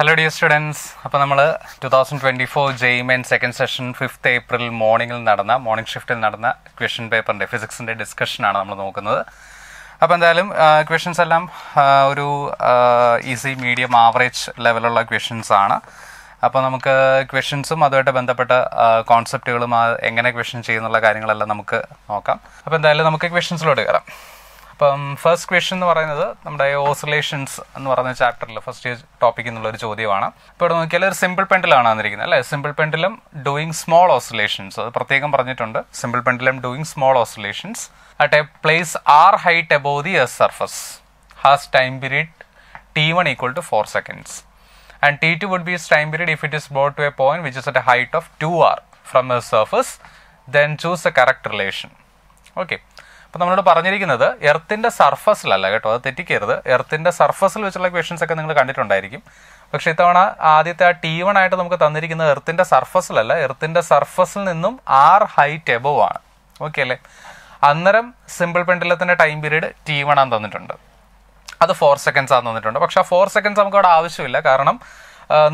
Hello dear students അപ്പോൾ നമ്മൾ two thousand twenty four JEE main second session fifth April മോർണിംഗിൽ നടന്ന morning ഷിഫ്റ്റിൽ നടന്ന ക്വസ്റ്റ്യൻ പേപ്പറിന്റെ ഫിസിക്സിന്റെ ഡിസ്കഷനാണ് നമ്മൾ നോക്കുന്നത്. അപ്പോൾ എന്തായാലും ക്വസ്റ്റ്യൻസ് എല്ലാം ഒരു ഈസി മീഡിയം ആവറേജ് ലെവലുള്ള ക്വസ്റ്റ്യൻസ് ആണ്. അപ്പോൾ നമുക്ക് ക്വസ്റ്റ്യൻസും അതുമായിട്ട് ബന്ധപ്പെട്ട കോൺസെപ്റ്റുകളും എങ്ങനെ ക്വസ്റ്റ്യൻ ചെയ്യുന്നുള്ള കാര്യങ്ങളെല്ലാം നമുക്ക് നോക്കാം. അപ്പോൾ എന്തായാലും നമുക്ക് ക്വസ്റ്റ്യൻസിലോട്ട് കയറാം. അപ്പം ഫസ്റ്റ് ക്വസ്റ്റ്യൻ എന്ന് പറയുന്നത് നമ്മുടെ ഓസിലേഷൻസ് എന്ന് പറയുന്ന ചാപ്റ്ററിൽ ഫസ്റ്റ് ടോപ്പിക് എന്നുള്ള ഒരു ചോദ്യമാണ്. ഇപ്പോൾ ഇവിടെ നോക്കിയാൽ ഒരു സിമ്പിൾ പെൻഡിലാണ് വന്നിരിക്കുന്നത് അല്ലേ? Simple pendulum doing small oscillations അത് പ്രത്യേകം പറഞ്ഞിട്ടുണ്ട്. Simple pendulum doing small oscillations at a place R height above the S surface has time period T one equal to four seconds and and T2 would be its time period if it is brought to a point which is at a height of 2r from a surface, then choose the correct relation. Okay അപ്പോൾ നമ്മളോട് പറഞ്ഞിരിക്കുന്നത് എർത്തിന്റെ സർഫസിലല്ല കേട്ടോ അത് തെറ്റിക്കരുത്. എർത്തിന്റെ സർഫസിൽ വെച്ചുള്ള questions ഒക്കെ നിങ്ങൾ കണ്ടിട്ടുണ്ടായിരിക്കും. പക്ഷേ ഇത്തവണ ആദ്യത്തെ ആ ടി വൺ ആയിട്ട് നമുക്ക് തന്നിരിക്കുന്നത് എർത്തിന്റെ സർഫസിലല്ല എർത്തിന്റെ സർഫസിൽ നിന്നും ആർ ഹൈറ്റ് എബോവ് ആണ്. ഓക്കെ അല്ലേ? അന്നേരം സിമ്പിൾ പെൻഡിലത്തിന്റെ ടൈം പീരീഡ് ടി വൺ ആണ് തന്നിട്ടുണ്ട്. അത് ഫോർ സെക്കൻഡ്സ് ആണ് തന്നിട്ടുണ്ട്. പക്ഷെ ആ ഫോർ സെക്കൻഡ്സ് നമുക്ക് അവിടെ ആവശ്യമില്ല. കാരണം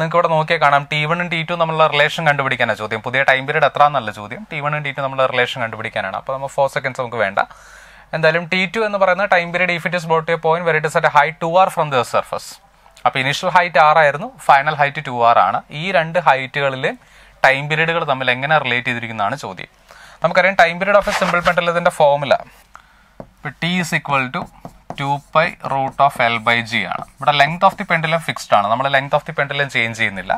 നിങ്ങൾക്ക് ഇവിടെ നോക്കിയാൽ കാണാം. ടി വണ്ണും ടി ടു നമ്മളുടെ റിലേഷൻ കണ്ടുപിടിക്കാനാണ് ചോദ്യം. പുതിയ ടൈം പീരീഡ് എത്ര ചോദ്യം. ടി വണ്ണും ടി ടു തമ്മിലുള്ള റിലേഷൻ കണ്ടുപിടിക്കാനാണ്. അപ്പോൾ നമ്മൾ ഫോർ സെക്കൻഡ്സ് നമുക്ക് വേണ്ട. എന്തായാലും ടി ടു എന്ന് പറയുന്ന time period if it is brought a point where it is at high two R from the surface അപ്പോൾ ഇനിഷ്യൽ ഹൈറ്റ് ആർ ആയിരുന്നു ഫൈനൽ ഹൈറ്റ് ടു ആർ ആണ്. ഈ രണ്ട് ഹൈറ്റുകളിലെ ടൈം പീരീഡുകൾ തമ്മിൽ എങ്ങനെ റിലേറ്റ് ചെയ്തിരിക്കുന്നതാണ് ചോദ്യം. നമുക്കറിയാം time period of a simple പെൻഡലത്തിന്റെ formula T is equal to two pi root of L by G ആണ്. ഇവിടെ length of the pendulum fixed ആണ്. നമ്മൾ length of the pendulum change ചെയ്യുന്നില്ല.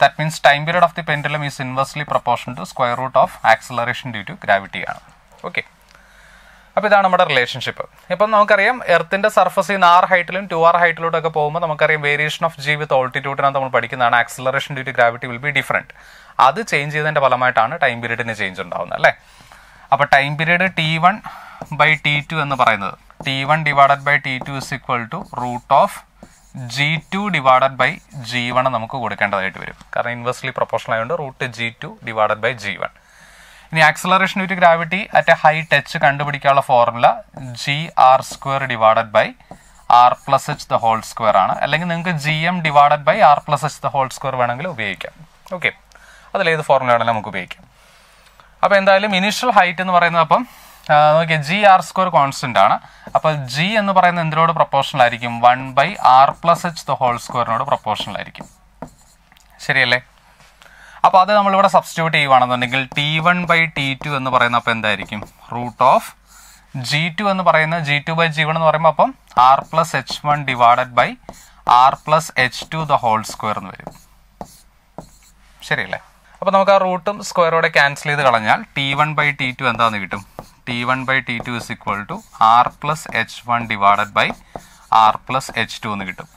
That means time period of the pendulum is inversely proportion to square root of acceleration due to gravity ആണ്. Okay അപ്പോൾ ഇതാണ് നമ്മുടെ relationship ഇപ്പം നമുക്കറിയാം എർത്തിന്റെ സർഫസിൽ നിന്ന് ആർ ഹൈറ്റിലും ടു ആർ ഹൈറ്റിലോട്ടും ഒക്കെ പോകുമ്പോൾ നമുക്കറിയാം വേരിയേഷൻ ഓഫ് ജി വിത്ത് ഓൾട്ടിറ്റ്യൂഡിനകത്ത് നമ്മൾ പഠിക്കുന്നതാണ്. Acceleration due to gravity will be different അത് ചേഞ്ച് ചെയ്തതിന്റെ ഫലമായിട്ടാണ് ടൈം പീരീഡിന് ചേഞ്ച് ഉണ്ടാകുന്നത് അല്ലേ? അപ്പോൾ time period T one by T two എന്ന് പറയുന്നത്. T one divided by T two is equal to root of G two divided by G one നമുക്ക് കൊടുക്കേണ്ടതായിട്ട് വരും. കാരണം ഇൻവേഴ്സ്ലി പ്രൊപ്പോർഷണൽ ആയതുകൊണ്ട് root G two divided by G one ഇനി acceleration to gravity at a high touch കണ്ടുപിടിക്കാനുള്ള formula G R square divided by R plus H the whole square ആണ്. അല്ലെങ്കിൽ നിങ്ങൾക്ക് G M divided by R plus H the whole square വേണമെങ്കിൽ ഉപയോഗിക്കാം. Okay അതിലേത് formula വേണമെങ്കിലും നമുക്ക് ഉപയോഗിക്കാം. അപ്പോൾ എന്തായാലും ഇനിഷ്യൽ ഹൈറ്റ് എന്ന് പറയുന്നത് അപ്പം നോക്കിയ ജി ആർ സ്ക്വയർ കോൺസ്റ്റന്റ് ആണ്. അപ്പോൾ ജി എന്ന് പറയുന്ന എന്തിനോട് പ്രൊപ്പോർഷണൽ ആയിരിക്കും? One by R plus H the whole സ്ക്വയറിനോട് proportional ആയിരിക്കും. ശരിയല്ലേ? അപ്പോൾ അത് നമ്മളിവിടെ substitute ചെയ്യുവാണെന്നുണ്ടെങ്കിൽ T one by T two എന്ന് പറയുന്ന അപ്പോൾ എന്തായിരിക്കും? റൂട്ട് ഓഫ് ജി ടു എന്ന് പറയുന്ന G two by G one എന്ന് പറയുമ്പോൾ അപ്പം R plus H one divided by R plus H two the whole square എന്ന് വരും. ശരിയല്ലേ? അപ്പോൾ നമുക്ക് ആ റൂട്ടും സ്ക്വയറോടെ ക്യാൻസൽ ചെയ്ത് കളഞ്ഞാൽ T one by T two എന്താന്ന് കിട്ടും? T one by T two is equal to R plus H one divided by R plus H two എന്ന് കിട്ടും.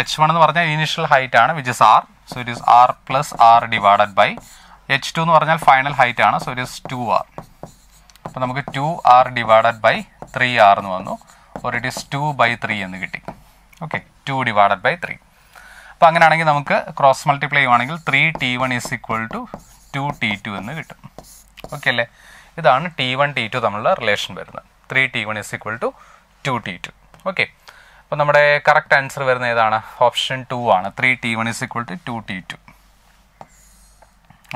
എച്ച് വൺ എന്ന് പറഞ്ഞാൽ ഇനീഷ്യൽ ഹൈറ്റ് ആണ് which is R so it is R plus R divided by H two എന്ന് പറഞ്ഞാൽ final height ആണ് so it is two R അപ്പോൾ നമുക്ക് two R divided by three R എന്ന് വന്നു. Or it is two by three എന്ന് കിട്ടി. Okay two divided by three അപ്പോൾ അങ്ങനെയാണെങ്കിൽ നമുക്ക് ക്രോസ് മൾട്ടിപ്ലൈ ചെയ്യുവാണെങ്കിൽ three T one is equal to two T two എന്ന് കിട്ടും. ഓക്കെ അല്ലേ? ഇതാണ് ടി വൺ ടി ടു തമ്മിലുള്ള റിലേഷൻ വരുന്നത്. Three T one is equal to two T two okay അപ്പോൾ നമ്മുടെ കറക്റ്റ് ആൻസർ വരുന്ന ഏതാണ്? ഓപ്ഷൻ ടു ആണ്. Three T one is equal to two T two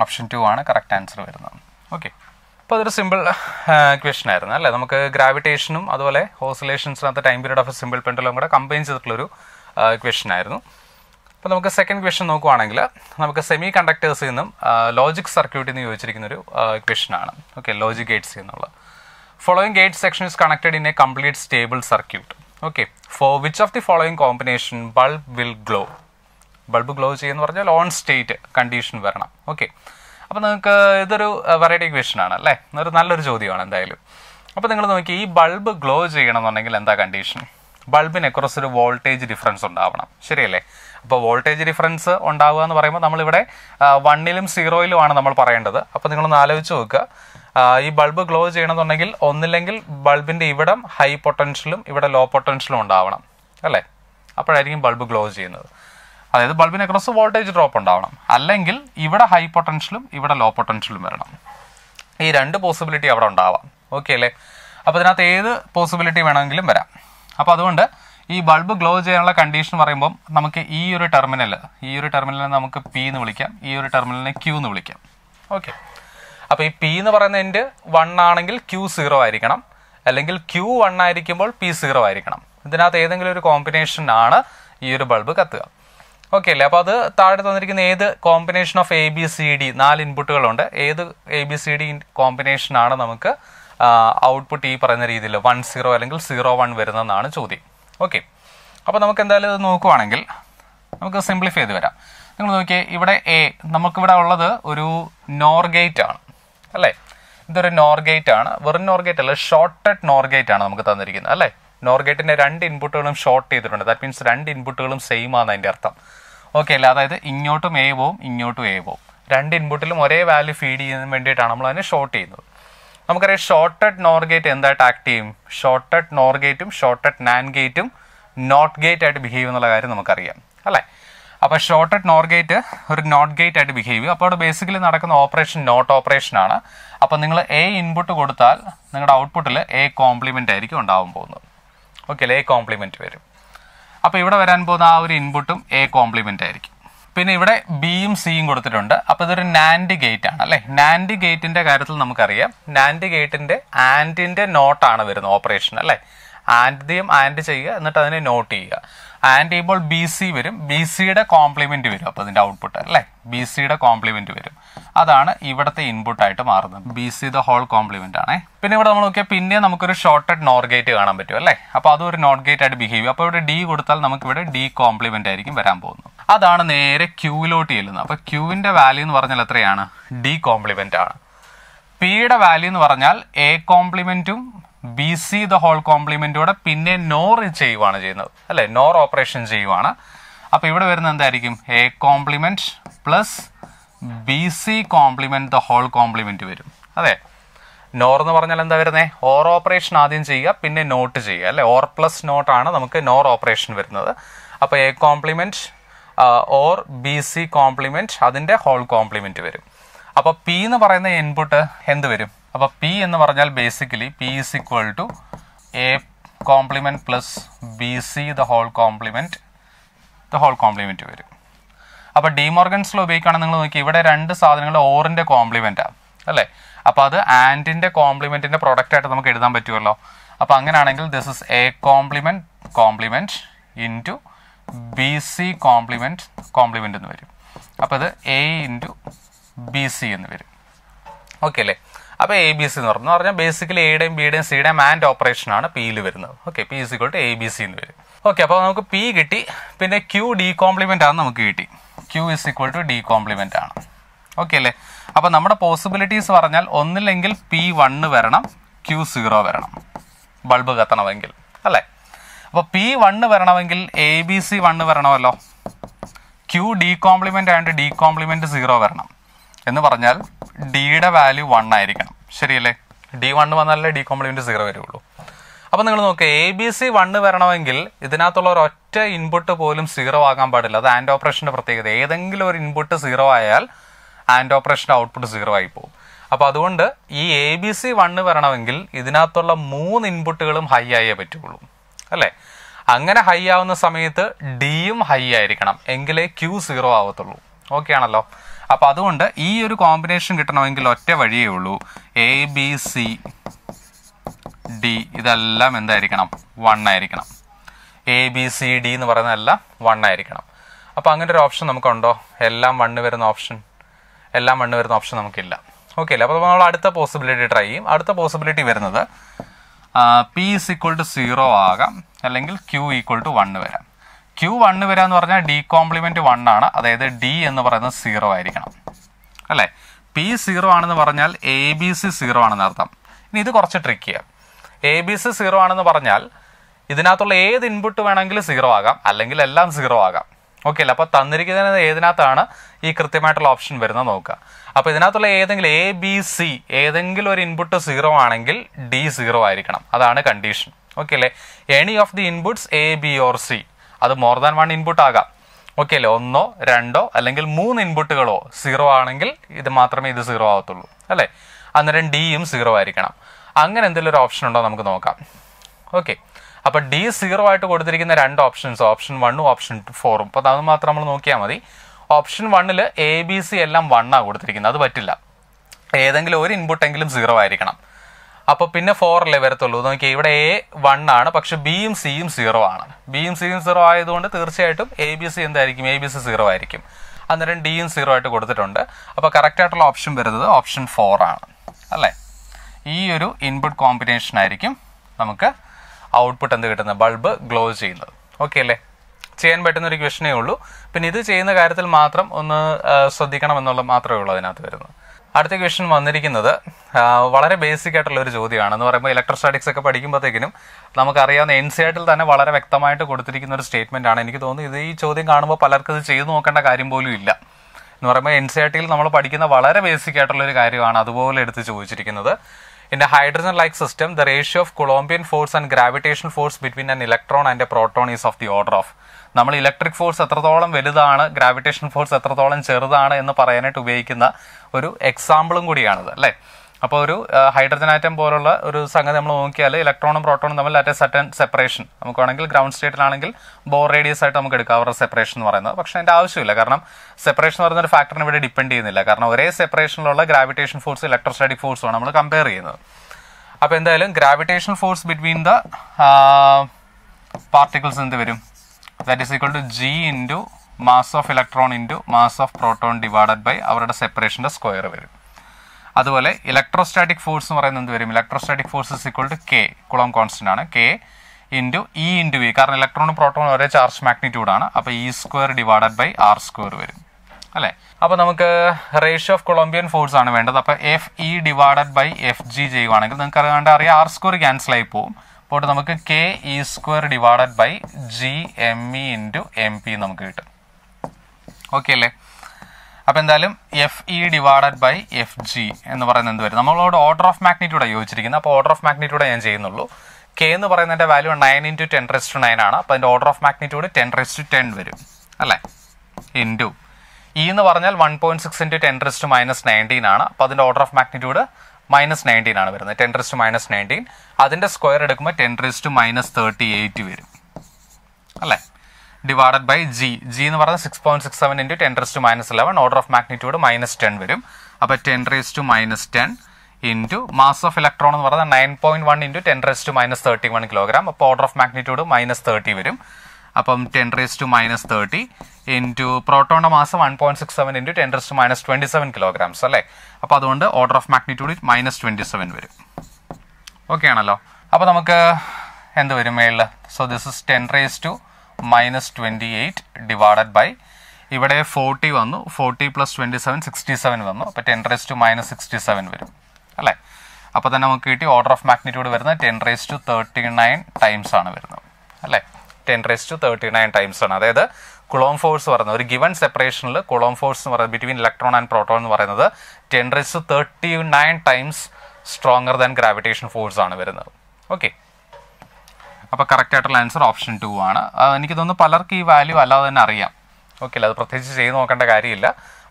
option two ആണ് കറക്റ്റ് ആൻസർ വരുന്നത്. Okay അപ്പോൾ അതൊരു സിമ്പിൾ ക്വസ്റ്റൻ ആയിരുന്നു അല്ലേ? നമുക്ക് ഗ്രാവിറ്റേഷനും അതുപോലെ ഓസിലേഷൻസിനകത്ത് ടൈം പീരീഡ് ഓഫ് സിമ്പിൾ പെൻഡലും കൂടെ കമ്പൈൻ ചെയ്തിട്ടുള്ളൊരു ക്വസ്റ്റൻ ആയിരുന്നു. അപ്പോൾ നമുക്ക് സെക്കൻഡ് ക്വസ്റ്റൻ നോക്കുവാണെങ്കിൽ നമുക്ക് സെമി കണ്ടക്ടേഴ്സിൽ നിന്നും ലോജിക് സർക്യൂട്ടിൽ നിന്ന് ചോദിച്ചിരിക്കുന്ന ഒരു ക്വസ്റ്റൻ ആണ്. ഓക്കെ ലോജിക് ഗേറ്റ്സ് എന്നുള്ള. Following gate section is connected in a complete stable circuit okay for which of the following combination bulb will glow bulb glow ചെയ്യുന്ന പറഞ്ഞാൽ ഓൺ സ്റ്റേറ്റ് കണ്ടീഷൻ വരണം. ഓക്കെ അപ്പോൾ നിങ്ങൾക്ക് ഇതൊരു വെറൈറ്റി ക്വസ്റ്റൻ ആണ് അല്ലേ? ഒരു നല്ലൊരു ചോദ്യമാണ് എന്തായാലും. അപ്പോൾ നിങ്ങൾ നോക്കി ഈ ബൾബ് ഗ്ലോ ചെയ്യണമെന്നുണ്ടെങ്കിൽ എന്താ കണ്ടീഷൻ ബൾബിനെ ഒരു വോൾട്ടേജ് ഡിഫറൻസ് ഉണ്ടാവണം. ശരിയല്ലേ? അപ്പോൾ വോൾട്ടേജ് ഡിഫറൻസ് ഉണ്ടാവുക എന്ന് പറയുമ്പോൾ നമ്മളിവിടെ വണ്ണിലും സീറോയിലുമാണ് നമ്മൾ പറയേണ്ടത്. അപ്പോൾ നിങ്ങളൊന്ന് ആലോചിച്ച് നോക്കുക. ഈ ബൾബ് ഗ്ലോ ചെയ്യണമെന്നുണ്ടെങ്കിൽ ഒന്നില്ലെങ്കിൽ ബൾബിന്റെ ഇവിടം ഹൈ പൊട്ടൻഷ്യലും ഇവിടെ ലോ പൊട്ടൻഷ്യലും ഉണ്ടാവണം. അല്ലേ? അപ്പോഴായിരിക്കും ബൾബ് ഗ്ലോ ചെയ്യുന്നത്. അതായത് ബൾബിന് അക്രോസ് വോൾട്ടേജ് ഡ്രോപ്പ് ഉണ്ടാവണം. അല്ലെങ്കിൽ ഇവിടെ ഹൈ പൊട്ടൻഷ്യലും ഇവിടെ ലോ പൊട്ടൻഷ്യലും വരണം. ഈ രണ്ട് പോസിബിലിറ്റി അവിടെ ഉണ്ടാവാം. ഓക്കെ അല്ലേ? അപ്പോൾ ഇതിനകത്ത് ഏത് പോസിബിലിറ്റി വേണമെങ്കിലും വരാം. അപ്പോൾ അതുകൊണ്ട് ഈ ബൾബ് ഗ്ലോ ചെയ്യാനുള്ള കണ്ടീഷൻ പറയുമ്പോൾ നമുക്ക് ഈ ഒരു ടെർമിനൽ ഈ ഒരു ടെർമിനലിനെ നമുക്ക് പി എന്ന് വിളിക്കാം ഈ ഒരു ടെർമിനലിനെ ക്യൂ എന്ന് വിളിക്കാം. ഓക്കെ അപ്പോൾ ഈ പി എന്ന് പറയുന്ന എന്റെ വൺ ആണെങ്കിൽ ക്യൂ സീറോ ആയിരിക്കണം. അല്ലെങ്കിൽ ക്യൂ വൺ ആയിരിക്കുമ്പോൾ പി സീറോ ആയിരിക്കണം. ഇതിനകത്ത് ഏതെങ്കിലും ഒരു കോമ്പിനേഷൻ ആണ് ഈ ഒരു ബൾബ് കത്തുക. ഓക്കെ അല്ലേ? അപ്പോൾ അത് താഴെ തന്നിരിക്കുന്ന ഏത് combination of A B C D നാല് ഇൻപുട്ടുകളുണ്ട് ഏത് എ ബി സി ഡി കോമ്പിനേഷനാണ് നമുക്ക് ഔട്ട്പുട്ട് ഈ പറയുന്ന രീതിയിൽ വൺ സീറോ അല്ലെങ്കിൽ സീറോ വൺ വരുന്നതെന്നാണ് ചോദ്യം. ഓക്കെ അപ്പോൾ നമുക്ക് എന്തായാലും ഇത് നോക്കുവാണെങ്കിൽ നമുക്ക് സിംപ്ലിഫൈ ചെയ്ത് വരാം. നിങ്ങൾ നോക്കിയേ ഇവിടെ എ നമുക്കിവിടെ ഉള്ളത് ഒരു നോർ ഗേറ്റ് ആണ്. അല്ലേ? ഇതൊരു നോർ ഗേറ്റ് ആണ്. വെറും നോർ ഗേറ്റ് അല്ല ഷോർട്ടഡ് നോർ ഗേറ്റ് ആണ് നമുക്ക് തന്നിരിക്കുന്നത്. അല്ലേ? നോർ ഗേറ്റിന്റെ രണ്ട് ഇൻപുട്ടുകളും ഷോർട്ട് ചെയ്തിട്ടുണ്ട്. ദാറ്റ് മീൻസ് രണ്ട് ഇൻപുട്ടുകളും സെയിം ആണ് അതിന്റെ അർത്ഥം. ഓക്കെ അല്ല? അതായത് ഇങ്ങോട്ടും എ പോവും ഇങ്ങോട്ടും എ പോവും. രണ്ട് ഇൻപുട്ടിലും ഒരേ വാല്യൂ ഫീഡ് ചെയ്യുന്നതിന് വേണ്ടിയിട്ടാണ് നമ്മൾ അതിനെ ഷോർട്ട് ചെയ്യുന്നത്. നമുക്കറിയാം ഷോർട്ടഡ് നോർ ഗേറ്റ് എന്തായിട്ട് ആക്ട് ചെയ്യും? ഷോർട്ടഡ് നോർ ഗേറ്റും ഷോർട്ടഡ് നാൻ ഗേറ്റും നോട്ട് ഗേറ്റ് ആയിട്ട് ബിഹേവ് എന്നുള്ള കാര്യം നമുക്കറിയാം. അല്ലേ? അപ്പോൾ ഷോർട്ടഡ് നോർ ഗേറ്റ് ഒരു നോട്ട് ഗേറ്റ് ആയിട്ട് ബിഹേവ് ചെയ്യും. അപ്പോൾ അവിടെ ബേസിക്കലി നടക്കുന്ന ഓപ്പറേഷൻ നോട്ട് ഓപ്പറേഷൻ ആണ്. അപ്പോൾ നിങ്ങൾ എ ഇൻപുട്ട് കൊടുത്താൽ നിങ്ങളുടെ ഔട്ട്പുട്ടിൽ എ കോംപ്ലിമെന്റ് ആയിരിക്കും ഉണ്ടാവാൻ പോകുന്നത്. ഓക്കെ എ കോംപ്ലിമെന്റ് വരും. അപ്പോൾ ഇവിടെ വരാൻ പോകുന്ന ആ ഒരു ഇൻപുട്ടും എ കോംപ്ലിമെന്റ് ആയിരിക്കും. പിന്നെ ഇവിടെ ബിയും സിയും കൊടുത്തിട്ടുണ്ട്. അപ്പോൾ ഇതൊരു നാൻഡ് ഗേറ്റ് ആണ് അല്ലേ? നാൻഡ് ഗേറ്റിന്റെ കാര്യത്തിൽ നമുക്കറിയാം. നാൻഡ് ഗേറ്റിന്റെ ആൻഡിന്റെ നോട്ടാണ് വരുന്നത് ഓപ്പറേഷൻ അല്ലേ? ആൻഡിയും ആൻഡ് ചെയ്യുക എന്നിട്ട് അതിനെ നോട്ട് ചെയ്യുക. ചെയ്യുമ്പോൾ ബി സി വരും. ബി സിയുടെ കോംപ്ലിമെന്റ് വരും. അപ്പോൾ അതിന്റെ ഔട്ട്പുട്ട് അല്ലേ? ബി സിയുടെ കോംപ്ലിമെന്റ് വരും. അതാണ് ഇവിടുത്തെ ഇൻപുട്ട് ആയിട്ട് മാറുന്നത്. B C the whole complement ആണേ. പിന്നെ ഇവിടെ നമ്മൾ നോക്കിയാൽ പിന്നെ നമുക്കൊരു ഷോർട്ടഡ് നോർ ഗേറ്റ് കാണാൻ പറ്റും അല്ലേ? അപ്പോൾ അതും ഒരു നോട്ട് ഗേറ്റ് ആയിട്ട് ബിഹേവ് ചെയ്യും. അപ്പോൾ ഇവിടെ ഡി കൊടുത്താൽ നമുക്ക് ഇവിടെ ഡി കോംപ്ലിമെന്റ് ആയിരിക്കും വരാൻ പോകുന്നത്. അതാണ് നേരെ ക്യൂവിലോട്ട് ചെല്ലുന്നത്. അപ്പോൾ ക്യൂവിന്റെ വാല്യൂ എന്ന് പറഞ്ഞാൽ എത്രയാണ്? ഡി കോംപ്ലിമെന്റ് ആണ്. പിയുടെ വാല്യൂ എന്ന് പറഞ്ഞാൽ എ കോംപ്ലിമെന്റും ബി സി ദ ഹോൾ കോംപ്ലിമെന്റോടെ പിന്നെ നോർ ചെയ്യുവാണ് ചെയ്യുന്നത്. അല്ലെ? നോർ ഓപ്പറേഷൻ ചെയ്യുവാണ്. അപ്പൊ ഇവിടെ വരുന്നത് എന്തായിരിക്കും? A complement plus B C complement the whole complement വരും. അതെ? നോർ എന്ന് പറഞ്ഞാൽ എന്താ വരുന്നത് ഓർ ഓപ്പറേഷൻ ആദ്യം ചെയ്യുക പിന്നെ നോട്ട് ചെയ്യുക. അല്ലെ? ഓർ പ്ലസ് നോട്ട് ആണ് നമുക്ക് നോർ ഓപ്പറേഷൻ വരുന്നത്. അപ്പൊ A complement or B C complement അതിന്റെ ഹോൾ കോംപ്ലിമെന്റ് വരും. അപ്പൊ പി എന്ന് പറയുന്ന ഇൻപുട്ട് എന്ത് വരും? അപ്പൊ പി എന്ന് പറഞ്ഞാൽ basically P is equal to A complement plus B C the whole complement the whole complement വരും. അപ്പൊ ഡിമോർഗൻസ് ലോ ഉപയോഗിക്കുകയാണെങ്കിൽ നിങ്ങൾ നോക്കി ഇവിടെ രണ്ട് സാധനങ്ങൾ ഓറിന്റെ കോംപ്ലിമെന്റാണ് അല്ലേ? അപ്പോൾ അത് ആൻഡിന്റെ കോംപ്ലിമെന്റിന്റെ പ്രൊഡക്റ്റ് ആയിട്ട് നമുക്ക് എഴുതാൻ പറ്റുമല്ലോ. അപ്പോൾ അങ്ങനെയാണെങ്കിൽ this is A complement complement to B C complement complement എന്ന് വരും. അപ്പോൾ അത് എ ഇന്റു ബി സി എന്ന് വരും. ഓക്കെ അല്ലേ? അപ്പോൾ എ ബി സി എന്ന് പറഞ്ഞു. പറഞ്ഞാൽ ബേസിക്കലി എയുടെയും ബിയുടെയും സിയുടെയും ആൻഡ് ഓപ്പറേഷൻ ആണ് പിയിൽ വരുന്നത്. Okay P is equal A B C എന്ന് വരും. ഓക്കെ അപ്പോൾ നമുക്ക് പി കിട്ടി. പിന്നെ ക്യൂ ഡി കോംപ്ലിമെന്റ് ആണ് നമുക്ക് കിട്ടി. Q is equal to D complement ആണ്. ഓക്കെ അല്ലേ? അപ്പോൾ നമ്മുടെ പോസിബിലിറ്റീസ് പറഞ്ഞാൽ ഒന്നില്ലെങ്കിൽ പി വണ്ണ് വരണം ക്യൂ സീറോ വരണം. ബൾബ് കത്തണമെങ്കിൽ. അല്ലേ? അപ്പോൾ പി വണ്ണ് വരണമെങ്കിൽ എ ബി സി വണ്ണ് വരണമല്ലോ. ക്യൂ ഡി കോംപ്ലിമെന്റ് ആയതുകൊണ്ട് ഡി കോംപ്ലിമെന്റ് സീറോ വരണം. എന്ന് പറഞ്ഞാൽ ഡിയുടെ വാല്യൂ വൺ ആയിരിക്കണം. ശരിയല്ലേ? ഡി വൺ വന്നാലേ ഡി കോംപ്ലിമെന്റ് സീറോ വരുള്ളൂ. അപ്പോൾ നിങ്ങൾ നോക്കുക എ ബി സി വണ്ണ് വരണമെങ്കിൽ ഇതിനകത്തുള്ള ഒരു ഒറ്റ ഇൻപുട്ട് പോലും സീറോ ആകാൻ പാടില്ല. അത് ആൻഡ് ഓപ്പറേഷന്റെ പ്രത്യേകത. ഏതെങ്കിലും ഒരു ഇൻപുട്ട് സീറോ ആയാൽ ആൻഡ് ഓപ്പറേഷന്റെ ഔട്ട്പുട്ട് സീറോ ആയി പോകും. അപ്പോൾ അതുകൊണ്ട് ഈ എ ബി സി വണ്ണ് വരണമെങ്കിൽ ഇതിനകത്തുള്ള മൂന്ന് ഇൻപുട്ടുകളും ഹൈ ആയേ പറ്റുള്ളൂ. അല്ലേ? അങ്ങനെ ഹൈ ആവുന്ന സമയത്ത് ഡിയും ഹൈ ആയിരിക്കണം. എങ്കിലേ ക്യൂ സീറോ ആവത്തുള്ളൂ. ഓക്കെ ആണല്ലോ? അപ്പൊ അതുകൊണ്ട് ഈ ഒരു കോമ്പിനേഷൻ കിട്ടണമെങ്കിൽ ഒറ്റ വഴിയേ ഉള്ളൂ. എ ബി സി ഡി ഇതെല്ലാം എന്തായിരിക്കണം? വൺ ആയിരിക്കണം. എ ബി സി ഡി എന്ന് പറയുന്നതെല്ലാം വൺ ആയിരിക്കണം. അപ്പോൾ അങ്ങനെ ഒരു ഓപ്ഷൻ നമുക്കുണ്ടോ? എല്ലാം വണ്ണ് വരുന്ന ഓപ്ഷൻ എല്ലാം വണ്ണ് വരുന്ന ഓപ്ഷൻ നമുക്കില്ല. ഓക്കെ അല്ലേ? അപ്പോൾ നമ്മൾ അടുത്ത പോസിബിലിറ്റി ട്രൈ ചെയ്യും. അടുത്ത പോസിബിലിറ്റി വരുന്നത് P is equal to zero ആകാം. അല്ലെങ്കിൽ ക്യൂ ഈക്വൾ ടു വണ്ണ് വരാം. ക്യൂ വണ്ണ് വരിക എന്ന് പറഞ്ഞാൽ ഡി കോംപ്ലിമെന്റ് വൺ ആണ്. അതായത് ഡി എന്ന് പറയുന്നത് സീറോ ആയിരിക്കണം. അല്ലേ? പി സീറോ ആണെന്ന് പറഞ്ഞാൽ എ ബി സി സീറോ ആണെന്ന് അർത്ഥം. ഇനി ഇത് കുറച്ച് ട്രിക്കിയാണ് എ ബി സി സീറോ ആണെന്ന് പറഞ്ഞാൽ ഇതിനകത്തുള്ള ഏത് ഇൻപുട്ട് വേണമെങ്കിലും സീറോ ആകാം. അല്ലെങ്കിൽ എല്ലാം സീറോ ആകാം. ഓക്കെ അല്ലേ? അപ്പോൾ തന്നിരിക്കുന്നത് ഏതിനകത്താണ്? ഈ കൃത്യമായിട്ടുള്ള ഓപ്ഷൻ വരുന്നത് നോക്കുക. അപ്പോൾ ഇതിനകത്തുള്ള ഏതെങ്കിലും എ ബി സി ഏതെങ്കിലും ഒരു ഇൻപുട്ട് സീറോ ആണെങ്കിൽ ഡി സീറോ ആയിരിക്കണം. അതാണ് കണ്ടീഷൻ ഓക്കെ അല്ലേ? Any of the inputs A B or C അത് മോർ ദാൻ വൺ ഇൻപുട്ട് ആകാം. ഓക്കെ അല്ലേ? ഒന്നോ രണ്ടോ അല്ലെങ്കിൽ മൂന്ന് ഇൻപുട്ടുകളോ സീറോ ആണെങ്കിൽ ഇത് മാത്രമേ ഇത് സീറോ ആവത്തുള്ളൂ. അല്ലേ? അന്നേരം ഡിയും സീറോ ആയിരിക്കണം. അങ്ങനെ എന്തെങ്കിലും ഒരു ഓപ്ഷൻ ഉണ്ടോ നമുക്ക് നോക്കാം. ഓക്കെ അപ്പോൾ ഡി സീറോ ആയിട്ട് കൊടുത്തിരിക്കുന്ന രണ്ട് ഓപ്ഷൻസ് ഓപ്ഷൻ വണ്ണും ഓപ്ഷൻ ഫോറും അപ്പോൾ അത് മാത്രം നമ്മൾ നോക്കിയാൽ മതി. ഓപ്ഷൻ വണ്ണിൽ എ ബി സി എല്ലാം വണ്ണാണ് കൊടുത്തിരിക്കുന്നത്. അത് പറ്റില്ല. ഏതെങ്കിലും ഒരു ഇൻപുട്ടെങ്കിലും സീറോ ആയിരിക്കണം. അപ്പോൾ പിന്നെ ഫോർ അല്ലേ വരത്തുള്ളൂ നോക്കി ഇവിടെ എ വൺ ആണ് പക്ഷെ ബിയും സിയും സീറോ ആണ്. ബിയും സിയും സീറോ ആയതുകൊണ്ട് തീർച്ചയായിട്ടും എ ബി സി എന്തായിരിക്കും? എ ബി സി സീറോ ആയിരിക്കും. അന്നേരം ഡിയും സീറോ ആയിട്ട് കൊടുത്തിട്ടുണ്ട്. അപ്പോൾ കറക്റ്റ് ആയിട്ടുള്ള ഓപ്ഷൻ വരുന്നത് ഓപ്ഷൻ ഫോർ ആണ്. അല്ലേ? ഈ ഒരു ഇൻപുട്ട് കോമ്പിനേഷൻ ആയിരിക്കും നമുക്ക് ഔട്ട്പുട്ട് എന്ത് കിട്ടുന്നത്? ബൾബ് ഗ്ലോ ചെയ്യുന്നത്. ഓക്കെ അല്ലേ? ചെയ്യാൻ പറ്റുന്ന ഒരു ക്വസ്റ്റനേ ഉള്ളൂ. പിന്നെ ഇത് ചെയ്യുന്ന കാര്യത്തിൽ മാത്രം ഒന്ന് ശ്രദ്ധിക്കണം എന്നുള്ള മാത്രമേ ഉള്ളൂ അതിനകത്ത് വരുന്നത്. അടുത്ത ക്വസ്റ്റ്യൻ വന്നിരിക്കുന്നത് വളരെ ബേസിക് ആയിട്ടുള്ള ഒരു ചോദ്യമാണ്. എന്ന് പറയുമ്പോൾ ഇലക്ട്രോസ്റ്റാറ്റിക്സ് ഒക്കെ പഠിക്കുമ്പോഴത്തേക്കിനും നമുക്കറിയാവുന്ന എൻ സി ആയിട്ടിൽ തന്നെ വളരെ വ്യക്തമായിട്ട് കൊടുത്തിരിക്കുന്ന ഒരു സ്റ്റേറ്റ്മെന്റ് ആണ്. എനിക്ക് തോന്നുന്നു ഇത് ഈ ചോദ്യം കാണുമ്പോൾ പലർക്കും ഇത് ചെയ്തു നോക്കേണ്ട കാര്യം പോലും ഇല്ല. എന്ന് പറയുമ്പോൾ എൻ സി ആർ ടിയിൽ നമ്മൾ പഠിക്കുന്ന വളരെ ബേസിക് ആയിട്ടുള്ള ഒരു കാര്യമാണ് അതുപോലെ എടുത്ത് ചോദിച്ചിരിക്കുന്നത്. In a hydrogen like system the ratio of coulombian force and gravitation force between an electron and a proton is of the order of നമ്മൾ ഇലക്ട്രിക് ഫോഴ്സ് എത്രത്തോളം വലുതാണ് ഗ്രാവിറ്റേഷൻ ഫോഴ്സ് എത്രത്തോളം ചെറുതാണ് എന്ന് പറയാനായിട്ട് ഉപയോഗിക്കുന്ന ഒരു എക്സാമ്പിളും കൂടിയാണത് അല്ലേ? അപ്പോൾ ഒരു ഹൈഡ്രജൻ ആറ്റം പോലുള്ള ഒരു സംഗതി നമ്മൾ നോക്കിയാൽ ഇലക്ട്രോണും പ്രോട്ടോണും തമ്മിൽ അറ്റ് സട്ടൻ സെപ്പറേഷൻ നമുക്ക് വേണമെങ്കിൽ ഗ്രൗണ്ട് സ്റ്റേറ്റിലാണെങ്കിൽ ബോർ റേഡിയസ് ആയിട്ട് നമുക്ക് എടുക്കാം അവരുടെ സെപ്പറേഷൻ എന്ന് പറയുന്നത്. പക്ഷേ അതിന്റെ ആവശ്യമില്ല. കാരണം സെപ്പറേഷൻ എന്ന് പറയുന്ന ഒരു ഫാക്ടറിന് ഇവിടെ ഡിപ്പെൻഡ് ചെയ്യുന്നില്ല. കാരണം ഒരേ സെപ്പറേഷനിലുള്ള ഗ്രാവിറ്റേഷൻ ഫോഴ്സ് ഇലക്ട്രോസ്റ്റാറ്റിക് ഫോഴ്സുമാണ് നമ്മൾ കമ്പയർ ചെയ്യുന്നത്. അപ്പോൾ എന്തായാലും gravitation force between the particles എന്ത് വരും? That is equal to G into mass of electron into mass of proton divided by അവരുടെ സെപ്പറേഷന്റെ സ്ക്വയർ വരും. അതുപോലെ ഇലക്ട്രോസ്റ്റാറ്റിക് ഫോഴ്സ് എന്ന് പറയുന്നത് എന്ത് വരും? Electrostatic force is equal to K coulomb constant ആണ്. K into E into V കാരണം ഇലക്ട്രോണും പ്രോട്ടോണും ഒരേ ചാർജ് മാഗ്നിറ്റ്യൂഡ് ആണ്. അപ്പോൾ E square divided by R square വരും. അല്ലേ? അപ്പോൾ നമുക്ക് റേഷ്യോ ഓഫ് കൊളംബിയൻ ഫോഴ്സ് ആണ് വേണ്ടത്. അപ്പോൾ F E divided by F G ചെയ്യുവാണെങ്കിൽ നിങ്ങൾക്ക് അറിയാണ്ട് അറിയാം. ആർ സ്ക്വയർ ക്യാൻസൽ ആയി പോകും അപ്പോൾ നമുക്ക് K E square divided by G M E into M P നമുക്ക് കിട്ടും. ഓക്കെ അല്ലേ? അപ്പോൾ എന്തായാലും F E divided by F G എന്ന് പറയുന്നത് എന്ത് വരും? നമ്മളോട് ഓർഡർ ഓഫ് മാഗ്നിറ്റ്യൂഡാണ് യോജിച്ചിരിക്കുന്നത് അപ്പോൾ ഓർഡർ ഓഫ് മാഗ്നിറ്റ്യൂഡ് ഞാൻ ചെയ്യുന്നുള്ളൂ. കെ എന്ന് പറയുന്നതിന്റെ value nine into ten raised nine ആണ്. അപ്പോൾ അതിന്റെ order of magnitude ten raised ten വരും. അല്ലേ? ഇന്റു ഇ എന്ന് പറഞ്ഞാൽ one point six into ten raised minus nineteen ആണ്. അപ്പോൾ അതിന്റെ order of magnitude minus nineteen ആണ് വരുന്നത്. ടെൻ റെസ്റ്റ് മൈനസ് നയന്റീൻ അതിന്റെ സ്ക്വയർ എടുക്കുമ്പോൾ ten raised minus thirty eight വരും. അല്ലേ? ഡിവൈഡഡ് ബൈ ജി ജി എന്ന് പറയുന്നത് six point six seven into ten raise to minus eleven order of magnitude minus ten വരും. അപ്പോൾ ten raise to minus ten into mass of electron എന്ന് പറയുന്നത് nine point one into ten raise to minus thirty one kilogram അപ്പോൾ order of magnitude minus thirty വരും. അപ്പം ten raise to minus thirty into പ്രോട്ടോണിന്റെ മാസം one point six seven into ten raise to minus twenty seven kilograms അല്ലേ? അപ്പോൾ അതുകൊണ്ട് order of magnitude minus twenty seven വരും. Okay ആണല്ലോ. അപ്പോൾ നമുക്ക് എന്ത് വരും മേളിൽ so this is ten raise to minus twenty eight divided by ഇവിടെ ഫോർട്ടി വന്നു. Forty plus twenty seven sixty seven വന്നു. അപ്പോൾ ten raise to minus sixty seven വരും. അല്ലേ? അപ്പോൾ തന്നെ നമുക്ക് കിട്ടി ഓർഡർ ഓഫ് മാഗ്നിറ്റ്യൂഡ് വരുന്നത് ten raise to thirty nine times ആണ് വരുന്നത്. അല്ലേ? Ten raise to thirty nine times ആണ്. അതായത് കുളോം ഫോഴ്സ് പറയുന്നത് ഒരു ഗിവൺ സെപ്പറേഷനിൽ കുളോം ഫോഴ്സ് എന്ന് പറയുന്നത് ബിറ്റ്വീൻ ഇലക്ട്രോൺ ആൻഡ് പ്രോട്ടോൺ എന്ന് പറയുന്നത് ten raise to thirty nine times stronger than gravitation force ആണ് വരുന്നത്. ഓക്കെ അപ്പോൾ കറക്റ്റ് ആയിട്ടുള്ള ആൻസർ ഓപ്ഷൻ ടു ആണ്. എനിക്ക് തോന്നുന്നു പലർക്കും ഈ വാല്യൂ അല്ലാതെ തന്നെ അറിയാം. ഓക്കെ അല്ല? അത് പ്രത്യേകിച്ച് ചെയ്ത് നോക്കേണ്ട കാര്യമില്ല.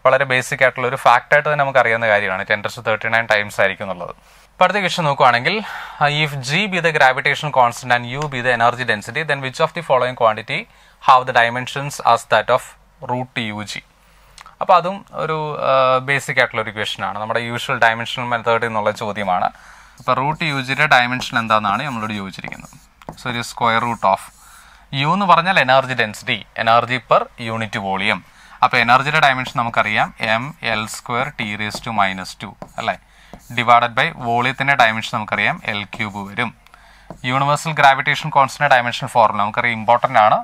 വളരെ ബേസിക് ആയിട്ടുള്ള ഒരു ഫാക്റ്റ് ആയിട്ട് തന്നെ നമുക്ക് അറിയാവുന്ന കാര്യമാണ്. Ten to thirty nine times ആയിരിക്കും എന്നുള്ളത്. ഇപ്പോൾ അടുത്ത ക്വസ്റ്റൻ നോക്കുവാണെങ്കിൽ if G be the gravitation constant and U be the energy density then which of the following quantity have the dimensions as that of root U G അപ്പോൾ അതും ഒരു basic ആയിട്ടുള്ള ഒരു ക്വസ്റ്റൻ ആണ്. നമ്മുടെ യൂഷ്വൽ ഡയമെൻഷണൽ മെത്തേഡ് എന്നുള്ള ചോദ്യമാണ്. അപ്പോൾ റൂട്ട് യു ജിയുടെ ഡയമെൻഷൻ എന്താണെന്നാണ് നമ്മളോട് ചോദിച്ചിരിക്കുന്നത്. സോ ഇത് സ്ക്വയർ റൂട്ട് ഓഫ് യു എന്ന് പറഞ്ഞാൽ energy density energy per unit volume അപ്പോൾ എനർജിയുടെ ഡയമെൻഷൻ നമുക്കറിയാം. M L square T raise to minus two അല്ലേ? ഡിവൈഡഡ് ബൈ വോളിയത്തിന്റെ ഡയമെൻഷൻ നമുക്കറിയാം. എൽ ക്യൂബ് വരും. Universal gravitation constant dimension formula നമുക്കറിയാം. ഇമ്പോർട്ടന്റ് ആണ്.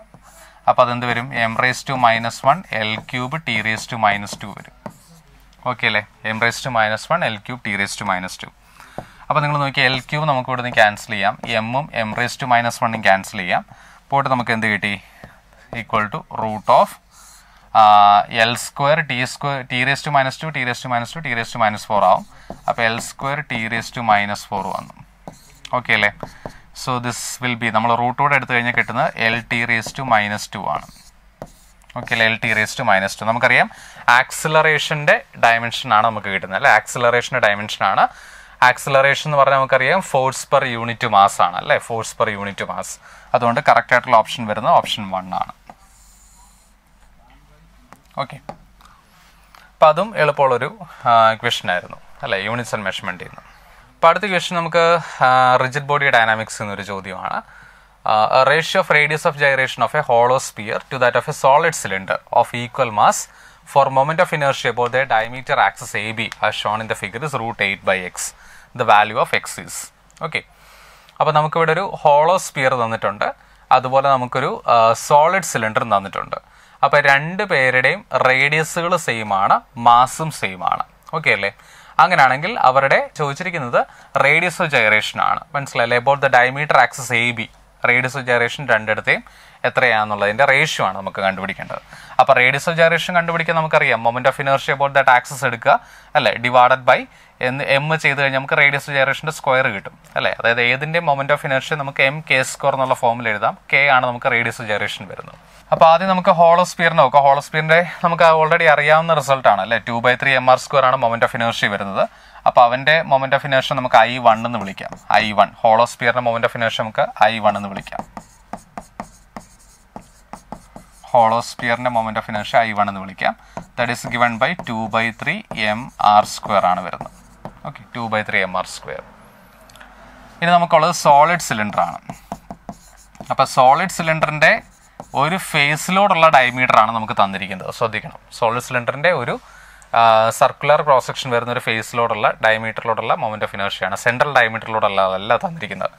അപ്പോൾ അതെന്ത് വരും? M raise to minus one L cube T raise to minus two വരും. ഓക്കെ അല്ലേ? M raise to minus one L cube T raise to minus two അപ്പോൾ നിങ്ങൾ നോക്കിയാൽ എൽ ക്യൂബ് നമുക്ക് ഇവിടുന്ന് ക്യാൻസൽ ചെയ്യാം. എമ്മും എം റേസ് ടു മൈനസ് വണ്ണും ക്യാൻസൽ ചെയ്യാം. പോയിട്ട് നമുക്ക് എന്ത് കിട്ടി? Equal to root of L square T square T raise to minus two T raise to minus two T raise to minus four ആവും. അപ്പോൾ L square T raise to minus four വന്നു. Okay അല്ലേ? So this will be നമ്മൾ റൂട്ടോടെ എടുത്തു കഴിഞ്ഞാൽ കിട്ടുന്നത് L T raise to minus two ആണ്. ഓക്കെ അല്ലേ? L T raise to minus two നമുക്കറിയാം. ആക്സിലറേഷന്റെ ഡയമെൻഷൻ ആണ് നമുക്ക് കിട്ടുന്നത്. അല്ലെ? ആക്സിലറേഷന്റെ ഡയമെൻഷൻ ആണ്. ആക്സിലറേഷൻ എന്ന് പറഞ്ഞാൽ നമുക്കറിയാം ഫോഴ്സ് പെർ യൂണിറ്റ് മാസ് ആണ് അല്ലേ? ഫോഴ്സ് പെർ യൂണിറ്റ് മാസ് അതുകൊണ്ട് കറക്റ്റ് ആയിട്ടുള്ള ഓപ്ഷൻ വരുന്നത് ഓപ്ഷൻ വൺ ആണ്. ഓക്കെ അപ്പം അതും എളുപ്പമുള്ളൊരു ക്വസ്റ്റൻ ആയിരുന്നു. അല്ലേ? യൂണിറ്റ്സ് ആൻഡ് മെഷർമെന്റ് ചെയ്യുന്നു അപ്പോൾ അടുത്ത ക്വസ്റ്റൻ നമുക്ക് റിജിഡ് ബോഡി ഡൈനാമിക്സ് എന്നൊരു ചോദ്യമാണ്. Ratio of radius of gyration of a hollow sphere to that of a solid cylinder of equal mass for moment of inertia about diameter diameter axis AB as shown in the figure is root 8 by x. The value of x is. Okay അപ്പോൾ നമുക്കിവിടെ ഒരു hollow sphere തന്നിട്ടുണ്ട്. അതുപോലെ നമുക്കൊരു solid cylinder തന്നിട്ടുണ്ട്. അപ്പോൾ രണ്ട് പേരുടെയും റേഡിയസുകൾ സെയിം ആണ് മാസും സെയിം ആണ്. ഓക്കെ അല്ലേ? അങ്ങനെയാണെങ്കിൽ അവരുടെ ചോദിച്ചിരിക്കുന്നത് റേഡിയസ് ഓഫ് ജനറേഷൻ ആണ്. മനസ്സിലായില്ലേ? About the diameter axis A B radius of generation രണ്ടിടത്തെയും എത്രയാണെന്നുള്ളതിന്റെ റേഷ്യോ ആണ് നമുക്ക് കണ്ടുപിടിക്കേണ്ടത്. അപ്പോൾ റേഡിയസ് ഓഫ് ജനറേഷൻ കണ്ടുപിടിക്കാൻ നമുക്കറിയാം. Moment of inertia about that axis എടുക്കുക അല്ലേ? ഡിവൈഡഡ് ബൈ എന്ന് എം ചെയ്ത് കഴിഞ്ഞാൽ നമുക്ക് റേഡിയസ് ഓഫ് ജനറേഷന്റെ സ്ക്വയർ കിട്ടും അല്ലേ? അതായത് ഏതിന്റെ മൊമെന്റ് ഓഫ് ഇനർഷ്യ നമുക്ക് എം കെ സ്ക്വയർ എന്നുള്ള ഫോമിൽ എഴുതാം. കെ ആണ് നമുക്ക് റേഡിയസ് ഓഫ് ജനറേഷൻ വരുന്നത്. അപ്പോൾ ആദ്യം നമുക്ക് ഹോളോസ്പിയർ നോക്കാം. ഹോളോസ്പിയറിന്റെ നമുക്ക് ഓൾറെഡി അറിയാവുന്ന റിസൾട്ടാണ് അല്ലേ? Two by three M R square ആണ് മൊമെന്റ് ഓഫ് ഇനർഷ്യ വരുന്നത്. അപ്പോൾ അവന്റെ മൊമെന്റ് ഓഫ് ഇനർഷ്യ നമുക്ക് ഐ വൺ എന്ന് വിളിക്കാം. ഐ വൺ ഹോളോസ്പിയറിന്റെ മൊമെന്റ് ഓഫ് ഇനർഷ്യ നമുക്ക് ഐ വൺ എന്ന് വിളിക്കാം. ഹോളോസ്പിയറിന്റെ moment of inertia I one എന്ന് വിളിക്കാം. That is given by two by three M R square ആണ് വരുന്നത്. Okay two by three M R square ഇനി നമുക്കുള്ളത് സോളിഡ് സിലിണ്ടർ ആണ്. അപ്പോൾ സോളിഡ് സിലിണ്ടറിന്റെ ഒരു ഫേസിലോടുള്ള ഡയമീറ്റർ ആണ് നമുക്ക് തന്നിരിക്കുന്നത്. ശ്രദ്ധിക്കണം. സോളിഡ് സിലിണ്ടറിന്റെ ഒരു സർക്കുലർ ക്രോസ് സെക്ഷൻ വരുന്ന ഒരു ഫേസിലോടുള്ള ഡയമീറ്ററിലോടുള്ള മൊമെന്റ് ഓഫ് ഇനേഴ്ഷ്യയാണ് സെൻട്രൽ ഡയമീറ്ററിലോടുള്ള അല്ല തന്നിരിക്കുന്നത്.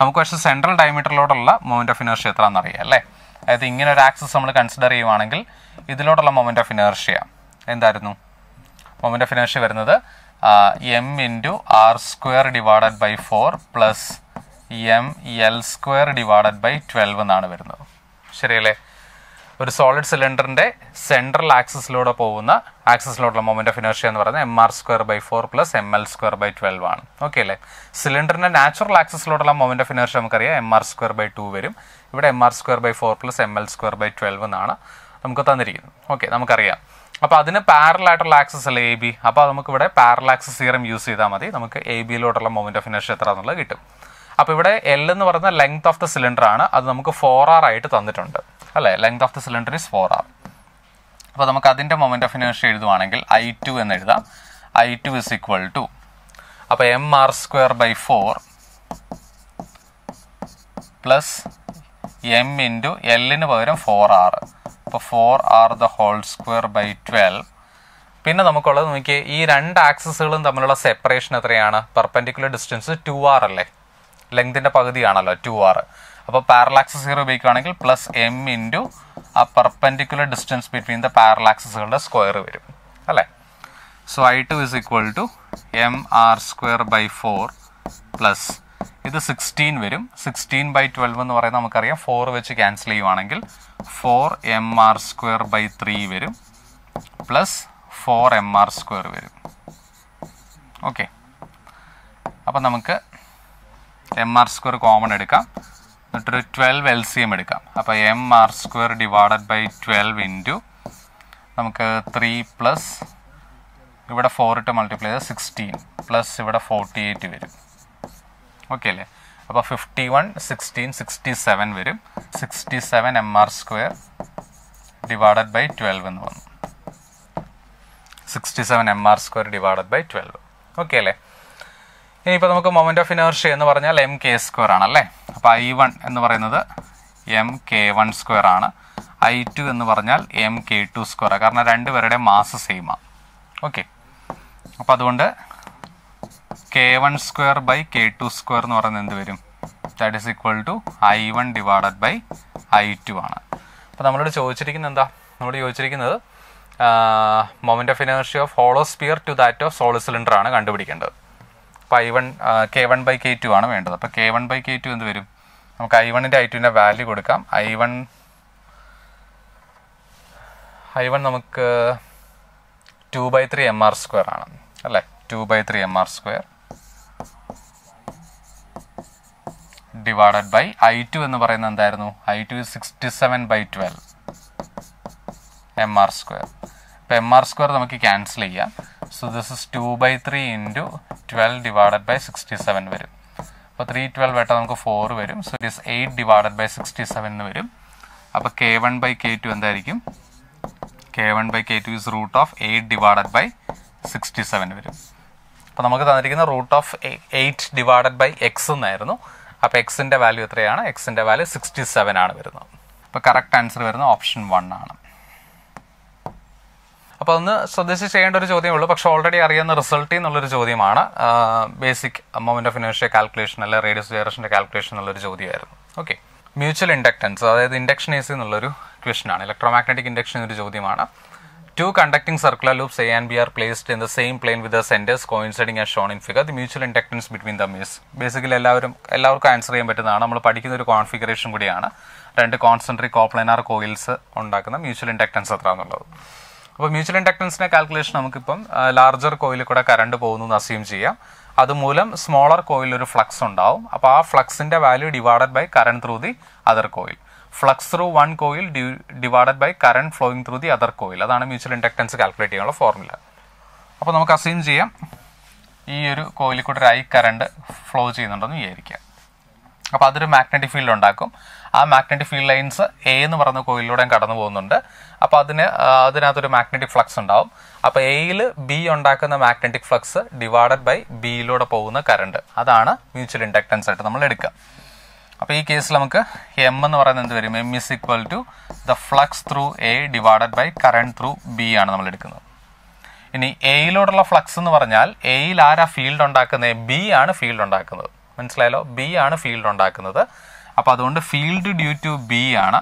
നമുക്ക് പക്ഷേ സെൻട്രൽ ഡയമീറ്ററിലോടുള്ള മൊമെന്റ് ഓഫ് ഇനർഷ്യ എത്ര എന്നറിയാം അല്ലേ? അതായത് ഇങ്ങനെ ഒരു ആക്സസ് നമ്മൾ കൺസിഡർ ചെയ്യുവാണെങ്കിൽ ഇതിലോട്ടുള്ള മൊമെന്റ് ഓഫ് ഇനേർഷ്യ എന്തായിരുന്നു? മൊമെന്റ് ഓഫ് ഇനേർഷ്യ വരുന്നത് M into R square divided by four plus M L square divided by twelve എന്നാണ് വരുന്നത്. ശരിയല്ലേ? ഒരു സോളിഡ് സിലിണ്ടറിന്റെ സെൻട്രൽ ആക്സിസിലൂടെ പോകുന്ന ആക്സിസിലോട്ടുള്ള മൊമെന്റ് ഓഫ് ഇനർഷ്യ എന്ന് പറയുന്നത് M R square by four plus M L square by twelve ആണ്. ഓക്കെ അല്ലേ? സിലിണ്ടറിന്റെ നാച്ചുറൽ ആക്സിസിലോട്ടുള്ള മൊമെന്റ് ഓഫ് ഇനർഷ്യ നമുക്കറിയാം. M R square by two വരും. ഇവിടെ M R square by four plus M L square by twelve എന്നാണ് നമുക്ക് തന്നിരിക്കുന്നത്. ഓക്കെ നമുക്കറിയാം. അപ്പോൾ അതിന് പാരൽ ആയിട്ടുള്ള ആക്സസ് അല്ലേ എ ബി അപ്പോൾ നമുക്ക് ഇവിടെ പാരൽ ആക്സസ് സീറം യൂസ് ചെയ്താൽ മതി. നമുക്ക് എ ബിയിലോട്ടുള്ള മൊമെന്റ് ഓഫ് ഇനർഷ്യ എത്ര എന്നുള്ളത് കിട്ടും. അപ്പോൾ ഇവിടെ എൽ എന്ന് പറയുന്ന ലെങ്ത് ഓഫ് ദ സിലിണ്ടർ ആണ്. അത് നമുക്ക് ഫോർ ആർ ആയിട്ട് തന്നിട്ടുണ്ട്. അല്ലേ? Length of the cylinder is four R അപ്പോൾ നമുക്ക് അതിന്റെ മൊമെന്റ് ഓഫ് ഇനർഷ്യ എഴുതുവാണെങ്കിൽ ഐ ടു എന്ന് എഴുതാം. I two is equal to അപ്പോൾ M R square by four plus M into എല്ലിന് പകരം ഫോർ ആർ അപ്പോൾ four R the whole square by twelve പിന്നെ നമുക്കുള്ളത് നോക്കിയേ ഈ രണ്ട് ആക്സസുകളും തമ്മിലുള്ള സെപ്പറേഷൻ എത്രയാണ്? പെർപെൻഡിക്കുലർ ഡിസ്റ്റൻസ് ടു ആർ അല്ലേ? ലെങ്തിന്റെ പകുതിയാണല്ലോ ടു ആർ അപ്പോൾ പാരലാക്സ് സീറോ ഉപയോഗിക്കുകയാണെങ്കിൽ പ്ലസ് എം ഇന്റു ആ പെർപെൻഡിക്കുലർ ഡിസ്റ്റൻസ് ബിറ്റ്വീൻ ദ പാരലാക്സസുകളുടെ സ്ക്വയർ വരും. അല്ലേ? So I two is equal to M R square by four plus ഇത് സിക്സ്റ്റീൻ വരും. സിക്സ്റ്റീൻ ബൈ ട്വൽവ് എന്ന് പറയുന്നത് നമുക്കറിയാം. ഫോർ വെച്ച് ക്യാൻസൽ ചെയ്യുവാണെങ്കിൽ four M R square by three വരും. Plus four M R square വരും. ഓക്കെ. അപ്പം നമുക്ക് എം ആർ സ്ക്വയർ കോമൺ എടുക്കാം. എന്നിട്ടൊരു ട്വൽവ് എൽ സി എം എടുക്കാം. അപ്പോൾ M R square divided by twelve into നമുക്ക് ത്രീ പ്ലസ് ഇവിടെ ഫോർ ഇട്ട് മൾട്ടിപ്ലൈ ചെയ്ത് സിക്സ്റ്റീൻ പ്ലസ് ഇവിടെ ഫോർട്ടി എയ്റ്റ് വരും. ഓക്കെ അല്ലേ? അപ്പോൾ fifty one sixteen sixty seven വരും. Sixty seven M R square divided by twelve എന്ന് വന്നു. Sixty seven M R square divided by twelve okay അല്ലേ? ഇനിയിപ്പോൾ നമുക്ക് മൊമെന്റ് ഓഫ് ഇനേർഷ്യ എന്ന് പറഞ്ഞാൽ എം കെ സ്ക്വയർ ആണ് അല്ലേ? അപ്പോൾ ഐ വൺ എന്ന് പറയുന്നത് എം കെ വൺ സ്ക്വയർ ആണ്. ഐ ടു എന്ന് പറഞ്ഞാൽ എം കെ ടു സ്ക്വയർ കാരണം രണ്ടുപേരുടെ മാസ് സെയിമാണ് ഓക്കെ അപ്പോൾ അതുകൊണ്ട് K one square by K two square എന്ന് പറയുന്നത് എന്ത് വരും? That is equal to I one divided by I two ആണ്. അപ്പോൾ നമ്മളോട് ചോദിച്ചിരിക്കുന്നത് എന്താ? നമ്മളോട് ചോദിച്ചിരിക്കുന്നത് moment of inertia of hollow sphere to that of solid cylinder ആണ് കണ്ടുപിടിക്കേണ്ടത്. I one K one by K two ആണ് വേണ്ടത്. അപ്പോൾ K one by K two എന്ത് വരും? നമുക്ക് ഐ വണ്ണിന്റെ ഐ ടുവിന്റെ വാല്യൂ കൊടുക്കാം. ഐ വൺ ഐ വൺ നമുക്ക് two by three M R square ആണ്. അല്ലേ? Two by three M R square divided by I two എന്ന് പറയുന്നത് എന്തായിരുന്നു? I two sixty seven by twelve M R square ഇപ്പം M R square നമുക്ക് cancel ചെയ്യാം. So this is two by three into twelve divided by sixty seven വരും. അപ്പോൾ three twelve ആയിട്ട് നമുക്ക് ഫോർ വരും. So it is eight divided by sixty seven എന്ന് വരും. അപ്പോൾ K one by K two എന്തായിരിക്കും? K one by K two is root of eight divided by sixty seven വരും. അപ്പോൾ നമുക്ക് തന്നിരിക്കുന്ന root of eight divided by X എന്നായിരുന്നു. അപ്പോൾ എക്സിന്റെ വാല്യൂ എത്രയാണ്? എക്സിന്റെ വാല്യൂ സിക്സ്റ്റി സെവൻ ആണ് വരുന്നത്. അപ്പോൾ കറക്റ്റ് ആൻസർ വരുന്നത് ഓപ്ഷൻ വൺ ആണ്. അപ്പോൾ ഒന്ന് ശ്രദ്ധിച്ച് ചെയ്യേണ്ട ഒരു ചോദ്യമേ ഉള്ളൂ. പക്ഷെ ഓൾറെഡി അറിയുന്ന റിസൾട്ട് എന്നുള്ളൊരു ചോദ്യമാണ്. ബേസിക് മൊമെന്റ് ഓഫ് ഇനേഷ്യ കാൽക്കുലേഷൻ അല്ലെ റേഡിയസ് ഡയറക്ഷന്റെ കാൽക്കുലേഷൻ എന്നുള്ളൊരു ചോദ്യമായിരുന്നു. ഓക്കെ മ്യൂച്വൽ ഇൻഡക്ടൻസ് അതായത് ഇൻഡക്ഷൻ എ സി എന്നുള്ളൊരു ക്വസ്റ്റൻ ആണ്. ഇലക്ട്രോമാഗ്നറ്റിക് ഇൻഡക്ഷൻ ഒരു ചോദ്യമാണ്. Two conducting circular loops A and B are placed in the same plane with the centres coinciding as shown in figure the mutual inductance between the മീസ് basically എല്ലാവരും എല്ലാവർക്കും answer ചെയ്യാൻ പറ്റുന്നതാണ്. നമ്മൾ പഠിക്കുന്ന ഒരു കോൺഫിഗറേഷൻ കൂടിയാണ്. രണ്ട് കോൺസെൻട്രിക് കോപ്ലൈനാർ കോയിൽസ് ഉണ്ടാക്കുന്ന മ്യൂച്വൽ ഇൻഡക്ടൻസ് എത്ര എന്നുള്ളത്. അപ്പോൾ മ്യൂച്വൽ ഇൻഡക്ടൻസിന്റെ കാൽക്കുലേഷൻ നമുക്കിപ്പം ലാർജർ കോയിലിൽ കൂടെ കറണ്ട് പോകുന്നു എന്ന് അസ്യൂം ചെയ്യാം. അതുമൂലം സ്മോളർ കോയിൽ ഒരു ഫ്ലക്സ് ഉണ്ടാവും. അപ്പോൾ ആ ഫ്ലക്സിന്റെ value divided by current through the other coil flux through one coil divided by current flowing through the other coil അതാണ് മ്യൂച്വൽ ഇൻഡക്ടൻസ് കാൽക്കുലേറ്റ് ചെയ്യാനുള്ള ഫോർമുല അപ്പോൾ നമുക്ക് അസ്യൂം ചെയ്യാം. ഈ ഒരു കോയിലിൽ കൂടെ ഒരു ഐ കറണ്ട് ഫ്ലോ ചെയ്യുന്നുണ്ടെന്ന് വിചാരിക്കുക അപ്പോൾ അതൊരു മാഗ്നറ്റിക് ഫീൽഡ് ഉണ്ടാക്കും. ആ മാഗ്നറ്റിക് ഫീൽഡ് ലൈൻസ് എ എന്ന് പറയുന്ന കോയിലൂടെ കടന്നു പോകുന്നുണ്ട്. അപ്പോൾ അതിന് അതിനകത്തൊരു മാഗ്നറ്റിക് ഫ്ലക്സ് ഉണ്ടാവും. അപ്പോൾ എയിൽ ബി ഉണ്ടാക്കുന്ന മാഗ്നറ്റിക് ഫ്ലക്സ് ഡിവൈഡഡ് ബൈ ബിയിലൂടെ പോകുന്ന കറണ്ട് അതാണ് മ്യൂച്വൽ ഇൻഡക്റ്റൻസ് ആയിട്ട് നമ്മൾ എടുക്കുക അപ്പോൾ ഈ കേസിൽ നമുക്ക് എം എന്ന് പറയുന്നത് എന്ത് വരും? M is equal to the flux through A divided by current through B ആണ് നമ്മൾ എടുക്കുന്നത്. ഇനി എയിലോടുള്ള ഫ്ലക്സ് എന്ന് പറഞ്ഞാൽ എയിൽ ആരാ ഫീൽഡ് ഉണ്ടാക്കുന്നത് ബി ആണ് ഫീൽഡ് ഉണ്ടാക്കുന്നത്. മനസ്സിലായല്ലോ? ബി ആണ് ഫീൽഡ് ഉണ്ടാക്കുന്നത്. അപ്പോൾ അതുകൊണ്ട് ഫീൽഡ് ഡ്യൂ ടു ബി ആണ്.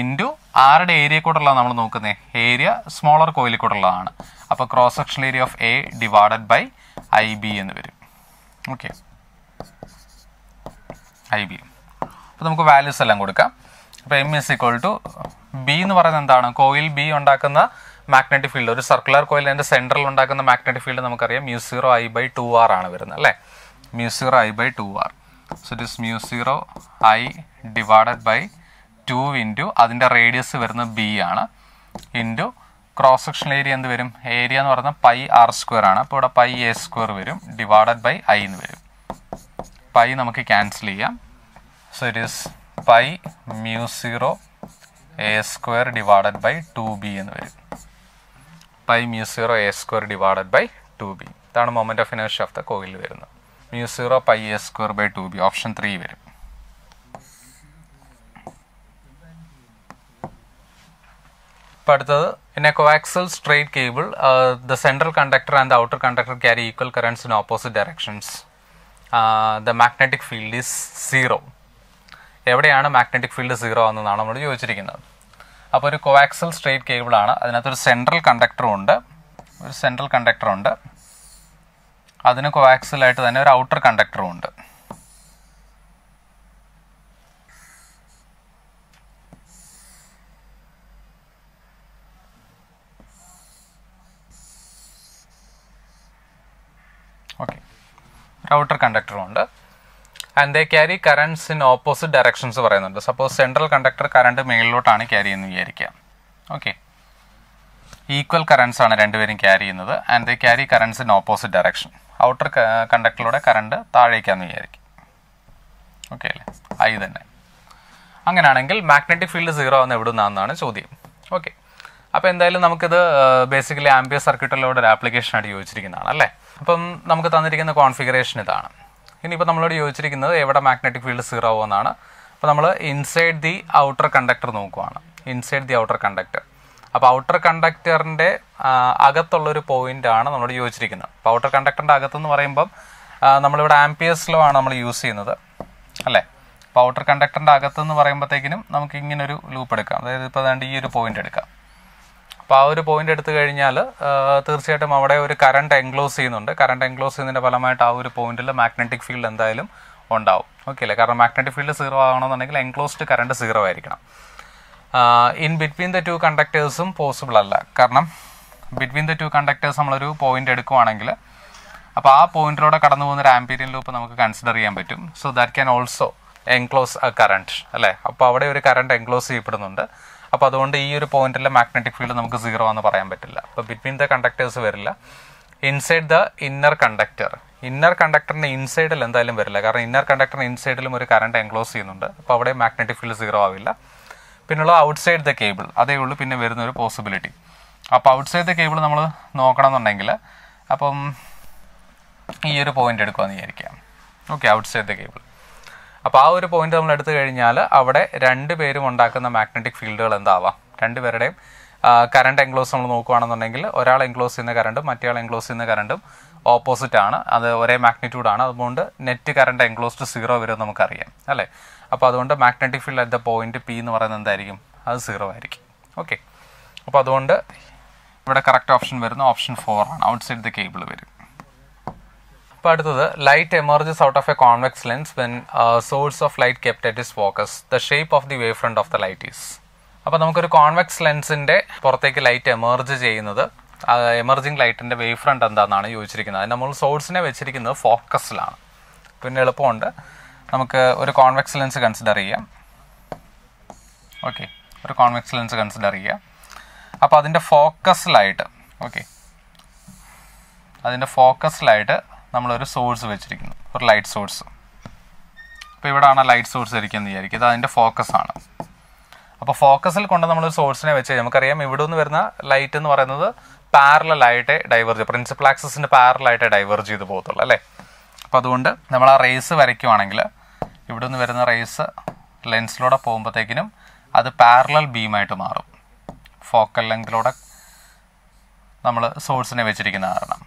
ഇന്റു ആരുടെ ഏരിയ കൂടെയുള്ള നമ്മൾ നോക്കുന്നത് ഏരിയ സ്മോളർ കോയിലിൽ കൂടെയുള്ളതാണ്. അപ്പോൾ cross section area of A divided by I B എന്ന് വരും. ഓക്കെ ഐ ബി അപ്പോൾ നമുക്ക് വാല്യൂസ് എല്ലാം കൊടുക്കാം. അപ്പോൾ M is equal to B എന്ന് പറയുന്നത് എന്താണ്? കോയിൽ ബി ഉണ്ടാക്കുന്ന മാഗ്നറ്റിക് ഫീൽഡ് ഒരു സർക്കുലർ കോയിൽ അതിന്റെ സെൻട്രൽ ഉണ്ടാക്കുന്ന മാഗ്നറ്റിക് ഫീൽഡ് നമുക്കറിയാം. Mu zero I by two R ആണ് വരുന്നത് അല്ലേ? Mu zero I by two R so it is mu zero I divided by two into അതിന്റെ radius വരുന്നത് ബി ആണ്. ഇന്റു ക്രോസ് സെക്ഷൻ ഏരിയ എന്ത് വരും? ഏരിയ എന്ന് പറയുന്നത് പൈ ആർ സ്ക്വയർ ആണ്. അപ്പോൾ ഇവിടെ പൈ എ സ്ക്വയർ വരും ഡിവൈഡഡ് ബൈ ഐ എന്ന് വരും. പൈ നമുക്ക് ക്യാൻസൽ ചെയ്യാം. So it is pi mu zero A square divided by two B എന്ന് വരും. Pi mu zero A square divided by two B ഇതാണ് moment of inertia of the coil വരുന്നത്. Mu zero pi A square by two B option three വരും. ഇപ്പം അടുത്തത് in a straight cable the central conductor and the outer conductor carry equal currents in opposite directions the magnetic field is zero എവിടെയാണ് magnetic field zero എന്നാണ് നമ്മൾ ചോദിച്ചിരിക്കുന്നത്. അപ്പോൾ ഒരു കോആക്സൽ straight cable ആണ്. അതിനകത്തൊരു സെൻട്രൽ കണ്ടക്ടറും ഉണ്ട്. ഒരു സെൻട്രൽ കണ്ടക്ടർ ഉണ്ട്. അതിന് കോവാക്സിലായിട്ട് തന്നെ ഒരു ഔട്ടർ കണ്ടക്ടറും ഉണ്ട്. ഓക്കെ ഒരു ഔട്ടർ കണ്ടക്ടറും ഉണ്ട്. And they carry currents in opposite directions പറയുന്നുണ്ട്. സപ്പോസ് സെൻട്രൽ കണ്ടക്ടർ കറണ്ട് മേളിലോട്ടാണ് ക്യാരി ചെയ്യുന്നത് വിചാരിക്കുക. ഓക്കെ ഈക്വൽ കറൻസ് ആണ് രണ്ടുപേരും ക്യാരി ചെയ്യുന്നത് and they carry currents in opposite direction outer കണ്ടക്ടറിലൂടെ current താഴേക്കാന്ന് വിചാരിക്കും. ഓക്കെ അല്ലേ? ഐ തന്നെ. അങ്ങനെയാണെങ്കിൽ മാഗ്നറ്റിക് ഫീൽഡ് സീറോ ആവുന്ന എവിടെ നിന്നാണെന്നാണ് ചോദ്യം. ഓക്കെ അപ്പോൾ എന്തായാലും നമുക്കിത് ബേസിക്കലി ആംബിയ സർക്യൂട്ടിലൂടെ ഒരു ആപ്ലിക്കേഷനായിട്ട് ചോദിച്ചിരിക്കുന്നതാണ് അല്ലേ? അപ്പം നമുക്ക് തന്നിരിക്കുന്ന കോൺഫിഗറേഷൻ ഇതാണ്. ഇനിയിപ്പോൾ നമ്മളോട് ചോദിച്ചിരിക്കുന്നത് എവിടെ മാഗ്നറ്റിക് ഫീൽഡ് സീറോ ആവുമെന്നാണ്. അപ്പോൾ നമ്മൾ ഇൻസൈഡ് ദി ഔട്ടർ കണ്ടക്ടർ നോക്കുവാണ്. ഇൻസൈഡ് ദി ഔട്ടർ കണ്ടക്ടർ അപ്പോൾ ഔട്ടർ കണ്ടക്ടറിന്റെ അകത്തുള്ള ഒരു പോയിന്റ് ആണ് നമ്മൾ ചോദിച്ചിരിക്കുന്നത് അപ്പോൾ ഔട്ടർ കണ്ടക്ടറിന്റെ അകത്തെന്ന് പറയുമ്പം നമ്മളിവിടെ ആംപിയേഴ്സ് ലോ ആണ് നമ്മൾ യൂസ് ചെയ്യുന്നത്. അല്ലേ? അപ്പോൾ ഔട്ടർ കണ്ടക്ടറിന്റെ അകത്തെന്ന് പറയുമ്പോഴത്തേക്കിനും നമുക്ക് ഇങ്ങനെ ഒരു ലൂപ്പ് എടുക്കാം. അതായത് ഇപ്പോൾ ഏതാണ്ട് ഈ ഒരു പോയിന്റ് എടുക്കാം. അപ്പോൾ ആ ഒരു പോയിന്റ് എടുത്തു കഴിഞ്ഞാൽ തീർച്ചയായിട്ടും അവിടെ ഒരു കറണ്ട് എൻക്ലോസ് ചെയ്യുന്നുണ്ട്. കറണ്ട് എൻക്ലോസ് ചെയ്യുന്നതിന്റെ ഫലമായിട്ട് ആ ഒരു പോയിന്റിൽ മാഗ്നറ്റിക് ഫീൽഡ് എന്തായാലും ഉണ്ടാവും. ഓക്കെ അല്ലേ? കാരണം മാഗ്നറ്റിക് ഫീൽഡ് സീറോ ആകണമെന്നുണ്ടെങ്കിൽ എൻക്ലോസ്ഡ് കറണ്ട് സീറോ ആയിരിക്കണം. ഇൻ ബിറ്റ്വീൻ ദ ടു കണ്ടക്ടേഴ്സും പോസിബിൾ അല്ല. കാരണം ബിറ്റ്വീൻ ദ ടു കണ്ടക്ടേഴ്സ് നമ്മളൊരു പോയിന്റ് എടുക്കുവാണെങ്കിൽ അപ്പോൾ ആ പോയിന്റിലൂടെ കടന്നു പോകുന്ന ഒരു ആംപീരിയൻ ലൂപ്പ് നമുക്ക് കൺസിഡർ ചെയ്യാൻ പറ്റും. So that can also enclose a current അല്ലേ? അപ്പോൾ അവിടെ ഒരു കറണ്ട് എൻക്ലോസ് ചെയ്യപ്പെടുന്നുണ്ട്. അപ്പോൾ അതുകൊണ്ട് ഈ ഒരു പോയിന്റിലെ മാഗ്നറ്റിക് ഫീൽഡ് നമുക്ക് സീറോ എന്ന് പറയാൻ പറ്റില്ല. അപ്പോൾ ബിറ്റ്വീൻ ദ കണ്ടക്ടേഴ്സ് വരില്ല. Inside the inner conductor inner കണ്ടക്ടറിന്റെ ഇൻസൈഡിൽ എന്തായാലും വരില്ല. കാരണം ഇന്നർ കണ്ടക്ടറിന് ഇൻസൈഡിലും ഒരു കറണ്ട് എൻക്ലോസ് ചെയ്യുന്നുണ്ട്. അപ്പോൾ അവിടെ മാഗ്നറ്റിക് ഫീൽഡ് സീറോ ആവില്ല. പിന്നുള്ള ഔട്ട്സൈഡ് ദ കേബിൾ അതേ ഉള്ളൂ. പിന്നെ വരുന്ന ഒരു പോസിബിലിറ്റി അപ്പോൾ ഔട്ട്സൈഡ് ദ കേബിൾ നമ്മൾ നോക്കണം എന്നുണ്ടെങ്കിൽ അപ്പം ഈ ഒരു പോയിന്റ് എടുക്കുമെന്ന് വിചാരിക്കാം. ഓക്കെ ഔട്ട്സൈഡ് ദ കേബിൾ അപ്പോൾ ആ ഒരു പോയിന്റ് നമ്മൾ എടുത്തു കഴിഞ്ഞാൽ അവിടെ രണ്ട് പേരും ഉണ്ടാക്കുന്ന മാഗ്നറ്റിക് ഫീൽഡുകൾ എന്താവാം? രണ്ടുപേരുടെയും കറണ്ട് എൻക്ലോസ് നമ്മൾ നോക്കുകയാണെന്നുണ്ടെങ്കിൽ ഒരാൾ എൻക്ലോസ് ചെയ്യുന്ന കറണ്ടും മറ്റേ എൻക്ലോസ് ചെയ്യുന്ന കറണ്ടും ഓപ്പോസിറ്റ് ആണ്. അത് ഒരേ മാഗ്നിറ്റ്യൂഡ് ആണ്. അതുകൊണ്ട് net current enclose to zero വരും നമുക്കറിയാം. അല്ലേ? അപ്പോൾ അതുകൊണ്ട് magnetic field at the point P എന്ന് പറയുന്നത് എന്തായിരിക്കും? അത് സീറോ ആയിരിക്കും. ഓക്കെ അപ്പോൾ അതുകൊണ്ട് ഇവിടെ കറക്റ്റ് ഓപ്ഷൻ വരുന്ന. ഓപ്ഷൻ ഫോർ ആണ്. ഔട്ട്സൈഡ് ദ കേബിൾ വരും. അപ്പോൾ അടുത്തത് light emerges out of a convex lens when source of light kept at is focus the shape of the wave front of the light is അപ്പോൾ നമുക്കൊരു convex ലെൻസിന്റെ പുറത്തേക്ക് light emerge ചെയ്യുന്നത് emerging ലൈറ്റിന്റെ wave front എന്താണെന്നാണ് ചോദിച്ചിരിക്കുന്നത്. നമ്മൾ സോഴ്സിനെ വെച്ചിരിക്കുന്നത് ഫോക്കസിലാണ് പിന്നെ എളുപ്പമുണ്ട്. നമുക്ക് ഒരു കോൺവെക്സ് ലെൻസ് കൺസിഡർ ചെയ്യാം. ഓക്കെ ഒരു കോൺവെക്സ് ലെൻസ് കൺസിഡർ ചെയ്യാം. അപ്പോൾ അതിന്റെ ഫോക്കസിലായിട്ട് ഓക്കെ അതിന്റെ ഫോക്കസിലായിട്ട് നമ്മളൊരു സോഴ്സ് വെച്ചിരിക്കുന്നു ഒരു ലൈറ്റ് സോഴ്സ് അപ്പോൾ ഇവിടെയാണ് ലൈറ്റ് സോഴ്സ് ഇരിക്കുന്നത് വിചാരിക്കും ഇത് അതിന്റെ ഫോക്കസാണ് അപ്പോൾ ഫോക്കസിൽ കൊണ്ട് നമ്മളൊരു സോഴ്സിനെ വെച്ച് നമുക്കറിയാം ഇവിടെ നിന്ന് വരുന്ന ലൈറ്റ് എന്ന് പറയുന്നത് പാരലായിട്ട് ഡൈവേർജ് പ്രിൻസിപ്പൽ ആക്സസിന്റെ പാരലായിട്ട് ഡൈവേർജ് ചെയ്ത് പോകത്തുള്ളൂ അല്ലേ? അപ്പോൾ അതുകൊണ്ട് നമ്മൾ ആ റേസ് വരയ്ക്കുവാണെങ്കിൽ ഇവിടെ നിന്ന് വരുന്ന റേസ് ലെൻസിലൂടെ പോകുമ്പോഴത്തേക്കിനും അത് പാരലൽ ബീമായിട്ട് മാറും. ഫോക്കൽ ലെങ്തിലൂടെ നമ്മൾ സോഴ്സിനെ വെച്ചിരിക്കുന്ന കാരണം.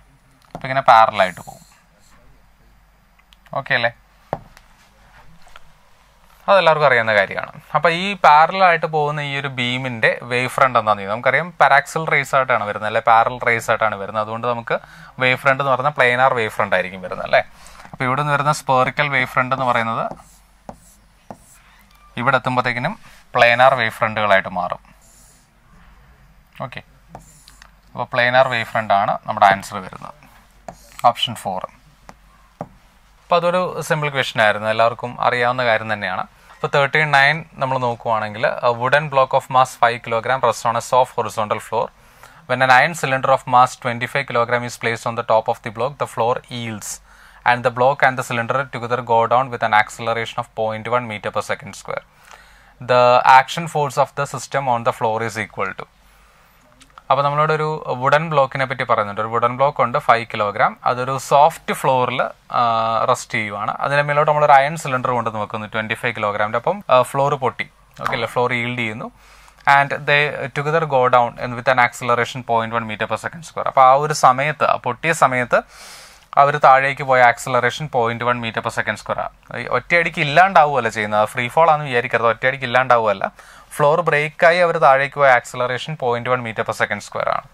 അപ്പം ഇങ്ങനെ പാരലായിട്ട് പോകും. ഓക്കെ അല്ലേ? അതെല്ലാവർക്കും അറിയാവുന്ന കാര്യമാണ്. അപ്പോൾ ഈ പാരലായിട്ട് പോകുന്ന ഈ ഒരു ബീമിന്റെ വേവ് ഫ്രണ്ട് എന്താണെന്ന് നമുക്കറിയാം പാരാക്സൽ റേസ് ആയിട്ടാണ് വരുന്നത് അല്ലെ? പാരൽ റേസ് ആയിട്ടാണ് വരുന്നത്. അതുകൊണ്ട് നമുക്ക് വേവ് ഫ്രണ്ട് എന്ന് പറഞ്ഞാൽ പ്ലെയിനാർ വേവ് ഫ്രണ്ട് ആയിരിക്കും വരുന്നത് അല്ലേ? അപ്പോൾ ഇവിടെ നിന്ന് വരുന്ന സ്പേറിക്കൽ വേവ് ഫ്രണ്ട് എന്ന് പറയുന്നത് ഇവിടെ എത്തുമ്പോഴത്തേക്കിനും പ്ലെയിനാർ വേവ് ഫ്രണ്ടുകളായിട്ട് മാറും. ഓക്കെ അപ്പോൾ പ്ലെയിനാർ വേവ് ഫ്രണ്ട് ആണ് നമ്മുടെ ആൻസർ വരുന്നത്. ഓപ്ഷൻ ഫോർ അപ്പോൾ അതൊരു സിമ്പിൾ ക്വസ്റ്റൻ ആയിരുന്നു. എല്ലാവർക്കും അറിയാവുന്ന കാര്യം തന്നെയാണ്. അപ്പോൾ തേർട്ടീൻ നയൻ നമ്മൾ നോക്കുവാണെങ്കിൽ wooden block of mass five kilogram rest on a soft horizontal floor when an iron cylinder of mass twenty five kilogram is placed on the top of the block the floor yields the block and the cylinder together go down with an acceleration of point one metre per second square the action force of the system on the floor is equal to അപ്പോൾ നമ്മളോട് ഒരു wooden ബ്ലോക്കിനെ പറ്റി പറയുന്നുണ്ട്. ഒരു wooden block ഉണ്ട് five kilogram അതൊരു soft ഫ്ലോറിൽ rest ചെയ്യുവാണ്. അതിന് മേലോട്ട് നമ്മൾ ഒരു അയൺ സിലിണ്ടർ കൊണ്ട് നോക്കുന്നു ട്വന്റി ഫൈവ് കിലോഗ്രാമിന്റെ അപ്പം ഫ്ലോർ പൊട്ടി. ഓക്കെ അല്ലേ? ഫ്ലോർ ഈൽഡ് ചെയ്യുന്നു. And they together go down with an acceleration point one metre per second square അപ്പോൾ ആ ഒരു സമയത്ത് പൊട്ടിയ സമയത്ത് അവർ താഴേക്ക് പോയ acceleration point one metre per second square ഒറ്റയടിക്ക് ഇല്ലാണ്ടാവുമല്ല ചെയ്യുന്നത്. ഫ്രീ ഫോൾ ആണെന്ന് വിചാരിക്കരുത്. ഒറ്റയടിക്ക് ഇല്ലാണ്ടാവുമല്ല ഫ്ലോർ ബ്രേക്കായി അവർ താഴേക്ക് പോയ acceleration point one metre per second square ആണ്.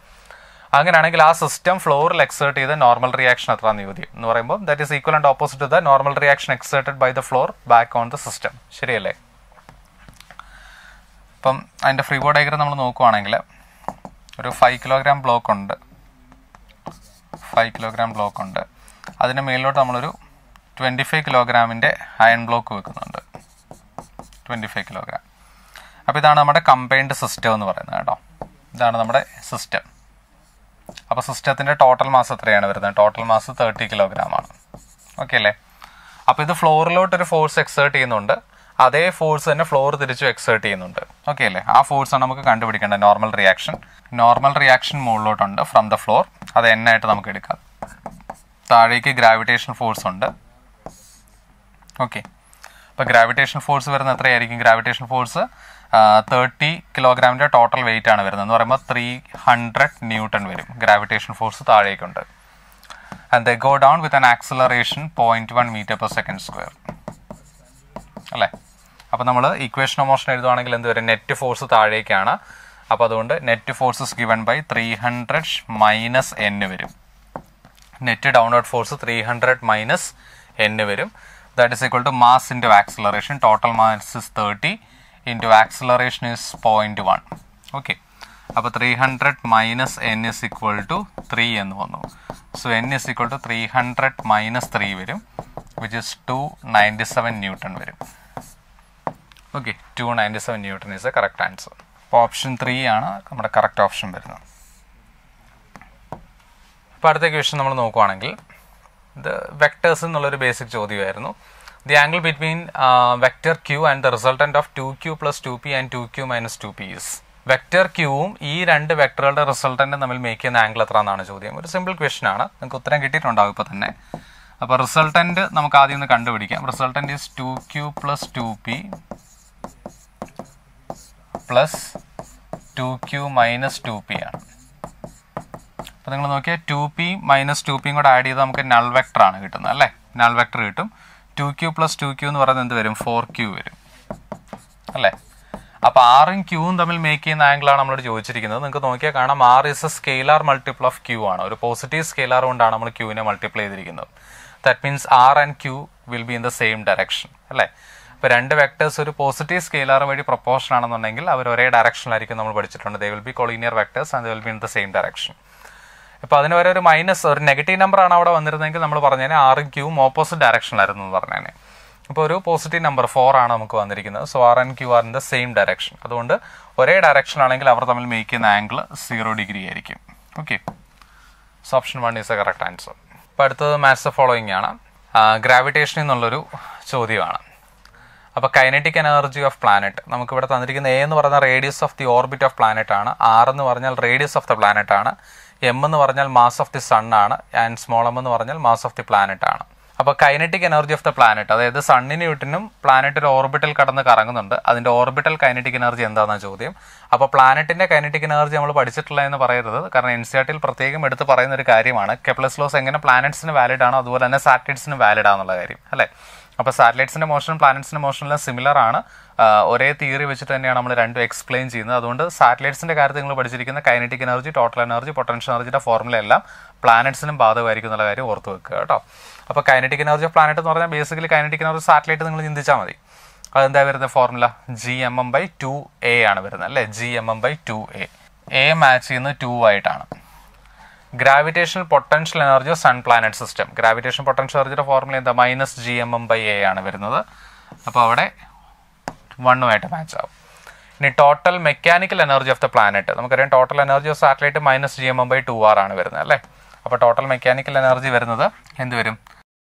അങ്ങനെയാണെങ്കിൽ ആ സിസ്റ്റം ഫ്ലോറിൽ എക്സേർട്ട് ചെയ്ത നോർമൽ റിയാക്ഷൻ എത്ര ചോദ്യം എന്ന് പറയുമ്പോൾ that is equal and opposite the normal reaction exerted by the floor back on the system ശരിയല്ലേ? അപ്പം അതിന്റെ ഫ്രീ ബോർഡ് ഡയഗ്രം നമ്മൾ നോക്കുവാണെങ്കിൽ ഒരു ഫൈവ് കിലോഗ്രാം ബ്ലോക്ക് ഉണ്ട്. ഫൈവ് കിലോഗ്രാം ബ്ലോക്ക് ഉണ്ട്. അതിന് മുകളിലോട്ട് നമ്മളൊരു ട്വന്റി ഫൈവ് കിലോഗ്രാമിന്റെ അയൺ ബ്ലോക്ക് വെക്കുന്നുണ്ട്. ട്വന്റി ഫൈവ് കിലോഗ്രാം അപ്പോൾ ഇതാണ് നമ്മുടെ കമ്പൈൻഡ് സിസ്റ്റം എന്ന് പറയുന്നത് കേട്ടോ. ഇതാണ് നമ്മുടെ സിസ്റ്റം അപ്പോൾ സിസ്റ്റത്തിന്റെ ടോട്ടൽ മാസ് എത്രയാണ് വരുന്നത്? ടോട്ടൽ മാസ് തേർട്ടി കിലോഗ്രാം ആണ്. ഓക്കെ അല്ലേ? അപ്പോൾ ഇത് ഫ്ലോറിലോട്ടൊരു ഫോഴ്സ് എക്സേർട്ട് ചെയ്യുന്നുണ്ട്. അതേ ഫോഴ്സ് തന്നെ ഫ്ലോർ തിരിച്ചു എക്സേർട്ട് ചെയ്യുന്നുണ്ട്. ഓക്കെ അല്ലേ? ആ ഫോഴ്സ് ആണ് നമുക്ക് കണ്ടുപിടിക്കേണ്ടത്. നോർമൽ റിയാക്ഷൻ നോർമൽ റിയാക്ഷൻ മുകളിലോട്ടുണ്ട് ഫ്രം ദ ഫ്ലോർ അത് ആയിട്ട് നമുക്ക് എടുക്കാം. താഴേക്ക് ഗ്രാവിറ്റേഷൻ ഫോഴ്സ് ഉണ്ട്. ഓക്കെ അപ്പോൾ ഗ്രാവിറ്റേഷൻ ഫോഴ്സ് വരുന്നത് എത്രയായിരിക്കും? ഗ്രാവിറ്റേഷൻ ഫോഴ്സ് തേർട്ടി കിലോഗ്രാമിന്റെ ടോട്ടൽ വെയിറ്റ് ആണ് വരുന്നത്. എന്ന് പറയുമ്പോൾ ത്രീ ഹൺഡ്രഡ് ന്യൂട്ടൺ വരും. Gravitation force താഴേക്കുണ്ട്. And the go down with an acceleration point one metre per second square അല്ലേ? അപ്പോൾ നമ്മൾ ഇക്വേഷൻ ഓഫ് മോഷൻ എഴുതുവാണെങ്കിൽ എന്ത് വരും? നെറ്റ് ഫോഴ്സ് താഴേക്കാണ്. അപ്പോൾ അതുകൊണ്ട് net forces given by three hundred minus N വരും. Net downward force three hundred minus N വരും. That is equal to mass into acceleration total mass is thirty into acceleration is point one okay അപ്പോൾ three hundred minus N is equal to three എന്ന് വന്നു. So N is equal to three hundred minus three വരും which is two ninety seven newton വരും. Okay two ninety seven newton is a correct answer അപ്പോൾ option three ആണ് നമ്മുടെ correct option വരുന്നത്. അപ്പോൾ അടുത്ത ക്വസ്റ്റ്യൻ നമ്മൾ നോക്കുവാണെങ്കിൽ ഇത് വെക്ടേഴ്സ് എന്നുള്ളൊരു basic ചോദ്യമായിരുന്നു. The angle between vector Q and the resultant of two Q plus two P and two Q minus two P is vector ക്യൂവും ഈ രണ്ട് വെക്ടറുകളുടെ റിസൾട്ടന്റ് തമ്മിൽ മേക്ക് ചെയ്യുന്ന ആംഗിൾ എത്ര എന്നാണ് ചോദ്യം. ഒരു സിമ്പിൾ ക്വസ്റ്റൻ ആണ്. നിങ്ങൾക്ക് ഉത്തരം കിട്ടിയിട്ടുണ്ടാവും ഇപ്പോൾ തന്നെ. അപ്പോൾ റിസൾട്ടന്റ് നമുക്ക് ആദ്യം ഒന്ന് കണ്ടുപിടിക്കാം. Resultant is two Q plus two P plus two Q minus two P ആണ്. അപ്പോൾ നിങ്ങൾ നോക്കിയാൽ ടു പി മൈനസ് ടു പിയും കൂടെ ആഡ് ചെയ്താൽ നമുക്ക് നൾ വെക്ടർ ആണ് കിട്ടുന്നത് അല്ലേ? നൾ വെക്ടർ കിട്ടും. Two Q plus two Q എന്ന് പറയുന്നത് എന്ത് വരും? ഫോർ ക്യൂ വരും. അല്ലേ? അപ്പോൾ ആറും ക്യൂവും തമ്മിൽ മേക്ക് ചെയ്യുന്ന ആംഗിളാണ് നമ്മളോട് ചോദിച്ചിരിക്കുന്നത്. നിങ്ങൾക്ക് നോക്കിയാൽ കാണാം R is a scalar multiple of Q ആണ്. ഒരു പോസിറ്റീവ് സ്കെയിലാർ കൊണ്ടാണ് നമ്മൾ ക്യൂവിനെ മൾട്ടിപ്ലൈ ചെയ്തിരിക്കുന്നത്. That means R and Q will be in the same direction അല്ലേ? ഇപ്പോൾ രണ്ട് വെക്ടേഴ്സ് ഒരു പോസിറ്റീവ് സ്കെയിലാർ വഴി പ്രൊപ്പോർഷൻ ആണെന്നുണ്ടെങ്കിൽ അവർ ഒരേ ഡയറക്ഷനിലായിരിക്കും നമ്മൾ പഠിച്ചിട്ടുണ്ട്. They will be collinear vectors and will be in the same direction ഇപ്പോൾ അതിന് വരെ ഒരു മൈനസ് ഒരു നെഗറ്റീവ് നമ്പർ ആണ് അവിടെ വന്നിരുന്നെങ്കിൽ നമ്മൾ പറഞ്ഞേനെ ആറും ക്യൂവും ഓപ്പോസിറ്റ് ഡയറക്ഷനിലായിരുന്നു എന്ന് പറഞ്ഞേനെ. ഇപ്പോൾ ഒരു പോസിറ്റീവ് നമ്പർ ഫോർ ആണ് നമുക്ക് വന്നിരിക്കുന്നത്. So R and Q are in the same direction അതുകൊണ്ട് ഒരേ ഡയറക്ഷൻ ആണെങ്കിൽ അവർ തമ്മിൽ മേക്ക് ആംഗിൾ സീറോ ഡിഗ്രി ആയിരിക്കും. Okay so option one is a correct answer ഇപ്പോൾ അടുത്തത് മാത്സ് ഫോളോയിങ് ആണ്. ഗ്രാവിറ്റേഷൻ എന്നുള്ളൊരു ചോദ്യമാണ്. അപ്പോൾ കൈനറ്റിക് എനർജി ഓഫ് പ്ലാനറ്റ് നമുക്ക് ഇവിടെ തന്നിരിക്കുന്ന എ എന്ന് പറഞ്ഞാൽ radius of the orbit of planet ആണ്. ആർ എന്ന് പറഞ്ഞാൽ റേഡിയസ് ഓഫ് ദ പ്ലാനറ്റ് ആണ്. എം എന്ന് പറഞ്ഞാൽ മാസ് ഓഫ് ദി സൺ ആണ്. ആൻഡ് സ്മോൾ എം എന്ന് പറഞ്ഞാൽ മാസ് ഓഫ് ദി പ്ലാനറ്റ് ആണ്. അപ്പോൾ kinetic energy of the planet അതായത് സണ്ണിന് ചുറ്റിനും പ്ലാനറ്റിൽ ഓർബിറ്റൽ കടന്ന് കറങ്ങുന്നുണ്ട്. അതിന്റെ ഓർബിറ്റൽ കൈനറ്റിക് എനർജി എന്താണെന്ന ചോദ്യം. അപ്പോൾ പ്ലാനറ്റിന്റെ കൈനറ്റിക് എനർജി നമ്മൾ പഠിച്ചിട്ടില്ല എന്ന് പറയരുത്. കാരണം എൻ സി ആർ ടിയിൽ പ്രത്യേകം എടുത്ത് പറയുന്ന ഒരു കാര്യമാണ്. കെപ്ലസ് ലോസ് എങ്ങനെ പ്ലാനറ്റ്സിന് വാലിഡ് ആണോ അതുപോലെ തന്നെ സാറ്റലൈറ്റ്സിന് വാലിഡ് ആണെന്നുള്ള കാര്യം. അല്ലേ? അപ്പോൾ സാറ്റലൈറ്റ്സിന്റെ മോഷനും പ്ലാനറ്റ്സിന്റെ മോഷനെല്ലാം സിമിലർ ആണ്. ഒരേ തിയറി വെച്ചിട്ട് തന്നെയാണ് നമ്മൾ രണ്ടും എക്സ്പ്ലെയിൻ ചെയ്യുന്നത്. അതുകൊണ്ട് സാറ്റലൈറ്റ്സിന്റെ കാര്യത്തിൽ നിങ്ങൾ പഠിച്ചിരിക്കുന്ന kinetic energy total energy potential എനർജിയുടെ ഫോർമുല എല്ലാം പ്ലാനറ്റ്സിനും ബാധകമായിരിക്കും എന്നുള്ള കാര്യം ഓർത്ത് വെക്കുക കേട്ടോ. അപ്പോൾ കൈനറ്റിക് എനർജി ഓഫ് പ്ലാനറ്റ് എന്ന് പറഞ്ഞാൽ ബേസിക്കലി കൈനറ്റിക് എനർജി സാറ്റലൈറ്റ് നിങ്ങൾ ചിന്തിച്ചാൽ മതി. അതെന്താ വരുന്നത് formula G M m by two a ആണ് വരുന്നത് അല്ലേ? G M m by two a a match ചെയ്യുന്നത് ടു ആയിട്ടാണ് gravitational potential energy sun planet system gravitation potential എനർജിയുടെ ഫോർമുല എന്താ minus G M m by a ആണ് വരുന്നത്. അപ്പോൾ അവിടെ വണ്ണുമായിട്ട് മാച്ച് ആവും. ഇനി total mechanical energy of the planet നമുക്കറിയാം total energy of satellite minus G M m by two R ആണ് വരുന്നത് അല്ലേ? അപ്പോൾ ടോട്ടൽ മെക്കാനിക്കൽ എനർജി വരുന്നത് എന്ത് വരും?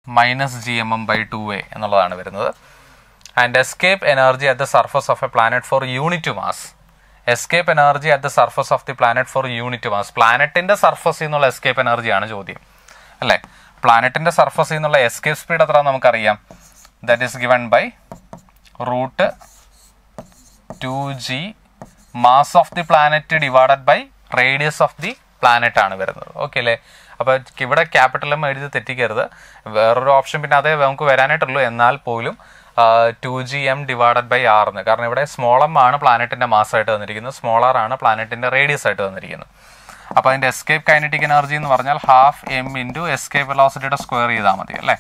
Minus G M m by two a എന്നുള്ളതാണ് വരുന്നത്. And escape energy at the surface of a planet for unit mass escape energy at the surface of the planet for unit mass പ്ലാനറ്റിന്റെ സർഫസിൽ നിന്നുള്ള escape എനർജിയാണ് ചോദ്യം. അല്ലേ? പ്ലാനറ്റിന്റെ സർഫസിൽ നിന്നുള്ള escape speed എത്ര നമുക്കറിയാം. That is given by root two G mass of the planet divided by radius of the planet ആണ് വരുന്നത്. ഓക്കെ അല്ലേ? അപ്പോൾ ഇവിടെ ക്യാപിറ്റലും എഴുതി തെറ്റിക്കരുത്. വേറൊരു ഓപ്ഷൻ പിന്നെ അതേ നമുക്ക് വരാനായിട്ടുള്ളൂ എന്നാൽ പോലും two G M divided by R എന്ന് കാരണം ഇവിടെ സ്മോൾ എം ആണ് പ്ലാനറ്റിന്റെ മാസ് ആയിട്ട് തന്നിരിക്കുന്നത് ആർ ആണ് പ്ലാനറ്റിന്റെ റേഡിയസ് ആയിട്ട് തന്നിരിക്കുന്നത് അപ്പോൾ അതിന്റെ എസ്കേപ്പ് കൈനറ്റിക് എനർജി എന്ന് പറഞ്ഞാൽ ഹാഫ് എം ഇന്റു എസ്കേപ്പ് വെലോസിറ്റിയുടെ സ്ക്വയർ ചെയ്താൽ മതി അല്ലേ?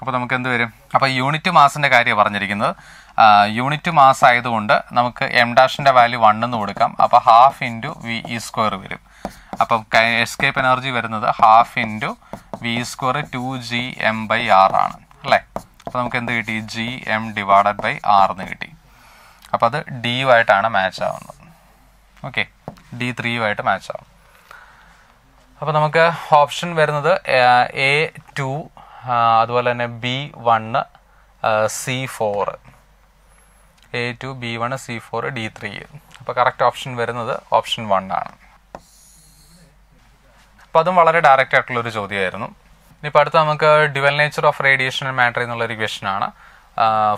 അപ്പോൾ നമുക്ക് എന്ത് വരും? അപ്പോൾ യൂണിറ്റ് മാസിന്റെ കാര്യം പറഞ്ഞിരിക്കുന്നത്. യൂണിറ്റ് മാസ് ആയതുകൊണ്ട് നമുക്ക് എം ഡാഷിന്റെ വാല്യൂ വൺ എന്ന് കൊടുക്കാം. അപ്പോൾ half into v e square വരും. അപ്പം എസ്കേപ്പ് എനർജി വരുന്നത് half into v square two G M by R ആണ് അല്ലേ? അപ്പോൾ നമുക്ക് എന്ത് കിട്ടി? G M divided by R എന്ന് കിട്ടി. അപ്പോൾ അത് ഡി യു ആയിട്ടാണ് മാച്ച് ആവുന്നത്. ഓക്കെ ഡി ത്രീ യു ആയിട്ട് മാച്ച് ആവും. അപ്പോൾ നമുക്ക് ഓപ്ഷൻ വരുന്നത് എ ടു അതുപോലെ തന്നെ B one C four A two B one C four D three അപ്പോൾ കറക്റ്റ് ഓപ്ഷൻ വരുന്നത് ഓപ്ഷൻ വൺ ആണ്. അപ്പോൾ അതും വളരെ ഡയറക്റ്റ് ആയിട്ടുള്ളൊരു ചോദ്യമായിരുന്നു. ഇനിയിപ്പോൾ അടുത്ത് നമുക്ക് dual nature of radiation matter എന്നുള്ളൊരു ക്വസ്റ്റൻ ആണ്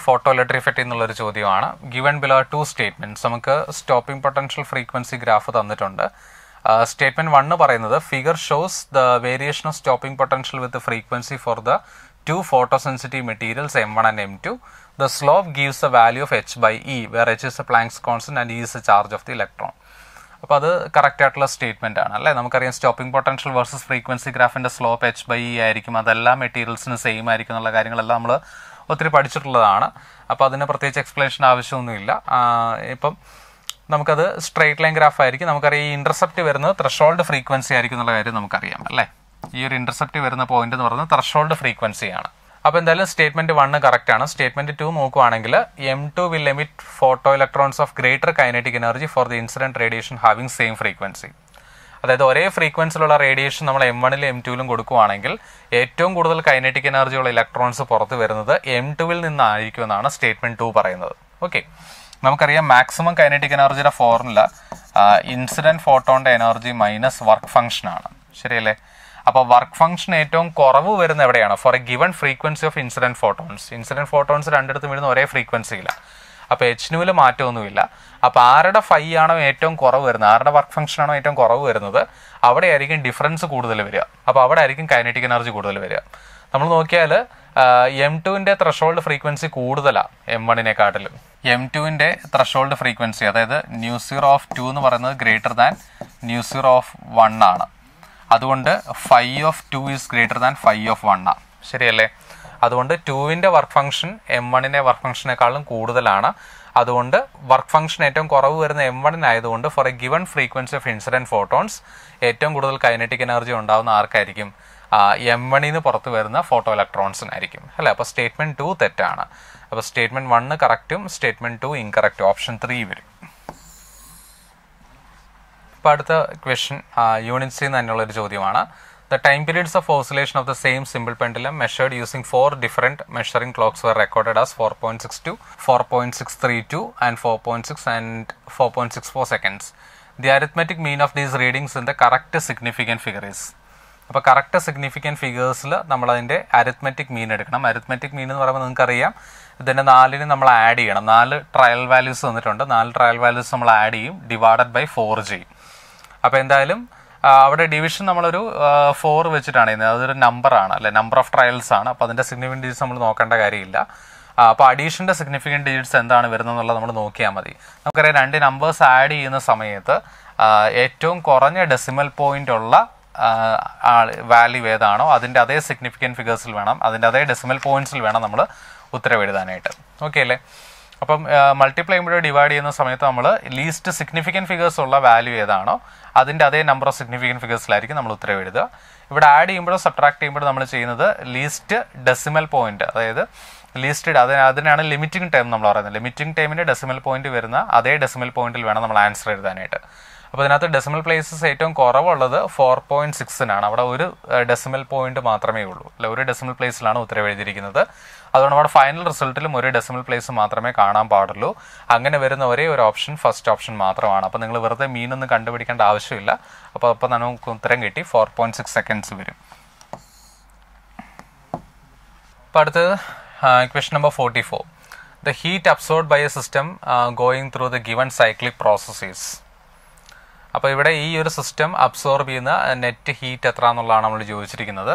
ഫോട്ടോ ഇലക്ട്രി എഫക്റ്റ് എന്നുള്ള ഒരു ചോദ്യമാണ്. ഗിവൺ ബിലോ ടു സ്റ്റേറ്റ്മെന്റ്സ് നമുക്ക് സ്റ്റോപ്പിംഗ് പൊട്ടൻഷ്യൽ ഫ്രീക്വൻസി ഗ്രാഫ് തന്നിട്ടുണ്ട്. സ്റ്റേറ്റ്മെന്റ് വണ്ണ് പറയുന്നത് figure shows the variation of stopping potential with frequency for the two photo sensitive materials M one and M two the slope gives a value of h by e where h is a Planck's constant and is a charge of the electron അപ്പോൾ അത് correct ആയിട്ടുള്ള statement ആണ്. അല്ലേ? നമുക്കറിയാം stopping potential versus frequency ഗ്രാഫിന്റെ slope H by E ആയിരിക്കും. അതെല്ലാം മെറ്റീരിയൽസിനും same ആയിരിക്കും എന്നുള്ള കാര്യങ്ങളെല്ലാം നമ്മൾ ഒത്തിരി പഠിച്ചിട്ടുള്ളതാണ്. അപ്പോൾ അതിന് പ്രത്യേകിച്ച് എക്സ്പ്ലനേഷൻ ആവശ്യമൊന്നുമില്ല. ഇപ്പം നമുക്കത് സ്ട്രേറ്റ് ലൈൻ ഗ്രാഫ് ആയിരിക്കും. നമുക്കറിയാം ഈ ഇന്റർസെപ്റ്റ് വരുന്നത് ത്രഷോൾഡ് ഫ്രീക്വൻസി ആയിരിക്കും എന്നുള്ള കാര്യം നമുക്കറിയാം. അല്ലേ? ഈ ഒരു ഇന്റർസെപ്റ്റ് വരുന്ന പോയിന്റ് എന്ന് പറയുന്നത് ത്രഷോൾഡ് ഫ്രീക്വൻസി ആണ്. അപ്പോൾ എന്തായാലും സ്റ്റേറ്റ്മെന്റ് വണ്ണ് കറക്റ്റ് ആണ്. സ്റ്റേറ്റ്മെന്റ് ടു നോക്കുവാണെങ്കിൽ M two will limit photo electrons of greater kinetic energy for the incident radiation having same frequency അതായത് ഒരേ ഫ്രീക്വൻസിലുള്ള റേഡിയേഷൻ നമ്മൾ എം വണ്ണിലും എം ടുവിലും കൊടുക്കുവാണെങ്കിൽ ഏറ്റവും കൂടുതൽ കൈനറ്റിക് എനർജിയുള്ള ഇലക്ട്രോൺസ് പുറത്ത് വരുന്നത് എം ടുവിൽ നിന്നായിരിക്കുമെന്നാണ് സ്റ്റേറ്റ്മെന്റ് ടു പറയുന്നത്. ഓക്കെ നമുക്കറിയാം മാക്സിമം കൈനറ്റിക് എനർജിയുടെ ഫോർമുല ഇൻസിഡന്റ് ഫോട്ടോണിന്റെ എനർജി മൈനസ് വർക്ക് ഫംഗ്ഷൻ ആണ്. ശരിയല്ലേ? അപ്പോൾ വർക്ക് ഫംഗ്ഷൻ ഏറ്റവും കുറവ് വരുന്ന എവിടെയാണ്? For a given frequency of incident photons incident photons രണ്ടിടത്തും വീഴുന്ന ഒരേ ഫ്രീക്വൻസി ഇല്ല അപ്പോൾ എച്ച് നുവിൽ മാറ്റമൊന്നുമില്ല. അപ്പോൾ ആരുടെ ഫൈ ആണോ ഏറ്റവും കുറവ് വരുന്നത്? ആരുടെ വർക്ക് ഫംഗ്ഷൻ ആണോ ഏറ്റവും കുറവ് വരുന്നത്? അവിടെ ആയിരിക്കും ഡിഫറൻസ് കൂടുതൽ വരിക. അപ്പോൾ അവിടെ ആയിരിക്കും കൈനറ്റിക് എനർജി കൂടുതൽ വരിക. നമ്മൾ നോക്കിയാൽ എം ടുവിന്റെ ത്രഷോൾഡ് ഫ്രീക്വൻസി കൂടുതലാണ് എം വണ്ണിനെക്കാട്ടിലും എം ടുവിന്റെ ത്രഷോൾഡ് ഫ്രീക്വൻസി അതായത് ന്യൂ സീറോ ഓഫ് ടു എന്ന് പറയുന്നത് greater than nu zero of one ആണ്. അതുകൊണ്ട് five of two is greater than five of one ആണ് ശരിയല്ലേ? അതുകൊണ്ട് ടുവിന്റെ വർക്ക് ഫംഗ്ഷൻ എം വണ്ണിന്റെ വർക്ക് ഫംഗ്ഷനേക്കാളും കൂടുതലാണ്. അതുകൊണ്ട് വർക്ക് ഫംഗ്ഷൻ ഏറ്റവും കുറവ് വരുന്ന M വണ്ണിനായതുകൊണ്ട് for a given frequency of incident photons ഏറ്റവും കൂടുതൽ കൈനറ്റിക് എനർജി ഉണ്ടാകുന്ന ആർക്കായിരിക്കും? എം വണ്ണിൽ നിന്ന് പുറത്ത് വരുന്ന ഫോട്ടോ ഇലക്ട്രോൺസിനായിരിക്കും അല്ലേ? അപ്പോൾ സ്റ്റേറ്റ്മെന്റ് ടു തെറ്റാണ്. അപ്പോൾ സ്റ്റേറ്റ്മെന്റ് വണ്ണ് കറക്റ്റും സ്റ്റേറ്റ്മെന്റ് ടു ഇൻകറക്റ്റും ഓപ്ഷൻ ത്രീ വരും. ഇപ്പോൾ അടുത്ത ക്വസ്റ്റ്യൻ യൂണിറ്റ് സിന്ന് തന്നെയുള്ള ഒരു ചോദ്യമാണ്. The time periods of oscillation of the same simple pendulum measured using four different measuring clocks were recorded as four point six two four point six three two and four point six and four point six four seconds the arithmetic mean of these readings in the correct significant figures അപ്പോൾ correct significant ഫിഗേഴ്സിൽ നമ്മൾ അതിന്റെ arithmetic മീൻ എടുക്കണം. Arithmetic മീൻ എന്ന് പറയുമ്പോൾ നിങ്ങൾക്കറിയാം ഇതിന്റെ നാലിന് നമ്മൾ ആഡ് ചെയ്യണം. നാല് ട്രയൽ വാല്യൂസ് വന്നിട്ടുണ്ട് നാല് ട്രയൽ വാല്യൂസ് നമ്മൾ ആഡ് ചെയ്യും ഡിവൈഡഡ് ബൈ ഫോർ ചെയ്യും അപ്പോൾ എന്തായാലും അവിടെ ഡിവിഷൻ നമ്മളൊരു ഫോർ വെച്ചിട്ടാണ് ചെയ്യുന്നത്. അതൊരു നമ്പറാണ് അല്ലെ? നമ്പർ ഓഫ് ട്രയൽസ് ആണ്. അപ്പോൾ അതിന്റെ സിഗ്നിഫിക്കന്റ് ഡിജിറ്റ്സ് നമ്മൾ നോക്കേണ്ട കാര്യമില്ല. അപ്പോൾ അഡീഷന്റെ സിഗ്നിഫിക്കൻ ഡിജിറ്റ്സ് എന്താണ് വരുന്നത് എന്നുള്ളത് നമ്മൾ നോക്കിയാൽ മതി. നമുക്കറിയാം രണ്ട് നമ്പേഴ്സ് ആഡ് ചെയ്യുന്ന സമയത്ത് ഏറ്റവും കുറഞ്ഞ ഡെസിമൽ പോയിന്റ് ഉള്ള വാല്യൂ ഏതാണോ അതിന്റെ അതേ സിഗ്നിഫിക്കന്റ് ഫിഗേഴ്സിൽ വേണം അതിന്റെ അതേ ഡെസിമൽ പോയിന്റ്സിൽ വേണം നമ്മൾ ഉത്തരവ് എഴുതാനായിട്ട്. ഓക്കെ അല്ലേ? അപ്പം മൾട്ടിപ്ലൈ ചെയ്യുമ്പോൾ ഡിവൈഡ് ചെയ്യുന്ന സമയത്ത് നമ്മൾ ലീസ്റ്റ് സിഗ്നിഫിക്കന്റ് ഫിഗേഴ്സ് ഉള്ള വാല്യൂ ഏതാണോ അതിന്റെ അതേ നമ്പർ ഓഫ് സിഗ്നിഫിക്കന്റ് ഫിഗേഴ്സിലായിരിക്കും നമ്മൾ ഉത്തരവ് എഴുതുക. ഇവിടെ ആഡ് ചെയ്യുമ്പോഴോ സബ്ട്രാക്ട് ചെയ്യുമ്പോഴോ നമ്മൾ ചെയ്യുന്നത് ലീസ്റ്റ് ഡെസിമൽ പോയിന്റ് അതായത് ലീസ്റ്റഡ് അതിന് അതിനാണ് ലിമിറ്റിംഗ് ടൈം നമ്മൾ പറയുന്നത്. ലിമിറ്റിംഗ് ടൈമിന്റെ ഡെസിമൽ പോയിന്റ് വരുന്ന അതേ ഡെസിമൽ പോയിന്റിൽ വേണം നമ്മൾ ആൻസർ എഴുതാനായിട്ട്. അപ്പോൾ അതിനകത്ത് ഡെസിമൽ പ്ലേസസ് ഏറ്റവും കുറവുള്ളത് ഫോർ പോയിന്റ് സിക്സിനാണ് അവിടെ ഒരു ഡെസിമൽ പോയിന്റ് മാത്രമേ ഉള്ളൂ. അല്ല ഒരു ഡെസിമൽ പ്ലേസിലാണ് ഉത്തരവ് എഴുതിയിരിക്കുന്നത്. അതുകൊണ്ട് നമ്മുടെ ഫൈനൽ റിസൾട്ടിലും ഒരു ഡെസിമൽ പ്ലേസ് മാത്രമേ കാണാൻ പാടുള്ളൂ. അങ്ങനെ വരുന്ന ഒരേ ഒരു ഓപ്ഷൻ ഫസ്റ്റ് ഓപ്ഷൻ മാത്രമാണ്. അപ്പോൾ നിങ്ങൾ വെറുതെ മീനൊന്നും കണ്ടുപിടിക്കേണ്ട ആവശ്യമില്ല. അപ്പോൾ അപ്പോൾ നമുക്ക് ഉത്തരം കിട്ടി. ഫോർ പോയിന്റ് സിക്സ് സെക്കൻഡ്സ് വരും. അപ്പോൾ അടുത്തത് question number forty four the heat absorbed by a system going through the given cyclic processes അപ്പോൾ ഇവിടെ ഈ ഒരു സിസ്റ്റം അബ്സോർബ് ചെയ്യുന്ന നെറ്റ് ഹീറ്റ് എത്ര എന്നുള്ളതാണ് നമ്മൾ ചോദിച്ചിരിക്കുന്നത്.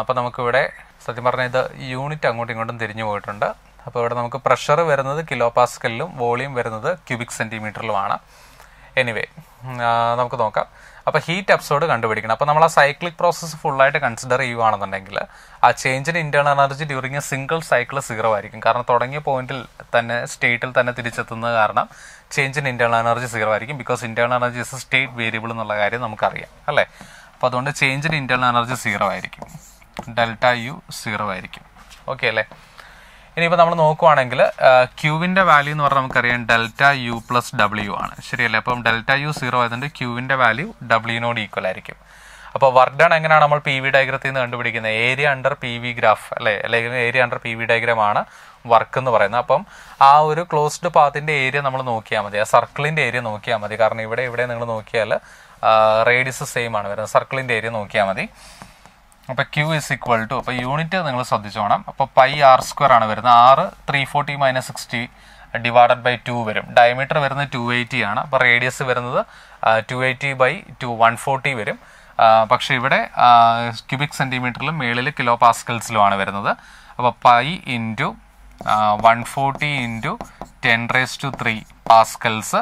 അപ്പോൾ നമുക്കിവിടെ സത്യം പറഞ്ഞാൽ ഇത് യൂണിറ്റ് അങ്ങോട്ടും ഇങ്ങോട്ടും തിരിഞ്ഞു പോയിട്ടുണ്ട്. അപ്പോൾ ഇവിടെ നമുക്ക് പ്രഷർ വരുന്നത് കിലോ പാസ്കലിലും വോളിയം വരുന്നത് ക്യൂബിക് സെന്റിമീറ്ററിലുമാണ് എനിവേ നമുക്ക് നോക്കാം. അപ്പോൾ ഹീറ്റ് എപ്പിസോഡ് കണ്ടുപിടിക്കണം. അപ്പോൾ നമ്മൾ ആ സൈക്ലിക് പ്രോസസ്സ് ഫുള്ളായിട്ട് കൺസിഡർ ചെയ്യുവാണെന്നുണ്ടെങ്കിൽ ആ change in internal energy during a single cycle zero ആയിരിക്കും. കാരണം തുടങ്ങിയ പോയിന്റിൽ തന്നെ സ്റ്റേറ്റിൽ തന്നെ തിരിച്ചെത്തുന്നത് കാരണം change in internal energy zero ആയിരിക്കും. Because internal energy is a state variable എന്നുള്ള കാര്യം നമുക്കറിയാം. അല്ലേ? അപ്പോൾ അതുകൊണ്ട് change in internal energy zero ആയിരിക്കും. ഡെൽറ്റ യു സീറോ ആയിരിക്കും. ഓക്കെ അല്ലേ? ഇനിയിപ്പോൾ നമ്മൾ നോക്കുവാണെങ്കിൽ ക്യൂവിന്റെ വാല്യൂ എന്ന് പറഞ്ഞാൽ നമുക്കറിയാം ഡെൽറ്റ യു പ്ലസ് ഡബ്ല്യു ആണ്. ശരിയല്ലേ? അപ്പം ഡെൽറ്റ യു സീറോ ആയതുകൊണ്ട് ക്യൂവിന്റെ വാല്യൂ ഡബ്ല്യുവിനോട് ഈക്വൽ ആയിരിക്കും. അപ്പോൾ വർക്ക് ഡൺ എങ്ങനെയാണ് നമ്മൾ പി വി ഡയഗ്രത്തിൽ നിന്ന് കണ്ടുപിടിക്കുന്നത്? Area under P V graph അല്ലേ? അല്ലെങ്കിൽ area under P V diagram ആണ് വർക്ക് എന്ന് പറയുന്നത്. അപ്പം ആ ഒരു ക്ലോസ്ഡ് പാത്തിന്റെ ഏരിയ നമ്മൾ നോക്കിയാൽ മതി. ആ സർക്കിളിന്റെ ഏരിയ നോക്കിയാൽ മതി. കാരണം ഇവിടെ ഇവിടെ നിങ്ങൾ നോക്കിയാൽ റേഡിയസ് സെയിം ആണ് വരുന്നത്. സർക്കിളിന്റെ ഏരിയ നോക്കിയാൽ മതി. അപ്പോൾ ക്യൂ ഇസ് ഈക്വൽ ടു അപ്പോൾ യൂണിറ്റ് നിങ്ങൾ ശ്രദ്ധിച്ചോണം. അപ്പോൾ പൈ ആർ സ്ക്വയർ ആണ് വരുന്നത്. ആറ് three forty minus sixty divided by two വരും. ഡയമീറ്റർ വരുന്നത് ടു എയ്റ്റി ആണ്. അപ്പോൾ റേഡിയസ് വരുന്നത് two eighty by two one forty വരും. പക്ഷെ ഇവിടെ ക്യൂബിക് സെന്റിമീറ്ററിലും മേളിൽ കിലോ പാസ്കൽസിലുമാണ് വരുന്നത്. അപ്പോൾ pi into one forty into ten raise two three pascals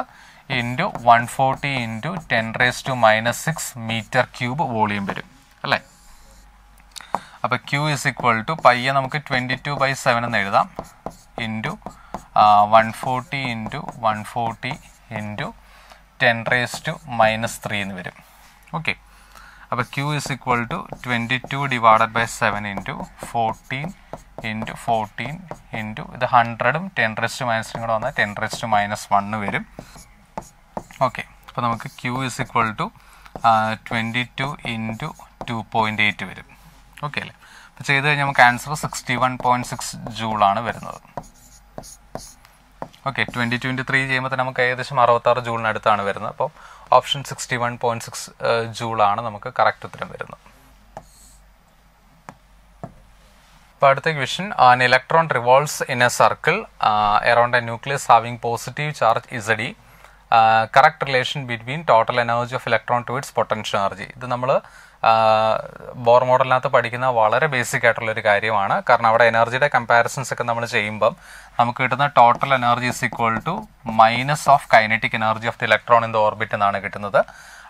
into one forty into ten raise two minus six metre cube volume വരും. അല്ലേ? അപ്പോൾ ക്യൂ ഇസ് ഈക്വൽ ടു പയ്യെ നമുക്ക് ട്വന്റി ടു ബൈ സെവൻ എന്ന് എഴുതാം. Into one forty into one forty into ten raise two minus three എന്ന് വരും. Okay അപ്പോൾ Q is equal to twenty two divided by seven into fourteen into fourteen into ഇത് ഹൺഡ്രഡും ten raise to minus കൂടെ വന്നാൽ ten raise two minus one വരും. Okay അപ്പോൾ നമുക്ക് Q is equal to twenty two into two point eight വരും. Okay അല്ലേ? അപ്പോൾ ചെയ്ത് കഴിഞ്ഞാൽ നമുക്ക് answer sixty one point six ജൂളാണ് വരുന്നത്. ഓക്കെ ട്വന്റി ട്വന്റി ത്രീ ചെയ്യുമ്പോൾ തന്നെ നമുക്ക് ഏകദേശം അറുപത്താറ് ജൂളിനടുത്താണ് വരുന്നത്. അപ്പോൾ option sixty one point six ജൂളാണ് നമുക്ക് കറക്റ്റ് ഉത്തരം വരുന്നത്. അപ്പോൾ അടുത്ത question an electron revolves in a circle around a nucleus having positive charge Ze correct relation between total energy of electron to its potential energy ഇത് നമ്മൾ bore മോഡലിനകത്ത് പഠിക്കുന്ന വളരെ basic ആയിട്ടുള്ള ഒരു കാര്യമാണ്. കാരണം അവിടെ എനർജിയുടെ കമ്പാരിസൺസ് ഒക്കെ നമ്മൾ ചെയ്യുമ്പം നമുക്ക് കിട്ടുന്ന total energy is equal to minus of kinetic energy of the electron in the orbit എന്നാണ് കിട്ടുന്നത്.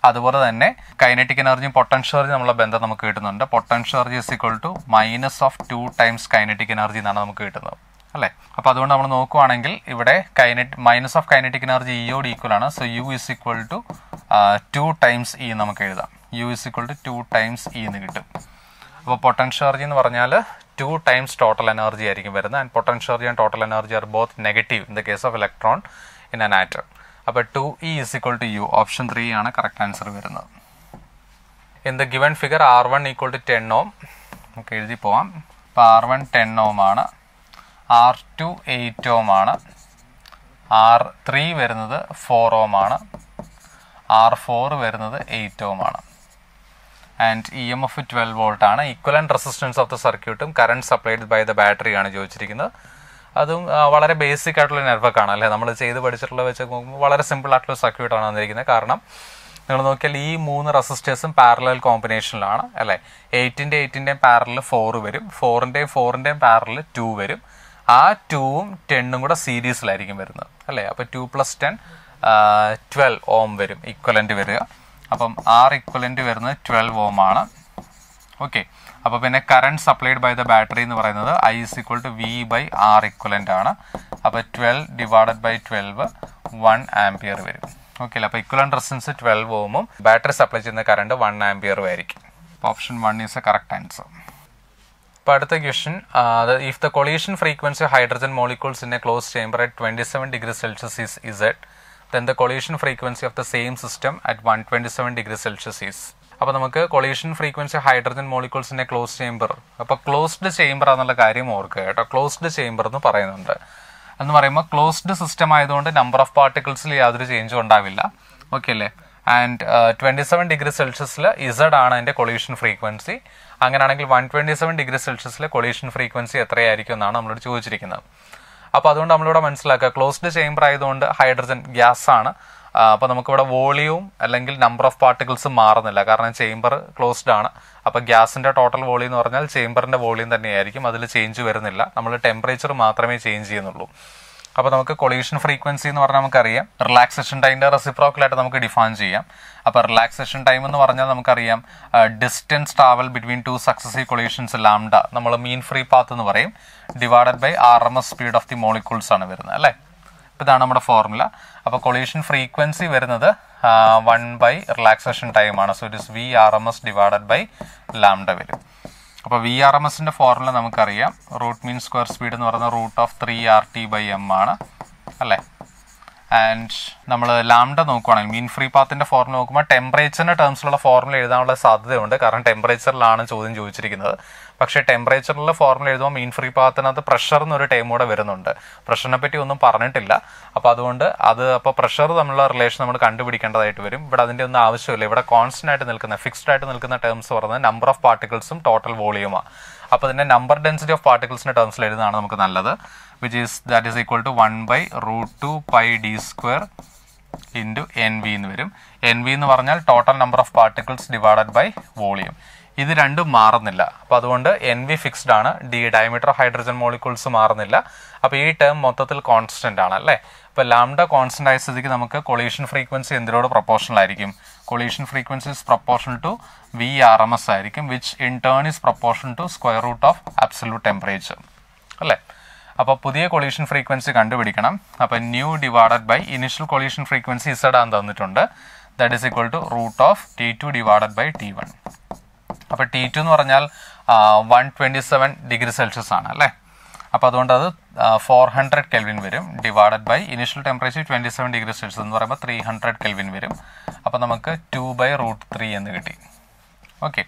അതുപോലെ തന്നെ കൈനറ്റിക് എനർജിയും പൊട്ടൻഷ്യൽ എനർജി നമ്മളെ ബന്ധം നമുക്ക് കിട്ടുന്നുണ്ട്. Potential energy is equal to minus of two times kinetic energy എന്നാണ് നമുക്ക് കിട്ടുന്നത്. അല്ലേ? അപ്പോൾ അതുകൊണ്ട് നമ്മൾ നോക്കുവാണെങ്കിൽ ഇവിടെ kinetic minus of kinetic energy ഇയോട് equal ആണ്. So U is equal to two times E നമുക്ക് എഴുതാം. U is equal to two times E എന്ന് കിട്ടും. അപ്പോൾ പൊട്ടൻഷ്യൽ എനർജി എന്ന് പറഞ്ഞാൽ ടു ടൈംസ് ടോട്ടൽ എനർജി ആയിരിക്കും വരുന്നത്. And potential energy and total energy are both negative in the case of electron in an atom അപ്പോൾ two E is equal to U option three ആണ് correct answer വരുന്നത്. In the given figure R one equal to ten ohm നമുക്ക് എഴുതി പോവാം. അപ്പോൾ R one ten ohm ആണ്. R two eight ohm ആണ്. R three വരുന്നത് ഫോർ ഓം ആണ്. ആർ ഫോർ വരുന്നത് എയ്റ്റ് ഓം ആണ്. And E M F twelve volt ആണ്. ഈക്വലന്റ് റെസിസ്റ്റൻസ് ഓഫ് ദ സർക്യൂട്ടും current supplied by the battery ആണ് ചോദിച്ചിരിക്കുന്നത്. അതും വളരെ ബേസിക് ആയിട്ടുള്ള നെറ്റ്വർക്ക് ആണ് അല്ലേ? നമ്മൾ ചെയ്ത് പഠിച്ചിട്ടുള്ള വെച്ച് നോക്കുമ്പോൾ വളരെ സിമ്പിൾ ആയിട്ടുള്ള സർക്യൂട്ട് ആണ് വന്നിരിക്കുന്നത് കാരണം നിങ്ങൾ നോക്കിയാൽ ഈ മൂന്ന് റെസിസ്റ്റേഴ്സും പാരലൽ കോമ്പിനേഷനിലാണ് അല്ലേ? എയ്റ്റിന്റെ എയ്റ്റിന്റെയും പാരലിൽ ഫോർ വരും. ഫോറിന്റെയും ഫോറിന്റെയും പാരലിൽ ടു വരും. ആ ടൂവും ടെണ്ണും കൂടെ സീരീസിലായിരിക്കും വരുന്നത്. അല്ലേ? അപ്പോൾ two plus ten twelve ohm വരും. ഇക്വലന്റ് വരിക. അപ്പം ആർ ഇക്വലന്റ് വരുന്നത് ട്വൽവ് ഓം ആണ്. ഓക്കെ അപ്പോൾ പിന്നെ current supplied by the battery എന്ന് പറയുന്നത് I is equal to V by R equivalent ആണ്. അപ്പോൾ twelve divided by twelve one ampere വരും. ഓക്കെ അപ്പോൾ ഇക്വലൻ റെസിസ്റ്റൻസ് ട്വൽവ് ഓമും ബാറ്ററി സപ്ലൈ ചെയ്യുന്ന കറണ്ട് വൺ ആംപിയറും ആയിരിക്കും. അപ്പോൾ option one is a correct answer ഇപ്പോൾ അടുത്ത question if the collision frequency hydrogen molecules in a close chamber at twenty seven degree Celsius is Z then the collision frequency of the same system at one twenty seven degree Celsius is അപ്പോൾ നമുക്ക് collision frequency hydrogen മോളിക്യൂൾസിന്റെ close chamber അപ്പോൾ closed chamber എന്നുള്ള കാര്യം ഓർക്കുക കേട്ടോ. Closed chamber എന്ന് പറയുന്നുണ്ട്. എന്ന് പറയുമ്പോൾ ക്ലോസ്ഡ് സിസ്റ്റം ആയതുകൊണ്ട് നമ്പർ ഓഫ് പാർട്ടിക്കിൾസിൽ യാതൊരു ചേഞ്ചും ഉണ്ടാവില്ല. ഓക്കെ അല്ലേ? ആൻഡ് ട്വന്റി സെവൻ ഡിഗ്രി സെൽഷ്യസിൽ ഇസഡ് ആണ് അതിന്റെ കൊളീഷൻ ഫ്രീക്വൻസി അങ്ങനെയാണെങ്കിൽ വൺ ട്വന്റി സെവൻ ഡിഗ്രി സെൽഷ്യസിലെ കൊളീഷൻ ഫ്രീക്വൻസി എത്രയായിരിക്കും എന്നാണ് നമ്മളോട് ചോദിച്ചിരിക്കുന്നത്. അപ്പോൾ അതുകൊണ്ട് നമ്മളിവിടെ മനസ്സിലാക്കുക. ക്ലോസ്ഡ് ചേംബർ ആയതുകൊണ്ട് ഹൈഡ്രജൻ ഗ്യാസ് ആണ്. അപ്പോൾ നമുക്കിവിടെ വോളിയവും അല്ലെങ്കിൽ നമ്പർ ഓഫ് പാർട്ടിക്കിൾസും മാറുന്നില്ല. കാരണം ചേംബർ ക്ലോസ്ഡ് ആണ്. അപ്പോൾ ഗ്യാസിന്റെ ടോട്ടൽ വോളിയം എന്ന് പറഞ്ഞാൽ ചേംബറിന്റെ വോളിയം തന്നെയായിരിക്കും. അതിൽ ചേഞ്ച് വരുന്നില്ല. നമ്മൾ ടെമ്പറേച്ചർ മാത്രമേ ചേഞ്ച് ചെയ്യുന്നുള്ളൂ. അപ്പോൾ നമുക്ക് കൊളീഷൻ ഫ്രീക്വൻസി എന്ന് പറഞ്ഞാൽ നമുക്കറിയാം. റിലാക്സേഷൻ ടൈമിന്റെ റെസിപ്രോക്കലായിട്ട് നമുക്ക് ഡിഫൈൻ ചെയ്യാം. അപ്പോൾ റിലാക്സേഷൻ ടൈം എന്ന് പറഞ്ഞാൽ നമുക്കറിയാം distance travel between two successive collisions lambda നമ്മൾ മീൻ ഫ്രീ പാത്ത് എന്ന് പറയും. Divided by R M S speed of the molecules ആണ് വരുന്നത് അല്ലേ? അപ്പോൾ ഇതാണ് നമ്മുടെ ഫോർമുല അപ്പോൾ കൊളീഷൻ ഫ്രീക്വൻസി വരുന്നത് വൺ ബൈ റിലാക്സേഷൻ ടൈമാണ് so it is V R M S divided by lambda വരും. അപ്പോൾ വി ആർ എം എസിന്റെ ഫോർമുല നമുക്കറിയാം. റൂട്ട് മീൻ സ്ക്വയർ സ്പീഡ് എന്ന് പറയുന്നത് root of three R T by M ആണ്. അല്ലേ? ആൻഡ് നമ്മൾ ലാംഡ നോക്കുവാണെങ്കിൽ മീൻ ഫ്രീ പാത്തിന്റെ ഫോർമുല നോക്കുമ്പോൾ ടെമ്പറേച്ചറിന്റെ ടേംസിലുള്ള ഫോർമുല എഴുതാനുള്ള സാധ്യതയുണ്ട്. കാരണം ടെമ്പറേച്ചറിലാണ് ചോദ്യം ചോദിച്ചിരിക്കുന്നത്. പക്ഷേ ടെമ്പറേച്ചറിലെ ഫോർമുല എഴുതുമ്പോൾ മീൻ ഫ്രീ പാത്തിനകത്ത് പ്രഷർ എന്നൊരു ടൈം കൂടെ വരുന്നുണ്ട്. പ്രഷറിനെ പറ്റി ഒന്നും പറഞ്ഞിട്ടില്ല. അപ്പോൾ അതുകൊണ്ട് അത് അപ്പോൾ പ്രഷർ തമ്മിലുള്ള റിലേഷൻ നമ്മൾ കണ്ടുപിടിക്കേണ്ടതായിട്ട് വരും. ഇവിടെ അതിന്റെ ഒന്നും ആവശ്യമില്ല. ഇവിടെ കോൺസ്റ്റന്റ് ആയിട്ട് നിൽക്കുന്ന ഫിക്സ്ഡ് ആയിട്ട് നിൽക്കുന്ന ടേംസ് പറയുന്നത് നമ്പർ ഓഫ് പാർട്ടിക്കിൾസും ടോട്ടൽ വോളിയുമാണ് അപ്പോൾ ഇതിന്റെ നമ്പർ ഡെൻസിറ്റി ഓഫ് പാർട്ടിക്കിൾസിന്റെ ടേംസിൽ എഴുതുന്നതാണ് നമുക്ക് നല്ലത്. Which is that is equal to one by root two pi D square into N V എന്ന് വരും. എൻ വി എന്ന് പറഞ്ഞാൽ total number of particles divided by volume ഇത് രണ്ടും മാറുന്നില്ല. അപ്പൊ അതുകൊണ്ട് എൻ വി ഫിക്സ്ഡ് ആണ്. ഡി ഡയമീറ്റർ ഹൈഡ്രജൻ മോളിക്യൂൾസ് മാറുന്നില്ല. അപ്പോൾ ഈ ടേം മൊത്തത്തിൽ കോൺസ്റ്റന്റ് ആണ് അല്ലേ? അപ്പോൾ ലാംഡ കോൺസ്റ്റന്റ് ആയ സ്ഥിതിക്ക് നമുക്ക് കൊളീഷൻ ഫ്രീക്വൻസി എന്തിനോട് പ്രൊപ്പോർഷണൽ ആയിരിക്കും? Collision frequency is proportional to V R M S ആയിരിക്കും which in turn is proportional to square root of absolute temperature അല്ലേ? അപ്പോൾ പുതിയ കൊളീഷൻ ഫ്രീക്വൻസി കണ്ടുപിടിക്കണം. അപ്പോൾ new divided by initial collision frequency Z ആണ് തന്നിട്ടുണ്ട്. That is equal to root of T two divided by T one അപ്പോൾ T two എന്ന് പറഞ്ഞാൽ one twenty seven degree Celsius ആണ് അല്ലേ? അപ്പോൾ അതുകൊണ്ട് അത് ഫോർ ഹൺഡ്രഡ് കെൽവിൻ വരും divided by initial temperature twenty seven degree Celsius എന്ന് പറയുമ്പോൾ ത്രീ ഹൺഡ്രഡ് കെൽവിൻ വരും. അപ്പോൾ നമുക്ക് ടു ബൈ റൂട്ട് ത്രീ എന്ന് കിട്ടി. ഓക്കെ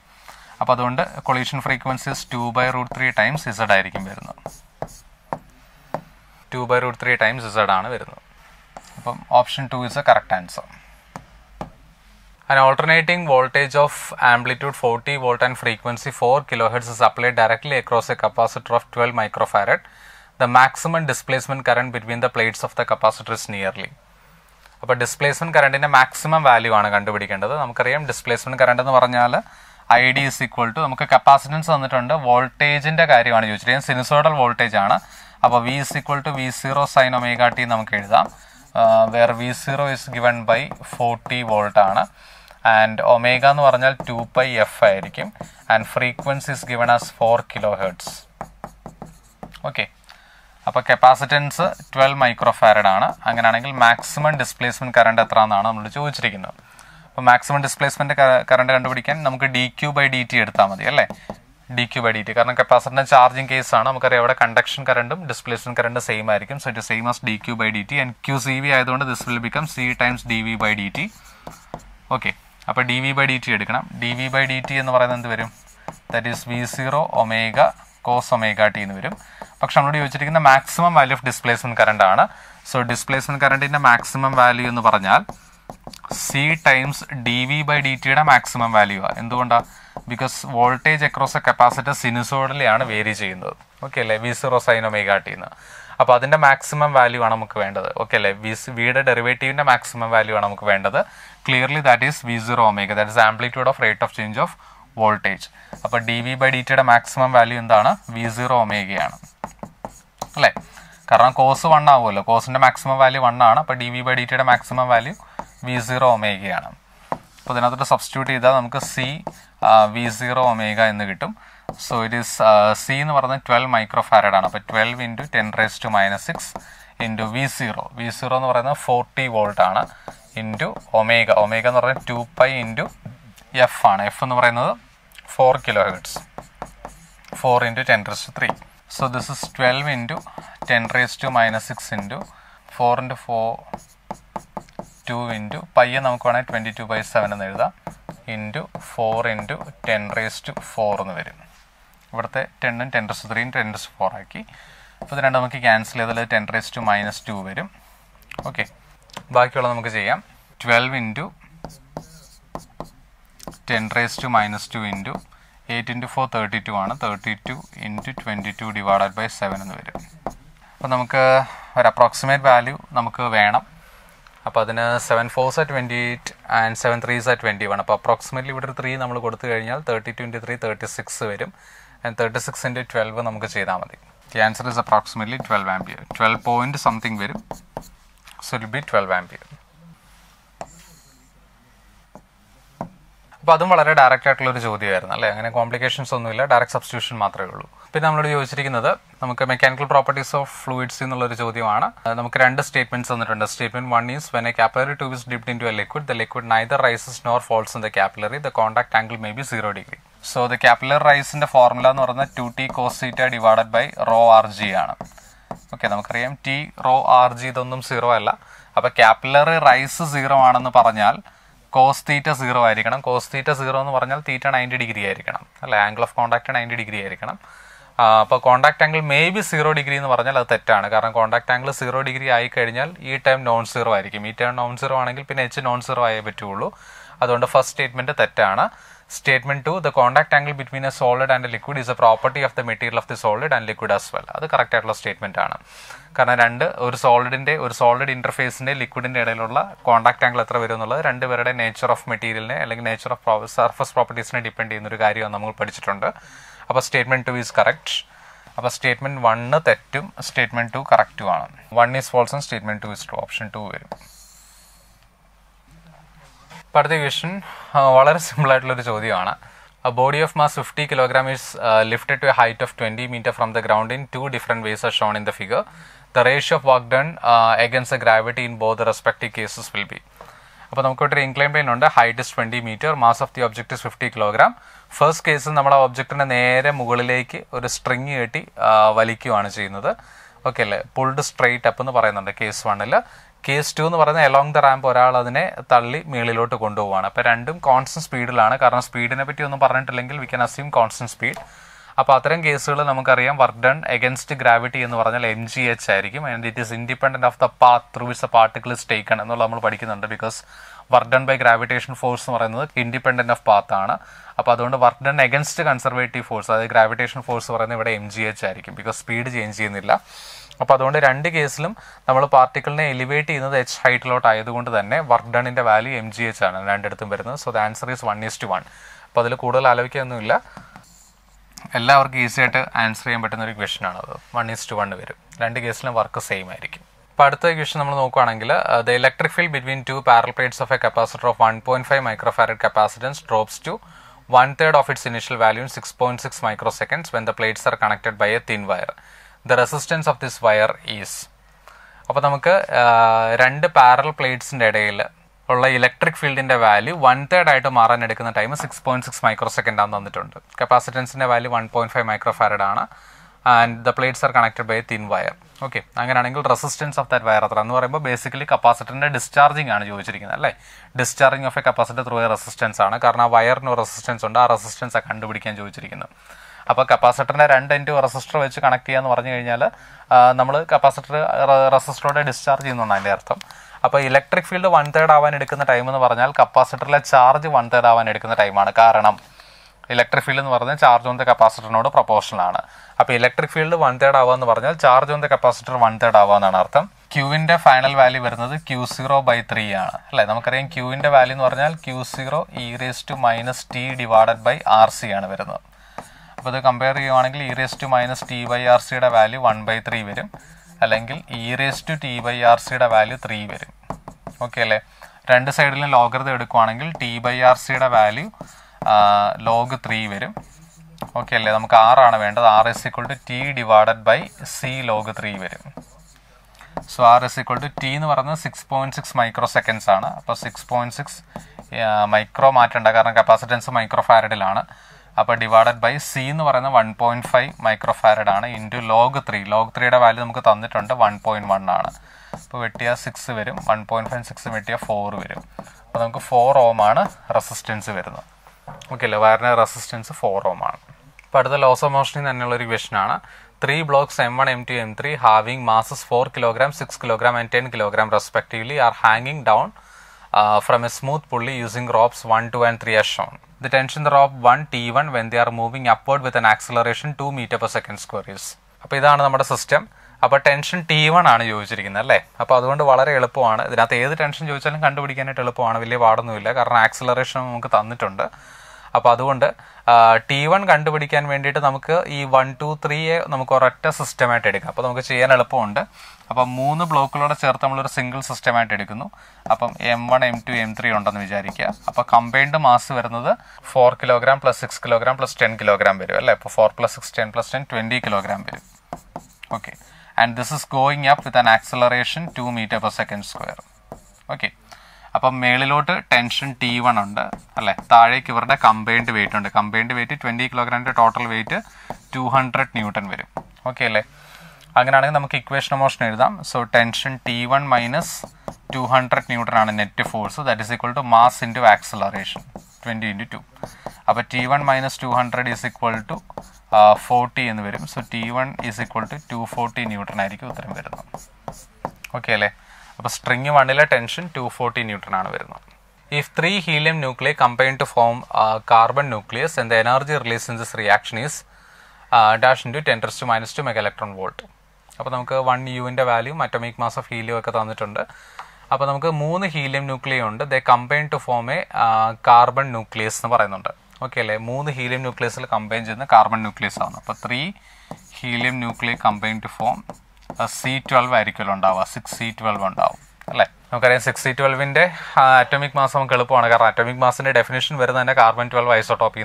അപ്പോൾ അതുകൊണ്ട് collision frequencies two by root three times Z ആയിരിക്കും വരുന്നത്. Two by root three times Z ആണ് വരുന്നത്. അപ്പം option two is a correct answer An alternating voltage of amplitude 40 volt and frequency 4 kilohertz is applied directly across a capacitor of 12 microfarad. The maximum displacement current between the plates of the capacitor is nearly. അപ്പോൾ displacement കറണ്ടിന്റെ maximum value ആണ് കണ്ടുപിടിക്കേണ്ടത്. നമുക്കറിയാം displacement current എന്ന് പറഞ്ഞാൽ I D is equal to നമുക്ക് capacitance തന്നിട്ടുണ്ട്. വോൾട്ടേജിന്റെ കാര്യമാണ് ചോദിച്ചിരിക്കുന്നത്. സിനുസോഡൽ വോൾട്ടേജ് ആണ്. അപ്പോൾ V is equal to V zero sine omega T നമുക്ക് എഴുതാം. Where V zero is given by forty volt ആണ്. ആൻഡ് ഒമേഗ എന്ന് പറഞ്ഞാൽ ടു പൈ എഫ് ആയിരിക്കും. And frequency is given as four kilo hertz okay അപ്പോൾ capacitance twelve micro farad ആണ്. അങ്ങനെയാണെങ്കിൽ maximum displacement current എത്ര എന്നാണ് നമ്മൾ ചോദിച്ചിരിക്കുന്നത്. അപ്പോൾ മാക്സിമം ഡിസ്പ്ലേസ്മെന്റ് കറണ്ട് കണ്ടുപിടിക്കാൻ നമുക്ക് D Q by D T എടുത്താൽ മതി അല്ലേ? D Q by D T കാരണം കപ്പാസിറ്റൻ ചാർജിങ് കേസ് ആണ്. നമുക്കറിയാം അവിടെ കണ്ടക്ഷൻ കറണ്ടും ഡിസ്പ്ലേസ്മെന്റ് കറണ്ട് സെയിം ആയിരിക്കും. So it same as D Q by D T and Q C V ആയതുകൊണ്ട് this will become C times D V by D T okay അപ്പോൾ D V by D T എടുക്കണം. D V by D T എന്ന് പറയുന്നത് എന്ത് വരും? That is V zero omega cos omega T എന്ന് വരും. പക്ഷെ നമ്മളോട് ചോദിച്ചിരിക്കുന്ന maximum value of displacement current ആണ്. സോ ഡിസ്പ്ലേസ്മെന്റ് കറണ്ടിന്റെ മാക്സിമം വാല്യൂ എന്ന് പറഞ്ഞാൽ C times D V by D ടിയുടെ മാക്സിമം വാല്യൂ ആണ് എന്തുകൊണ്ടാണ് because voltage across a capacitor സിനുസോഡിലാണ് vary ചെയ്യുന്നത്. ഓക്കെ അല്ലേ? V zero sine omega T എന്ന് അപ്പോൾ അതിന്റെ മാക്സിമം വാല്യൂ ആണ് നമുക്ക് വേണ്ടത്. ഓക്കെ അല്ലേ? വി വിയുടെ ഡെറിവേറ്റീവിന്റെ മാക്സിമം വാല്യൂ ആണ് നമുക്ക് വേണ്ടത്. Clearly that is V zero omega that is amplitude of rate of change of voltage അപ്പോൾ ഡി വി ബൈ ഡി ടിയുടെ മാക്സിമം വാല്യൂ എന്താണ്? വി സീറോ ഒമേഗയാണ് അല്ലേ? കാരണം കോസ് വൺ ആവുമല്ലോ. കോസിന്റെ മാക്സിമം വാല്യൂ വൺ ആണ്. അപ്പോൾ ഡി വി ബൈ ഡി ടിയുടെ മാക്സിമം വാല്യൂ വി സീറോ ഒമേഗയാണ് അപ്പോൾ ഇതിനകത്തോട്ട് സബ്സ്റ്റിറ്റ്യൂട്ട് ചെയ്താൽ നമുക്ക് സി വി സീറോ ഒമേഗ എന്ന് കിട്ടും. സോ ഇറ്റ് ഈസ് സി എന്ന് പറയുന്നത് ട്വൽവ് മൈക്രോ ഫാരഡ് ആണ്. അപ്പോൾ twelve into ten raise to minus six into V zero V zero എന്ന് പറയുന്നത് ഫോർട്ടി വോൾട്ട് ആണ് ഇന്റു ഒമേഗ ഒമേഗ എന്ന് പറയുന്നത് ടു പൈ ഇന്റു എഫ് ആണ്. എഫ് എന്ന് പറയുന്നത് four kilo hertz four into ten raise to three so this is twelve into ten raise to minus six into four into four two into പയ്യെ നമുക്ക് വേണമെങ്കിൽ twenty two by seven എന്ന് എഴുതാം. Into four into ten raise to four എന്ന് വരും. ഇവിടുത്തെ ടെണ്ണും ten റെസ് ത്രീയും ten റെസ് four ആക്കി. അപ്പോൾ ഇത് രണ്ട് നമുക്ക് ക്യാൻസൽ ചെയ്താൽ ten raise to minus two വരും. ഓക്കെ ബാക്കിയുള്ളത് നമുക്ക് ചെയ്യാം. Twelve into ten raise to minus two into eight into four thirty two ആണ്. Thirty two into twenty two divided by seven എന്ന് വരും. അപ്പോൾ നമുക്ക് ഒരു അപ്രോക്സിമേറ്റ് വാല്യൂ നമുക്ക് വേണം. അപ്പോൾ അതിന് seven fours twenty eight and seven threes twenty one അപ്പോൾ അപ്രോക്സിമേറ്റ്ലി ഇവിടെ ഒരു ത്രീ നമ്മൾ കൊടുത്തു കഴിഞ്ഞാൽ thirty twenty three thirty six വരും. And thirty six into twelve നമുക്ക് ചെയ്താൽ മതി. The answer is approximately twelve ampere twelve point something വരും. So it be twelve ampere അപ്പോൾ അതും വളരെ ഡയറക്റ്റ് ആയിട്ടുള്ള ഒരു ചോദ്യമായിരുന്നു അല്ലേ? അങ്ങനെ കോംപ്ലിക്കേഷൻസ് ഒന്നുമില്ല ഡയറക്റ്റ് സബ്സ്റ്റിറ്റ്യൂഷൻ മാത്രമേ ഉള്ളൂ. പിന്നെ നമ്മളോട് ചോദിച്ചിരിക്കുന്നത് നമുക്ക് മെക്കാനിക്കൽ പ്രോപ്പർട്ടീസ് ഓഫ് ഫ്ലൂയിഡ്സ് എന്നുള്ളൊരു ചോദ്യമാണ്. നമുക്ക് രണ്ട് സ്റ്റേറ്റ്മെന്റ്സ് തന്നിട്ടുണ്ട്. Statement one is when a capillary tube is dipped into a liquid the liquid neither rises nor falls in the capillary the contact angle may be zero degree so the capillary റൈസിന്റെ formula എന്ന് പറയുന്നത് two T cos theta divided by rho R G ആണ്. Okay നമുക്കറിയാം T rho R G ഇതൊന്നും zero അല്ല. അപ്പൊ capillary rise zero ആണെന്ന് പറഞ്ഞാൽ cos theta zero ആയിരിക്കണം. കോസ് തീറ്റ സീറോ എന്ന് പറഞ്ഞാൽ തീറ്റ നയന്റി ഡിഗ്രി ആയിരിക്കണം. അല്ലെ? Angle of contact ninety degree ആയിരിക്കണം. അപ്പോൾ contact angle may be zero degree എന്ന് പറഞ്ഞാൽ അത് തെറ്റാണ്. കാരണം കോണ്ടാക്ട് ആംഗിൾ സീറോ ഡിഗ്രി ആയി കഴിഞ്ഞാൽ ഈ ടൈം നോൺ സീറോ ആയിരിക്കും. ഈ ടൈം നോൺ സീറോ ആണെങ്കിൽ പിന്നെ എച്ച് നോൺ സീറോ ആയേ പറ്റുള്ളൂ. അതുകൊണ്ട് ഫസ്റ്റ് സ്റ്റേറ്റ്മെന്റ് തെറ്റാണ്. Statement two the contact angle between a solid and liquid is a property of the material of the solid and liquid as well അത് correct ആയിട്ടുള്ള statement ആണ്. കാരണം രണ്ട് ഒരു സോളിഡിന്റെ ഒരു സോളിഡ് ഇന്റർഫേസിന്റെ ലിക്വിഡിന്റെ ഇടയിലുള്ള കോണ്ടാക്ട് ആംഗിൾ എത്ര വരും എന്നുള്ളത് രണ്ടുപേരുടെ നേച്ചർ ഓഫ് മെറ്റീരിയലിനെ അല്ലെങ്കിൽ നേച്ചർ ഓഫ് സർഫസ് പ്രോപ്പർട്ടീസിനെ ഡിപ്പെൻഡ് ചെയ്യുന്ന ഒരു കാര്യമാണ് നമ്മൾ പഠിച്ചിട്ടുണ്ട്. അപ്പോൾ സ്റ്റേറ്റ്മെന്റ് ടു ഈസ് കറക്റ്റ് അപ്പോൾ സ്റ്റേറ്റ്മെന്റ് വണ്ണ് തെറ്റും സ്റ്റേറ്റ്മെന്റ് ടു കറക്റ്റും ആണ്. One is ഫോൾസും statement two is true option two വരും. ഇപ്പോൾ അടുത്ത ക്വസ്റ്റൻ വളരെ ഒരു ചോദ്യമാണ്. A body of mass 50 kg is uh, lifted to a height of 20 meter from the ground in two different ways as shown in the figure. The ratio of work done uh, against the gravity in both the respective. അപ്പോൾ നമുക്കൊരു incline plane ഉണ്ട്. Height is twenty metre mass of the object is fifty kilogram first case നമ്മൾ ആ ഒബ്ജക്റ്റിന്റെ നേരെ മുകളിലേക്ക് ഒരു string കെട്ടി വലിക്കുകയാണ് ചെയ്യുന്നത്. ഓക്കെ അല്ലേ? പുൾഡ് സ്ട്രെയിറ്റ് അപ്പ് എന്ന് പറയുന്നുണ്ട് കേസ് വണ്ണിൽ കേസ് ടു എന്ന് പറയുന്ന എലോങ് ദ റാമ്പ് ഒരാൾ അതിനെ തള്ളി മേളിലോട്ട് കൊണ്ടുപോവാണ്. അപ്പോൾ രണ്ടും കോൺസ്റ്റന്റ് സ്പീഡിലാണ് കാരണം സ്പീഡിനെ പറ്റി ഒന്നും പറഞ്ഞിട്ടില്ലെങ്കിൽ we can assume constant speed അപ്പോൾ അത്തരം കേസുകൾ നമുക്കറിയാം. വർക്ക് ഡൺ എഗൻസ്റ്റ് ഗ്രാവിറ്റി എന്ന് പറഞ്ഞാൽ എം ജി എച്ച് ആയിരിക്കും. And it is independent of the path through which the particle is taken എന്നുള്ള നമ്മൾ പഠിക്കുന്നുണ്ട്. Because work done by gravitation force എന്ന് പറയുന്നത് ഇൻഡിപെൻഡന്റ് ഓഫ് പാത്ത് ആണ്. അപ്പോൾ അതുകൊണ്ട് work done against conservative force അതായത് ഗ്രാവിറ്റേഷൻ ഫോഴ്സ് പറയുന്നത് ഇവിടെ എം ജി എച്ച് ആയിരിക്കും. ബിക്കോസ് സ്പീഡ് ചേഞ്ച് ചെയ്യുന്നില്ല. അപ്പോൾ അതുകൊണ്ട് രണ്ട് കേസിലും നമ്മൾ പാർട്ടിക്കിളിനെ എലിവേറ്റ് ചെയ്യുന്നത് എച്ച് ഹൈറ്റിലോട്ട് ആയതുകൊണ്ട് തന്നെ വർക്ക് ഡണിന്റെ വാല്യൂ എം ജി എച്ച് ആണ് രണ്ടിടത്തും വരുന്നത്. So the answer is one is to one അപ്പോൾ അതിൽ കൂടുതൽ ആലോചിക്കാനൊന്നുമില്ല. എല്ലാവർക്കും ഈസി ആയിട്ട് ആൻസർ ചെയ്യാൻ പറ്റുന്ന ഒരു ക്വസ്റ്റൻ ആണ് അത്. വൺ ഈസ് ടു വൺ വരും. രണ്ട് കേസിലും വർക്ക് സെയിം ആയിരിക്കും. അപ്പോൾ അടുത്ത ക്വസ്റ്റൻ നമ്മൾ നോക്കുകയാണെങ്കിൽ the electric field between two parallel plates of a capacitor of one point five microfarad capacitance drops to of its initial value six point six micro seconds when the plates are connected by a thin wire the resistance of this wire is അപ്പോൾ നമുക്ക് രണ്ട് parallel പ്ലേറ്റ്സിന്റെ ഇടയിൽ ഉള്ള electric ഫീൽഡിന്റെ value one third ആയിട്ട് മാറാൻ എടുക്കുന്ന time six point six micro second ആണെന്ന് തന്നിട്ടുണ്ട്. കപ്പാസിറ്റൻസിന്റെ value one point five micro farad ആണ് and the plates are connected by thin wire okay അങ്ങനെയാണെങ്കിൽ റെസിസ്റ്റൻസ് ഓഫ് ദാറ്റ് വയർ അത്ര. എന്ന് പറയുമ്പോൾ ബേസിക്കലി കപ്പാസിറ്ററിന്റെ ഡിസ്ചാർജിങ് ആണ് ചോദിച്ചിരിക്കുന്നത് അല്ലേ? Discharging of a capacitor through a resistance ആണ്. കാരണം ആ വയറിന് റെസിസ്റ്റൻസ് ഉണ്ട്. ആ റെസിസ്റ്റൻസ് കണ്ടുപിടിക്കാൻ ചോദിച്ചിരിക്കുന്നത്. അപ്പോൾ കപ്പാസിറ്ററിനെ രണ്ട് ഇന്റു റെസിസ്റ്റർ വെച്ച് കണക്ട് ചെയ്യാന്ന് പറഞ്ഞു കഴിഞ്ഞാൽ നമ്മൾ കപ്പാസിറ്റർ റെസിസ്റ്ററോടെ ഡിസ്ചാർജ് ചെയ്യുന്നതാണ് അതിന്റെ അർത്ഥം. അപ്പോൾ ഇലക്ട്രിക് ഫീൽഡ് വൺ തേർഡ് ആവാൻ എടുക്കുന്ന ടൈം എന്ന് പറഞ്ഞാൽ കപ്പാസിറ്ററിലെ ചാർജ് വൺ തേർഡ് ആവാൻ എടുക്കുന്ന ടൈമാണ് കാരണം ഇലക്ട്രിക് ഫീൽഡ് എന്ന് പറഞ്ഞാൽ ചാർജ് ഓൺ ദ കപ്പാസിറ്ററിനോട് പ്രൊപ്പോർഷനാണ് അപ്പോൾ ഇലക്ട്രിക് ഫീൽഡ് വൺ തേർഡ് ആവുക എന്ന് പറഞ്ഞാൽ charge on the capacitor one third ആവുക എന്നാണ് അർത്ഥം. ക്യൂവിന്റെ ഫൈനൽ വാല്യൂ വരുന്നത് ക്യൂ സീറോ ബൈ ത്രീ ആണ്. അല്ലേ? നമുക്കറിയാം ക്യൂവിന്റെ വാല്യൂ എന്ന് പറഞ്ഞാൽ Q zero E raise to minus T divided by R C ആണ് വരുന്നത്. അപ്പോൾ ഇത് കമ്പയർ ചെയ്യുവാണെങ്കിൽ E raise to minus T by R സിയുടെ വാല്യൂ വൺ ബൈ ത്രീ വരും. അല്ലെങ്കിൽ E raise to T by R സിയുടെ വാല്യൂ ത്രീ വരും. ഓക്കെ അല്ലേ? രണ്ട് സൈഡിലും ലോഗർത് എടുക്കുവാണെങ്കിൽ ടി ബൈ ആർ സിയുടെ വാല്യൂ ലോഗ് ത്രീ വരും. ഓക്കെ അല്ലേ? നമുക്ക് ആറാണ് വേണ്ടത്. R is equal to T divided by C log three വരും. So R is equal to T എന്ന് പറയുന്നത് six point six micro seconds ആണ് അപ്പോൾ സിക്സ് പോയിന്റ് സിക്സ് മൈക്രോ മാറ്റേണ്ട. കാരണം കപ്പാസിറ്റൻസ് മൈക്രോ ഫാരഡിലാണ് അപ്പോൾ ഡിവൈഡഡ് ബൈ സി എന്ന് പറയുന്നത് വൺ പോയിന്റ് ഫൈവ് മൈക്രോഫാരഡ് ആണ്. ഇന്റു ലോഗ് ത്രീ ലോഗ് ത്രീയുടെ വാല്യൂ നമുക്ക് തന്നിട്ടുണ്ട് വൺ പോയിന്റ് വൺ ആണ്. അപ്പോൾ വെട്ടിയാൽ സിക്സ് വരും. വൺ പോയിന്റ് ഫൈവ് സിക്സ് വെട്ടിയാൽ ഫോർ വരും. അപ്പോൾ നമുക്ക് ഫോർ ഓം ആണ് റെസിസ്റ്റൻസ് വരുന്നത്. ഓക്കെ അല്ലേ? വയറിന്റെ റെസിസ്റ്റൻസ് ഫോർ ഓം ആണ്. അപ്പോൾ അടുത്ത ലോസ് ഓഫ് മോഷനിൽ തന്നെയുള്ള ഒരു ക്വസ്റ്റൻ ആണ്. Three blocks M one M two M three having masses four kilogram six kilogram and ten kilogram respectively are ഹാങ്ങിങ് down from a smooth pulley using ropes one two and three are shown the tension the rope one T one when they are moving upward with an acceleration two metre per second squares അപ്പോൾ ഇതാണ് നമ്മുടെ system അപ്പോൾ tension T one ആണ് ചോദിച്ചിരിക്കുന്നത് അല്ലേ? അപ്പോൾ അതുകൊണ്ട് വളരെ എളുപ്പമാണ്. ഇതിനകത്ത് ഏത് ടെൻഷൻ ചോദിച്ചാലും കണ്ടുപിടിക്കാനായിട്ട് എളുപ്പമാണ്. വലിയ പാടൊന്നുമില്ല. കാരണം ആക്സിലറേഷൻ നമുക്ക് തന്നിട്ടുണ്ട്. അപ്പോൾ അതുകൊണ്ട് ടി വൺ കണ്ടുപിടിക്കാൻ വേണ്ടിയിട്ട് നമുക്ക് ഈ വൺ ടു ത്രീയെ നമുക്ക് ഒരൊറ്റ സിസ്റ്റമായിട്ട് എടുക്കാം. അപ്പോൾ നമുക്ക് ചെയ്യാൻ എളുപ്പമുണ്ട്. അപ്പം മൂന്ന് ബ്ലോക്കുകളോടെ ചേർത്ത് നമ്മളൊരു സിംഗിൾ സിസ്റ്റമായിട്ട് എടുക്കുന്നു. അപ്പം M one M two M three ഉണ്ടെന്ന് വിചാരിക്കുക. അപ്പോൾ കമ്പൈൻഡ് മാസ് വരുന്നത് four kilogram plus six kilogram plus ten kilogram വരും അല്ലേ? അപ്പോൾ four plus six ten plus ten twenty kilogram വരും. Okay and this is going up with an acceleration two metre per second square okay അപ്പം മേളിലോട്ട് tension T one ഉണ്ട് അല്ലേ? താഴേക്ക് ഇവരുടെ കമ്പൈൻഡ് വെയിറ്റ് ഉണ്ട്. Combined weight twenty കിലോഗ്രാമിന്റെ total weight two hundred newton വരും. Okay അല്ലേ? അങ്ങനെയാണെങ്കിൽ നമുക്ക് ഇക്വേഷൻ മോഷൻ എഴുതാം. So tension T one minus two hundred newton ആണ് net force that is equal to mass into acceleration twenty into two അപ്പോൾ T one minus two hundred is equal to forty എന്ന് വരും. So T one is equal to two forty newton ആയിരിക്കും ഉത്തരം വരുന്നത്. Okay അല്ലേ? അപ്പോൾ string വണ്ണിലെ tension two forty newton ആണ് വരുന്നത്. If three helium nuclei combine to form carbon nucleus and the energy release in this reaction is dash into ten to minus two mega electron volt അപ്പോൾ നമുക്ക് one യുവിന്റെ value atomic mass of helium ഒക്കെ തന്നിട്ടുണ്ട്. അപ്പോൾ നമുക്ക് മൂന്ന് helium nuclei ഉണ്ട്. They combine to form a carbon nucleus എന്ന് പറയുന്നുണ്ട്. ഓക്കെ അല്ലേ? മൂന്ന് ഹീലിയം ന്യൂക്ലിയസിൽ കമ്പൈൻ ചെയ്യുന്ന കാർബൺ ന്യൂക്ലിയസ് ആണ്. അപ്പോൾ three helium nuclei combine to form C twelve ആയിരിക്കുമല്ലോ ഉണ്ടാവുക. സിക്സ് സി ട്വൽവ് ഉണ്ടാവും. അല്ലേ? നമുക്കറിയാം സിക്സ് സി ട്വൽവിന്റെ അറ്റോമിക് മാസ് നമുക്ക് എളുപ്പമാണ്. കാരണം അറ്റോമിക് മാസിന്റെ ഡെഫിനേഷൻ വരുന്നത് തന്നെ കാർബൺ ട്വൽവ് ഐസോട്ടോപ്പിൽ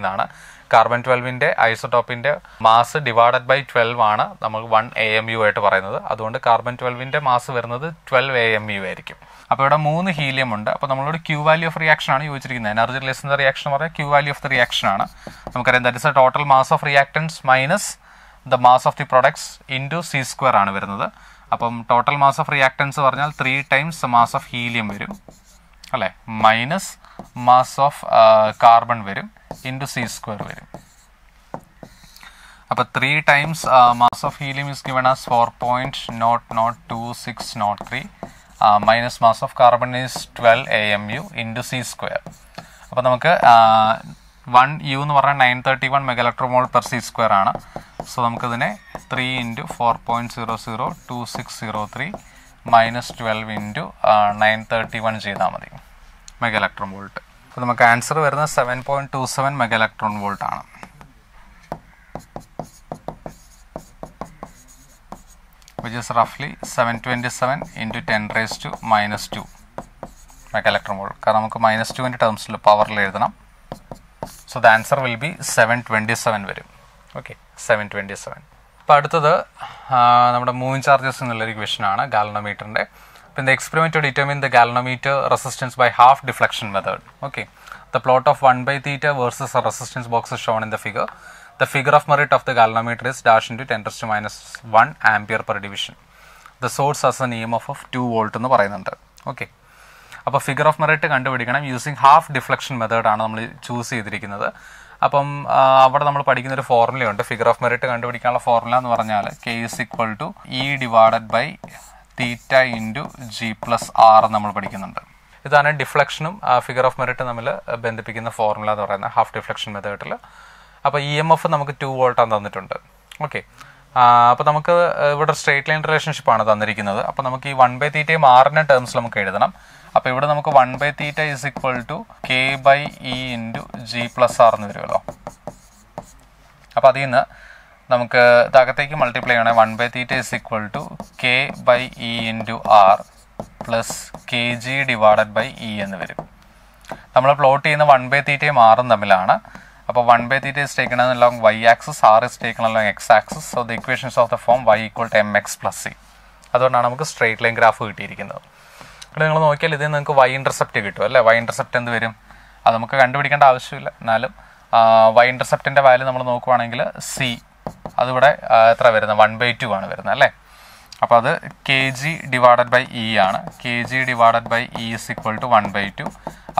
കാർബൺ ട്വൽവിന്റെ ഐസോടോപ്പിന്റെ മാസ് ഡിവൈഡഡ് ബൈ ട്വൽവ് ആണ് നമ്മൾ വൺ എ എം യു ആയിട്ട് പറയുന്നത്. അതുകൊണ്ട് കാർബൺ ട്വൽവിന്റെ മാസ് വരുന്നത് ട്വൽവ് എ എം യു ആയിരിക്കും. അപ്പോൾ ഇവിടെ മൂന്ന് ഹീലിയം ഉണ്ട്. അപ്പോൾ നമ്മളോട് ക്യൂ വാല്യൂ ഓഫ് റിയാക്ഷൻ ആണ് ചോദിച്ചിരിക്കുന്നത്. എനർജി റിലേസ് എന്ന റിയാക്ഷൻ എന്ന് പറയുന്നത് Q value of the reaction ആണ്. നമുക്കറിയാം that is a total mass of reactants minus the mass of the products into C square ആണ് വരുന്നത്. അപ്പം ടോട്ടൽ മാസ് ഓഫ് റിയാക്ടൻസ് പറഞ്ഞാൽ three times mass of helium വരും. അല്ലേ? മൈനസ് മാസ് ഓഫ് കാർബൺ വരും into C square വരും. അപ്പോൾ three times mass of helium is given as four point naught naught two six naught three minus mass of carbon is twelve A M U into C square അപ്പോൾ നമുക്ക് one U എന്ന് പറഞ്ഞാൽ nine thirty one mega electron volt per C square ആണ് so നമുക്കിതിനെ three into four point zero zero two six zero three minus twelve into nine thirty one ചെയ്താൽ മതി. Mega electron volt. അപ്പോൾ നമുക്ക് answer വരുന്നത് seven point two seven mega electron volt ആണ്. Which is roughly 727 into 10 raised to minus 2 mega electron volt. കാരണം നമുക്ക് minus ടുവിന്റെ ടേംസിൽ പവറിൽ എഴുതണം. So the answer will be seven twenty seven വരും. ഓക്കെ സെവൻ ട്വന്റി സെവൻ അപ്പോൾ അടുത്തത് നമ്മുടെ മൂവിങ് ചാർജസ് എന്നുള്ളൊരു ക്വസ്റ്റൻ ആണ് ഗാലനോമീറ്ററിന്റെ പിന്നെ experiment to determine the galvanometer resistance by half deflection method okay the plot of one by theta versus resistance box shown in the figure the figure of merit of the galvanometer is dash into ten to minus one ampere per division the source as a നിയമം of two volt എന്ന് പറയുന്നുണ്ട്. Okay അപ്പോൾ figure of merit കണ്ടുപിടിക്കണം. Using half deflection method ആണ് നമ്മൾ choose ചെയ്തിരിക്കുന്നത്. അപ്പം അവിടെ നമ്മൾ പഠിക്കുന്ന ഒരു ഫോർമുലയുണ്ട് ഫിഗർ ഓഫ് മെറിറ്റ് കണ്ടുപിടിക്കാനുള്ള ഫോർമുല എന്ന് പറഞ്ഞാൽ K is equal to E divided by theta into G plus R നമ്മൾ പഠിക്കുന്നുണ്ട്. ഇതാണ് ഡിഫ്ലക്ഷനും ഫിഗർ ഓഫ് മെറിറ്റ് നമ്മൾ ബന്ധിപ്പിക്കുന്ന ഫോർമുല എന്ന് പറയുന്നത് ഹാഫ് ഡിഫ്ലക്ഷൻ മെത്തേഡിൽ അപ്പോൾ ഇ എം എഫ് നമുക്ക് ടു വോൾട്ടാണ് തന്നിട്ടുണ്ട്. ഓക്കെ അപ്പോൾ നമുക്ക് ഇവിടെ സ്ട്രേറ്റ് ലൈൻ റിലേഷൻഷിപ്പ് ആണ് തന്നിരിക്കുന്നത്. അപ്പോൾ നമുക്ക് ഈ വൺ ബൈ തീറ്റയും ആറിന്റെ ടേംസിൽ നമുക്ക് എഴുതണം. അപ്പോൾ ഇവിടെ നമുക്ക് one by theta is equal to K by E into G plus R എന്ന് വരുമല്ലോ. അപ്പോൾ അതിൽ നിന്ന് നമുക്ക് ഇതകത്തേക്ക് മൾട്ടിപ്ലൈ ചെയ്യണേ. One by theta is equal to K by E into R plus K G divided by E എന്ന് വരും. നമ്മൾ പ്ലോട്ട് ചെയ്യുന്ന വൺ ബൈ തീറ്റയും ആറും തമ്മിലാണ്. അപ്പോൾ one by theta is taken Y axis R is taken X axis so the equations of the form Y equal to M X plus C അതുകൊണ്ടാണ് നമുക്ക് സ്ട്രേറ്റ് ലൈൻ ഗ്രാഫ് കിട്ടിയിരിക്കുന്നത്. ഇവിടെ നിങ്ങൾ നോക്കിയാൽ ഇതിൽ നിങ്ങൾക്ക് വൈ ഇന്റർസെപ്റ്റ് കിട്ടും അല്ലേ? വൈ ഇന്റർസെപ്റ്റ് എന്ത് വരും? അത് നമുക്ക് കണ്ടുപിടിക്കേണ്ട ആവശ്യമില്ല. എന്നാലും വൈ ഇന്റർസെപ്റ്റിന്റെ വാല്യൂ നമ്മൾ നോക്കുവാണെങ്കിൽ സി അതിവിടെ എത്ര വരുന്നത്? വൺ ബൈ ടു ആണ് വരുന്നത് അല്ലേ? അപ്പോൾ അത് K G divided by E ആണ്. K G divided by E is equal to one by two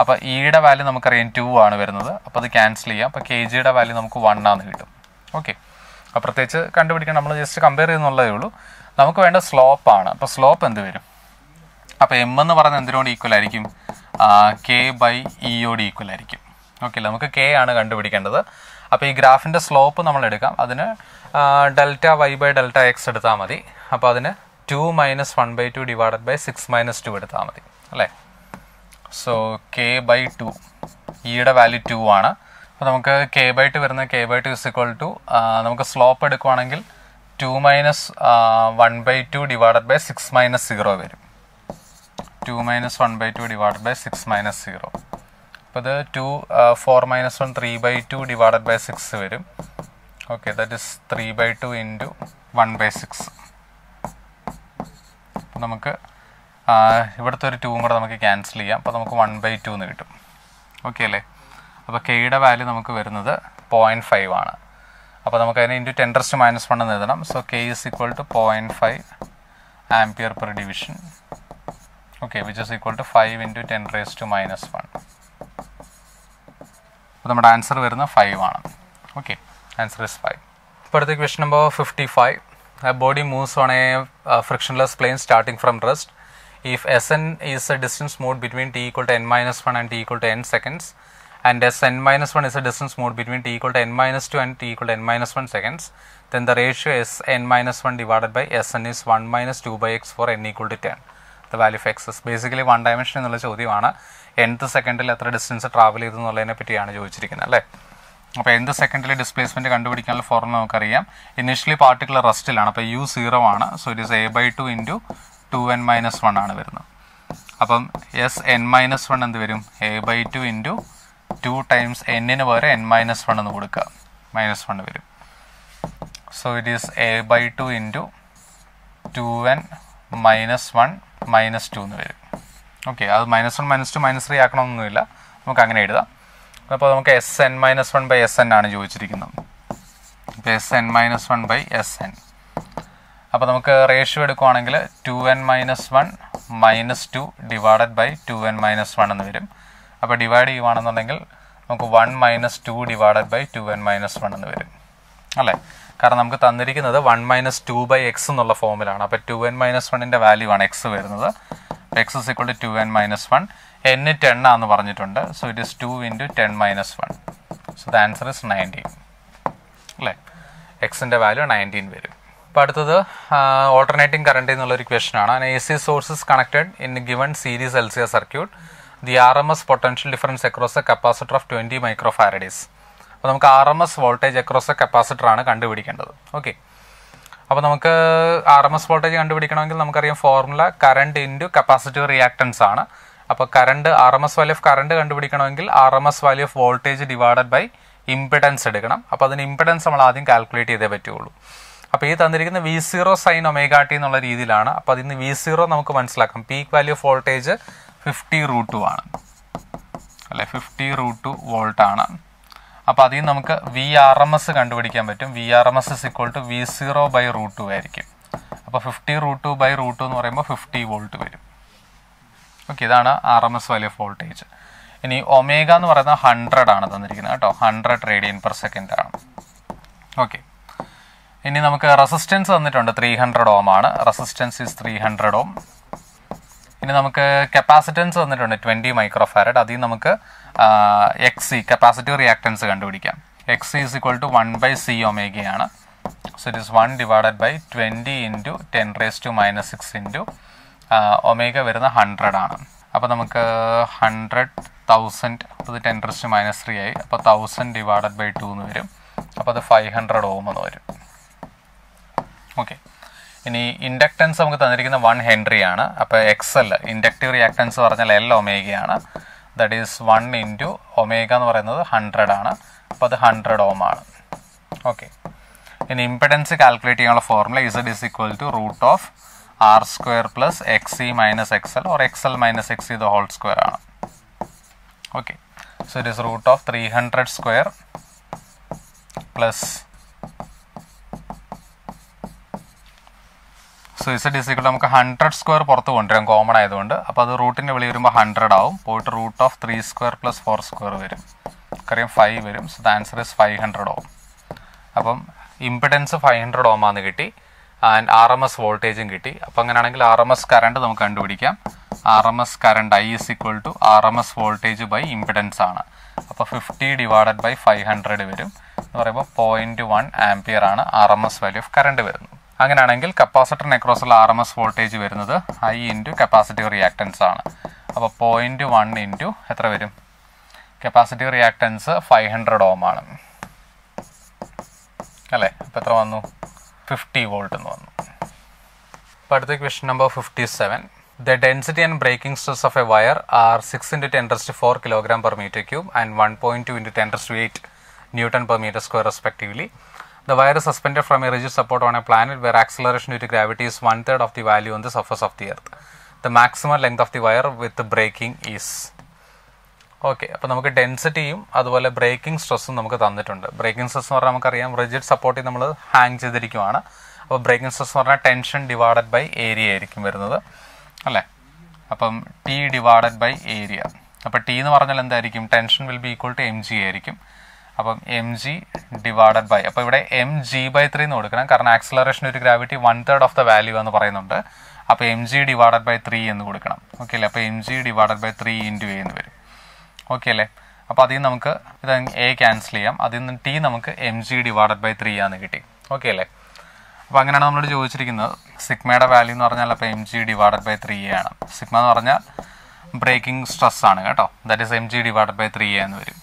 അപ്പോൾ ഇയുടെ വാല്യൂ നമുക്കറിയാം ടു ആണ് വരുന്നത്. അപ്പോൾ അത് ക്യാൻസൽ ചെയ്യാം. അപ്പോൾ കെ ജിയുടെ വാല്യൂ നമുക്ക് വൺ ആണെന്ന് കിട്ടും. ഓക്കെ അപ്പോൾ പ്രത്യേകിച്ച് കണ്ടുപിടിക്കാൻ നമ്മൾ ജസ്റ്റ് കമ്പയർ ചെയ്യുന്നുള്ളതേ ഉള്ളൂ. നമുക്ക് വേണ്ട സ്ലോപ്പ് ആണ്. അപ്പോൾ സ്ലോപ്പ് എന്ത് വരും? അപ്പോൾ എം എന്ന് പറയുന്നത് എന്തിനോട് ഈക്വൽ ആയിരിക്കും? കെ ബൈ ഇയോട് ഈക്വൽ ആയിരിക്കും. ഓക്കെ നമുക്ക് കെ ആണ് കണ്ടുപിടിക്കേണ്ടത്. അപ്പോൾ ഈ ഗ്രാഫിന്റെ സ്ലോപ്പ് നമ്മൾ എടുക്കാം. അതിന് delta Y by delta X എടുത്താൽ മതി. അപ്പോൾ അതിന് two minus one by two divided by six minus two എടുത്താൽ മതി. അല്ലേ? സോ കെ ബൈ ടു ഇയുടെ വാല്യൂ ടു ആണ്. അപ്പോൾ നമുക്ക് കെ ബൈ ടു വരുന്ന K by two is equal to നമുക്ക് സ്ലോപ്പ് എടുക്കുവാണെങ്കിൽ two minus one by two divided by six minus zero വരും. Two minus one by two divided by six minus zero. അപ്പോൾ ഇത് two four minus one three by two divided by six വരും. Okay that is three by two into one by six നമുക്ക് ഇവിടുത്തെ ഒരു ടൂവും കൂടെ നമുക്ക് ക്യാൻസൽ ചെയ്യാം. അപ്പോൾ നമുക്ക് വൺ ബൈ ടു എന്ന് കിട്ടും. ഓക്കെ അല്ലേ? അപ്പോൾ കെയുടെ വാല്യൂ നമുക്ക് വരുന്നത് പോയിന്റ് ഫൈവ് ആണ്. അപ്പോൾ നമുക്ക് അതിന് into ten raise minus one എന്ന് എഴുതണം. So K is equal to point five ampere per division okay which is equal to five into ten raise to minus one അപ്പോൾ നമ്മുടെ ആൻസർ വരുന്ന ഫൈവ് ആണ്. ഓക്കെ ആൻസർ ഇസ് ഫൈവ് ഇപ്പോൾ അടുത്ത question number fifty five body moves on a frictionless plane starting from rest S N is a distance moved between T equal to N minus one and T equal to N seconds and S N minus one is a distance moved between T equal to N minus two and T equal to N minus one seconds then the ratio S n minus 1 divided by N is 1 minus 2 by x for n equal to 10 the value of x is basically one dimension എന്നുള്ള ചോദ്യമാണ്. Nth സെക്കൻഡിൽ എത്ര distance travel ചെയ്തു എന്നുള്ളതിനെ പറ്റിയാണ് ചോദിച്ചിരിക്കുന്നത് അല്ലേ? അപ്പോൾ എന്ത് സെക്കൻഡിൽ ഡിസ്പ്ലേസ്മെന്റ് കണ്ടുപിടിക്കാനുള്ള ഫോർമുല നമുക്കറിയാം. ഇനിഷ്യലി പാർട്ടിക്കുലർ റെസ്റ്റിലാണ് അപ്പോൾ യു സീറോ ആണ്. So it is A by two into two N minus one ആണ് വരുന്നത്. അപ്പം എസ് എൻ മൈനസ് വൺ എന്ത് വരും? A by two into two times എന്നിന് പകരം എൻ മൈനസ് വൺ എന്ന് കൊടുക്കുക. മൈനസ് വൺ വരും. So it is A by two into two N minus one minus two എന്ന് വരും. ഓക്കെ അത് minus one minus two minus three ആക്കണമെന്നൊന്നുമില്ല നമുക്ക് അങ്ങനെ എഴുതാം. അപ്പോൾ നമുക്ക് S N minus one by S N ആണ് ചോദിച്ചിരിക്കുന്നത്. അപ്പോൾ S N minus one by S N അപ്പോൾ നമുക്ക് റേഷ്യോ എടുക്കുവാണെങ്കിൽ two N minus one minus two divided by two N minus one എന്ന് വരും. അപ്പോൾ ഡിവൈഡ് ചെയ്യുവാണെന്നുണ്ടെങ്കിൽ നമുക്ക് one minus two divided by two N minus one എന്ന് വരും. അല്ലേ? കാരണം നമുക്ക് തന്നിരിക്കുന്നത് one minus two by X എന്നുള്ള ഫോമിലാണ് അപ്പോൾ ടു എൻ മൈനസ് വണ്ണിന്റെ വാല്യൂ ആണ് എക്സ് വരുന്നത്. X is equal to two N minus one N ten ആണെന്ന് പറഞ്ഞിട്ടുണ്ട്. So it is two into ten minus one so the answer is nineteen അല്ലേ? എക്സിന്റെ വാല്യൂ നയന്റീൻ വരും. അപ്പോൾ അടുത്തത് ഓൾട്ടർനേറ്റിംഗ് കറണ്ട് എന്നുള്ള ഒരു ക്വസ്റ്റൻ ആണ്. A C sources connected in given series L C A circuit the R M S potential difference across a capacitor of twenty micro farads അപ്പോൾ നമുക്ക് R M S voltage across capacitor ആണ് കണ്ടുപിടിക്കേണ്ടത്. Okay അപ്പോൾ നമുക്ക് R M S voltage കണ്ടുപിടിക്കണമെങ്കിൽ നമുക്കറിയാം formula current into capacitive reactance ആണ്. അപ്പോൾ current R M S value of current കണ്ടുപിടിക്കണമെങ്കിൽ R M S value of voltage divided by impedance എടുക്കണം. അപ്പോൾ അതിന് ഇമ്പിഡൻസ് നമ്മൾ ആദ്യം കാൽക്കുലേറ്റ് ചെയ്തേ പറ്റുള്ളൂ. അപ്പോൾ ഈ തന്നിരിക്കുന്ന V zero sine omega T എന്നുള്ള രീതിയിലാണ്. അപ്പോൾ അതിന് വി സീറോ നമുക്ക് മനസ്സിലാക്കാം. Peak value of voltage fifty root two ആണ്. അല്ലെ? ഫിഫ്റ്റി റൂട്ട് ടു വോൾട്ട് ആണ്. അപ്പോൾ അതിൽ നിന്ന് നമുക്ക് വി ആർ എം എസ് കണ്ടുപിടിക്കാൻ പറ്റും. V R M S is equal to V zero by root two ആയിരിക്കും. അപ്പോൾ fifty root two by root എന്ന് പറയുമ്പോൾ ഫിഫ്റ്റി വോൾട്ട് വരും. ഓക്കെ ഇതാണ് R M S value of voltage ഇനി ഒമേഗ എന്ന് പറയുന്നത് ഹൺഡ്രഡ് ആണ് തന്നിരിക്കുന്നത് കേട്ടോ. ഹൺഡ്രഡ് റേഡിയൻ പെർ സെക്കൻഡ് ആണ്. ഓക്കെ ഇനി നമുക്ക് റെസിസ്റ്റൻസ് തന്നിട്ടുണ്ട് ത്രീ ഹൺഡ്രഡ് ഓം ആണ്. Resistance is three hundred ohm ഇനി നമുക്ക് കപ്പാസിറ്റൻസ് തന്നിട്ടുണ്ട് ട്വന്റി മൈക്രോഫാരഡ് അതിൽ നമുക്ക് എക്സ് സി കപ്പാസിറ്റീവ് റിയാക്ടൻസ് കണ്ടുപിടിക്കാം. X C is equal to one by C ഒമേഗയാണ് so it is one divided by twenty into ten raise to minus six into omega വരുന്ന hundred ആണ്. അപ്പോൾ നമുക്ക് hundred thousand അത് ten raise to minus three ആയി. അപ്പോൾ thousand divided by two എന്ന് വരും. അപ്പോൾ അത് ഫൈവ് ഹൺഡ്രഡ് ഓം എന്ന് വരും. ഓക്കെ ഇനി ഇൻഡക്റ്റൻസ് നമുക്ക് തന്നിരിക്കുന്ന വൺ ഹെൻറി ആണ് അപ്പോൾ എക്സ് എൽ ഇൻഡക്റ്റീവ് റിയാക്റ്റൻസ് പറഞ്ഞാൽ L ഒമേഗയാണ് that is one into omega എന്ന് പറയുന്നത് ഹൺഡ്രഡ് ആണ്. അപ്പോൾ അത് ഹൺഡ്രഡ് ഓം ആണ്. ഓക്കെ ഇനി ഇമ്പിഡൻസ് കാൽക്കുലേറ്റ് ചെയ്യാനുള്ള formula Z is equal to root of R square plus X E minus X L or X L minus X E the whole square ആണ്. Okay so it is root of three hundred square plus so is equal നമുക്ക് hundred square പുറത്ത് കൊണ്ടുവരാം common ആയതുകൊണ്ട്. അപ്പോൾ അത് റൂട്ടിന്റെ വെളി വരുമ്പോൾ hundred ആവും. പോയിട്ട് root of three square plus four square വരും. നമുക്കറിയാം ഫൈവ് വരും. So the answer is five hundred ohm. അപ്പം ഇമ്പിഡൻസ് ഫൈവ് ഹൺഡ്രഡ് ഓം ആണെന്ന് കിട്ടി. ആൻഡ് ആർ എം എസ് വോൾട്ടേജും കിട്ടി. അപ്പോൾ അങ്ങനെയാണെങ്കിൽ ആർ എം എസ് കറണ്ട് നമുക്ക് കണ്ടുപിടിക്കാം. R M S current I is equal to R M S voltage by impedance ആണ്. അപ്പോൾ fifty divided by five hundred വരും. എന്ന് പറയുമ്പോൾ പോയിന്റ് വൺ ആംപിയർ ആണ് R M S value of current വരുന്നത്. അങ്ങനെയാണെങ്കിൽ കപ്പാസിറ്ററിന് അക്രോസുള്ള ആർ എം എസ് വോൾട്ടേജ് വരുന്നത് ഐ ഇന്റു കപ്പാസിറ്റീവ് റിയാക്ടൻസ് ആണ്. അപ്പോൾ പോയിന്റ് വൺ ഇന്റു എത്ര വരും? Capacitive reactance five hundred ohm ആണ്. അല്ലേ? അപ്പോൾ എത്ര വന്നു? ഫിഫ്റ്റി വോൾട്ട് എന്ന് വന്നു. അപ്പോൾ അടുത്ത question number fifty seven the density and breaking stress of a wire are six into ten raised four kilogram per metre cube and one point two into ten raised eight newton per metre square respectively The wire is suspended from a rigid support on a planet where acceleration due to gravity is one third of the value on the surface of the earth. The maximum length of the wire with breaking is. Okay അപ്പോൾ നമുക്ക് ഡെൻസിറ്റിയും അതുപോലെ breaking സ്ട്രെസ്സും നമുക്ക് തന്നിട്ടുണ്ട്. Breaking stress എന്ന് പറഞ്ഞാൽ നമുക്കറിയാം rigid സപ്പോർട്ടിൽ നമ്മൾ ഹാങ് ചെയ്തിരിക്കുവാണ്. അപ്പോൾ ബ്രേക്കിംഗ് സ്ട്രെസ് എന്ന് പറഞ്ഞാൽ ടെൻഷൻ ഡിവൈഡഡ് ബൈ ഏരിയ ആയിരിക്കും വരുന്നത്. അല്ലേ? അപ്പം ടി ഡിവൈഡഡ് ബൈ ഏരിയ അപ്പോൾ ടി എന്ന് പറഞ്ഞാൽ എന്തായിരിക്കും? Tension will be equal to M G ആയിരിക്കും. അപ്പം എം ജി ഡിവൈഡഡ് ബൈ അപ്പോൾ ഇവിടെ എം ജി ബൈ ത്രീ എന്ന് കൊടുക്കണം. കാരണം ആക്സലറേഷൻ ഒരു gravity one third of the value എന്ന് പറയുന്നുണ്ട്. അപ്പോൾ M G divided by three എന്ന് കൊടുക്കണം. ഓക്കെ അല്ലേ? അപ്പോൾ M G divided by three into A എന്ന് വരും. ഓക്കെ അല്ലേ? അപ്പോൾ അതിൽ നിന്ന് നമുക്ക് ഇത് എ ക്യാൻസൽ ചെയ്യാം. അതിൽ നിന്ന് ടി നമുക്ക് M G divided by three ആണെന്ന് കിട്ടി. ഓക്കെ അല്ലേ? അപ്പോൾ അങ്ങനെയാണ് നമ്മളോട് ചോദിച്ചിരിക്കുന്നത്. സിഗ്മയുടെ വാല്യൂ എന്ന് പറഞ്ഞാൽ അപ്പോൾ M G divided by three ആണ്. സിഗ്മ എന്ന് പറഞ്ഞാൽ ബ്രേക്കിംഗ് സ്ട്രെസ് ആണ് കേട്ടോ. That is M G divided by three എന്ന് വരും.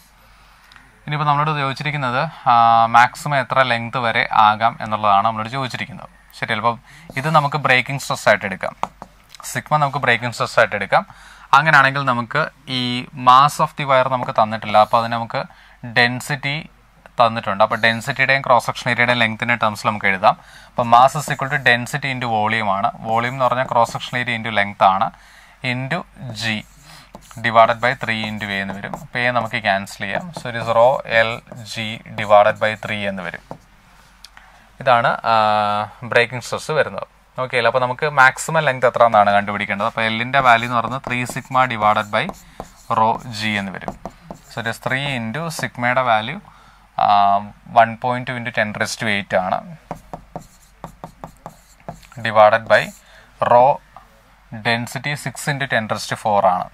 ഇനിയിപ്പോൾ നമ്മളോട് ചോദിച്ചിരിക്കുന്നത് മാക്സിമം എത്ര ലെങ്ത് വരെ ആകാം എന്നുള്ളതാണ് നമ്മളോട് ചോദിച്ചിരിക്കുന്നത്. ശരി അപ്പം ഇത് നമുക്ക് ബ്രേക്കിംഗ് സ്ട്രെസ് ആയിട്ട് എടുക്കാം. സിഗ്മ നമുക്ക് ബ്രേക്കിംഗ് സ്ട്രെസ് ആയിട്ട് എടുക്കാം. അങ്ങനെയാണെങ്കിൽ നമുക്ക് ഈ മാസ് ഓഫ് ദി വയർ നമുക്ക് തന്നിട്ടില്ല. അപ്പോൾ അതിന് നമുക്ക് ഡെൻസിറ്റി തന്നിട്ടുണ്ട്. അപ്പോൾ ഡെൻസിറ്റിയുടെയും ക്രോസ് സെക്ഷൻ ഏരിയയുടെയും ലെങ്ത്തിന്റെ ടേംസിൽ നമുക്ക് എഴുതാം. അപ്പോൾ mass is equal to density into volume ആണ്. വോളിയം എന്ന് പറഞ്ഞാൽ cross section area into length ആണ്. Into G divided by three into A എന്ന് വരും. അപ്പോൾ എ നമുക്ക് ക്യാൻസൽ ചെയ്യാം. So it is rho L G divided by three എന്ന് വരും. ഇതാണ് ബ്രേക്കിംഗ് സ്ട്രെസ് വരുന്നത്. ഓക്കെ അല്ലേ? അപ്പോൾ നമുക്ക് മാക്സിമം ലെങ്ത് എത്ര എന്നാണ് കണ്ടുപിടിക്കേണ്ടത് അപ്പോൾ എല്ലിന്റെ വാല്യൂ എന്ന് പറയുന്നത് three sigma divided by rho G എന്ന് വരും. So it is three into സിഗ്മയുടെ value one point two into ten raise to eight ആണ്. Divided by rho density six into ten raised four ആണ്.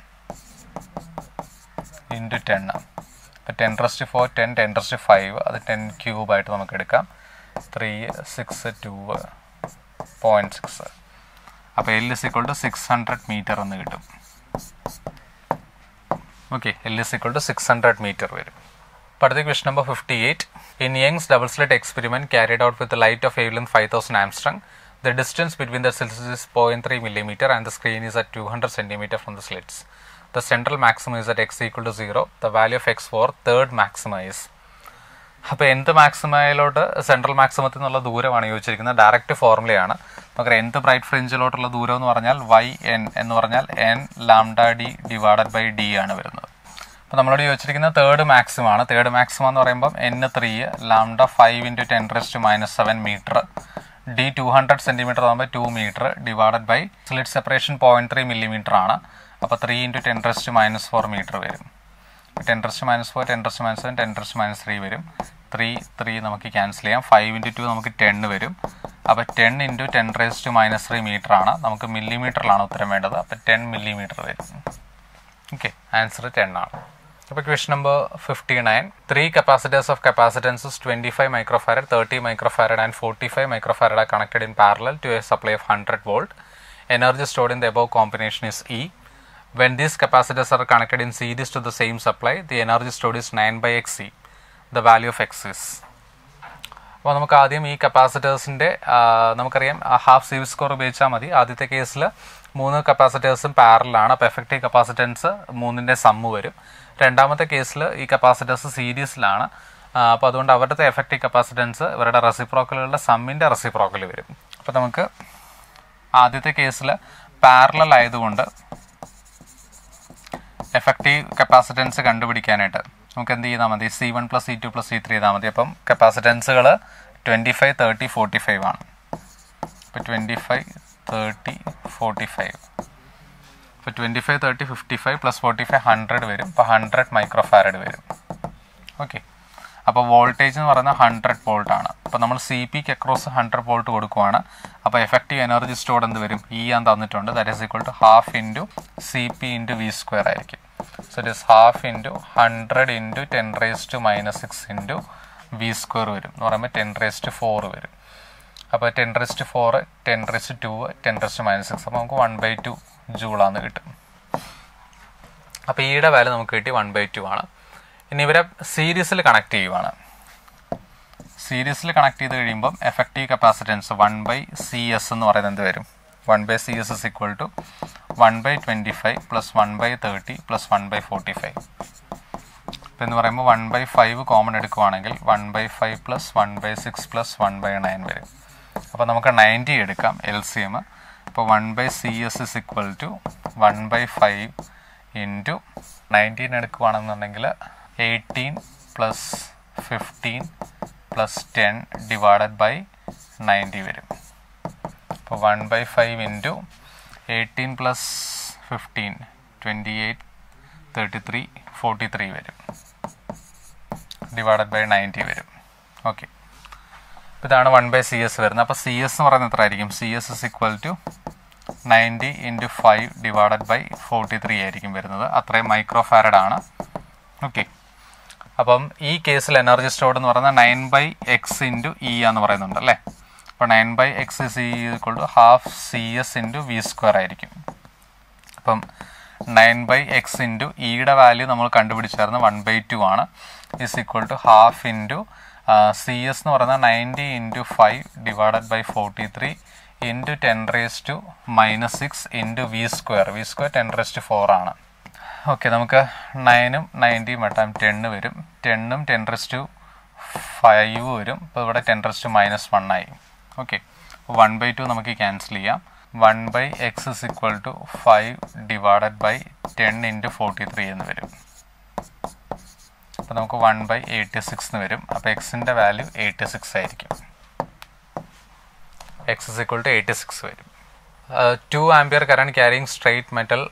ഇന്റു ടെൻ അപ്പോൾ ten raised four ten ten raised five അത് ten ക്യൂബായിട്ട് നമുക്ക് എടുക്കാം. Three six two point six അപ്പോൾ L is equal to six hundred metre എന്ന് കിട്ടും. Okay L is equal to six hundred metre വരും. അപ്പോൾ അടുത്ത quest number fifty eight in Young's double slit experiment carried out with light of wave length five thousand angstrom The distance between the slits is 0.3 millimeter and the screen is at 200 centimeter from the slits. The central maximum is at x equal to 0. The value of x for third maxima is. അപ്പോൾ എന്ത് മാക്സിമയിലോട്ട് central മാക്സിമത്തിൽ നിന്നുള്ള ദൂരമാണ് ചോദിച്ചിരിക്കുന്നത് direct ഫോർമുലയാണ് നമുക്കറിയാം എന്ത് bright ഫ്രിഞ്ചിലോട്ടുള്ള ദൂരം എന്ന് പറഞ്ഞാൽ വൈ എൻ എന്ന് പറഞ്ഞാൽ N lambda D divided by D ആണ് വരുന്നത്. അപ്പോൾ നമ്മളോട് ചോദിച്ചിരിക്കുന്ന തേർഡ് മാക്സിമം ആണ് തേർഡ് മാക്സിമം എന്ന് പറയുമ്പോൾ N three lambda five into ten raised minus seven metre D two hundred centimetre ആകുമ്പോൾ two metre divided by slit separation point three millimetre ആണ്. അപ്പോൾ three into ten raised minus four metre വരും. Ten raised minus four ten raised minus seven ten raised minus three വരും. Three three നമുക്ക് cancel ചെയ്യാം. Five into two നമുക്ക് ten വരും. അപ്പോൾ ten into ten raised minus three metre ആണ്. നമുക്ക് മില്ലിമീറ്ററിലാണ് ഉത്തരം വേണ്ടത്. അപ്പോൾ ടെൻ മില്ലിമീറ്റർ വരും. ഓക്കെ ആൻസർ ടെൻ ആണ്. അപ്പോൾ question number fifty nine three capacitors of capacitances twenty five microfarad thirty microfarad and forty five microfarad are connected in parallel to a supply of hundred volt energy stored in the above combination is E. When these capacitors are connected in series to the same supply, the energy stored is 9 by XC. The value of X is. അപ്പോൾ നമുക്ക് ആദ്യം ഈ കപ്പാസിറ്റേഴ്സിന്റെ നമുക്കറിയാം half series score ഉപയോഗിച്ചാൽ മതി ആദ്യത്തെ കേസിൽ മൂന്ന് കപ്പാസിറ്റേഴ്സും പാരലാണ് അപ്പോൾ എഫക്റ്റീവ് കപ്പാസിറ്റൻസ് മൂന്നിന്റെ സമ്മ് വരും രണ്ടാമത്തെ കേസിൽ ഈ കപ്പാസിറ്റേഴ്സ് സീരീസിലാണ് അപ്പോൾ അതുകൊണ്ട് അവരുടെ എഫക്റ്റീവ് കപ്പാസിറ്റൻസ് ഇവരുടെ റെസിപ്രോക്കലുകളുടെ സമ്മിന്റെ റെസിപ്രോക്കൽ വരും അപ്പോൾ നമുക്ക് ആദ്യത്തെ കേസിൽ പാരലൽ ആയതുകൊണ്ട് എഫക്റ്റീവ് കപ്പാസിറ്റൻസ് കണ്ടുപിടിക്കാനായിട്ട്. നമുക്ക് എന്ത് ചെയ്താൽ മതി? C one plus C two plus C three ചെയ്താൽ മതി. അപ്പം കപ്പാസിറ്റൻസുകൾ twenty five thirty forty five ആണ്. ഇപ്പോൾ twenty five thirty forty five ഇപ്പോൾ twenty five thirty fifty five plus forty five hundred വരും. അപ്പോൾ ഹൺഡ്രഡ് മൈക്രോഫാരഡ് വരും. ഓക്കെ അപ്പോൾ വോൾട്ടേജ് എന്ന് പറയുന്നത് ഹൺഡ്രഡ് വോൾട്ട് ആണ്. അപ്പോൾ നമ്മൾ C pick across hundred volt കൊടുക്കുവാണ്. അപ്പോൾ എഫക്റ്റീവ് എനർജി സ്റ്റോർഡ് എന്ത് വരും? ഇ ഞാൻ തന്നിട്ടുണ്ട്. That is equal to half into C P into V square ആയിരിക്കും. So it is half into hundred into ten raise to minus six into V square വരും. എന്ന് പറയുമ്പോൾ ടെൻ റേസ് ടു ഫോർ വരും. അപ്പോൾ ten raise to four ten raise to ten raise to minus six അപ്പോൾ നമുക്ക് one by two ജൂളാന്ന് കിട്ടും. അപ്പോൾ ഈയുടെ വാല്യൂ നമുക്ക് കിട്ടി വൺ ബൈ ടു ആണ്. ഇനി ഇവരെ സീരീസിൽ കണക്ട് ചെയ്യുവാണ് സീരീസിൽ കണക്ട് ചെയ്ത് കഴിയുമ്പം effective capacitance one by C S എന്ന് പറയുന്നത് എന്ത് വരും one by C S is equal to one by twenty five plus one by thirty plus one by forty five ഇപ്പം എന്ന് പറയുമ്പോൾ വൺ ബൈ ഫൈവ് കോമൺ എടുക്കുവാണെങ്കിൽ one by five plus one by six plus one by nine വരും അപ്പോൾ നമുക്ക് ninety എടുക്കാം L C M അപ്പോൾ one by C S is equal to one by five into nineteen എടുക്കുവാണെന്നുണ്ടെങ്കിൽ eighteen plus fifteen plus ten divided by ninety വരും. അപ്പോൾ one by five into eighteen plus fifteen twenty eight thirty three forty three വരും. Divided by ninety വരും. Okay ഇതാണ് one by C S വരുന്നത്. അപ്പോൾ C S എന്ന് പറയുന്നത് എത്ര ആയിരിക്കും C S is equal to ninety into five divided by forty three ആയിരിക്കും വരുന്നത്. അത്രയും മൈക്രോ ഫാരഡ് ആണ്. ഓക്കെ അപ്പം ഈ കേസിൽ എനർജി സ്റ്റോർഡ് എന്ന് പറയുന്നത് nine by x into E എന്ന് പറയുന്നുണ്ട് അല്ലേ അപ്പോൾ nine by x is equal to half C S into V square ആയിരിക്കും. അപ്പം നയൻ ബൈ എക്സ് ഇന്റു ഇയുടെ വാല്യൂ നമ്മൾ കണ്ടുപിടിച്ചായിരുന്നു വൺ ബൈ ടു ആണ്. Is equal to half into C S എന്ന് പറയുന്നത് ninety into five divided by forty three into ten raise to minus six into V square V square ten raise to four ആണ്. Okay നമുക്ക് നയനും നയന്റിയും വെട്ടാം ten വരും. ടെണ്ണും ten raise to five വരും. ഇപ്പോൾ ഇവിടെ ten raise to minus one ആയി. ഓക്കെ വൺ ബൈ ടു നമുക്ക് ക്യാൻസൽ ചെയ്യാം. One by x is equal to five divided by ten into forty three എന്ന് വരും. അപ്പോൾ നമുക്ക് വൺ ബൈ എയ്റ്റി സിക്സ് എന്ന് വരും. അപ്പോൾ എക്സിന്റെ വാല്യൂ എയ്റ്റി സിക്സ് ആയിരിക്കും. X is equal to eighty six വരും two ampere current carrying straight metal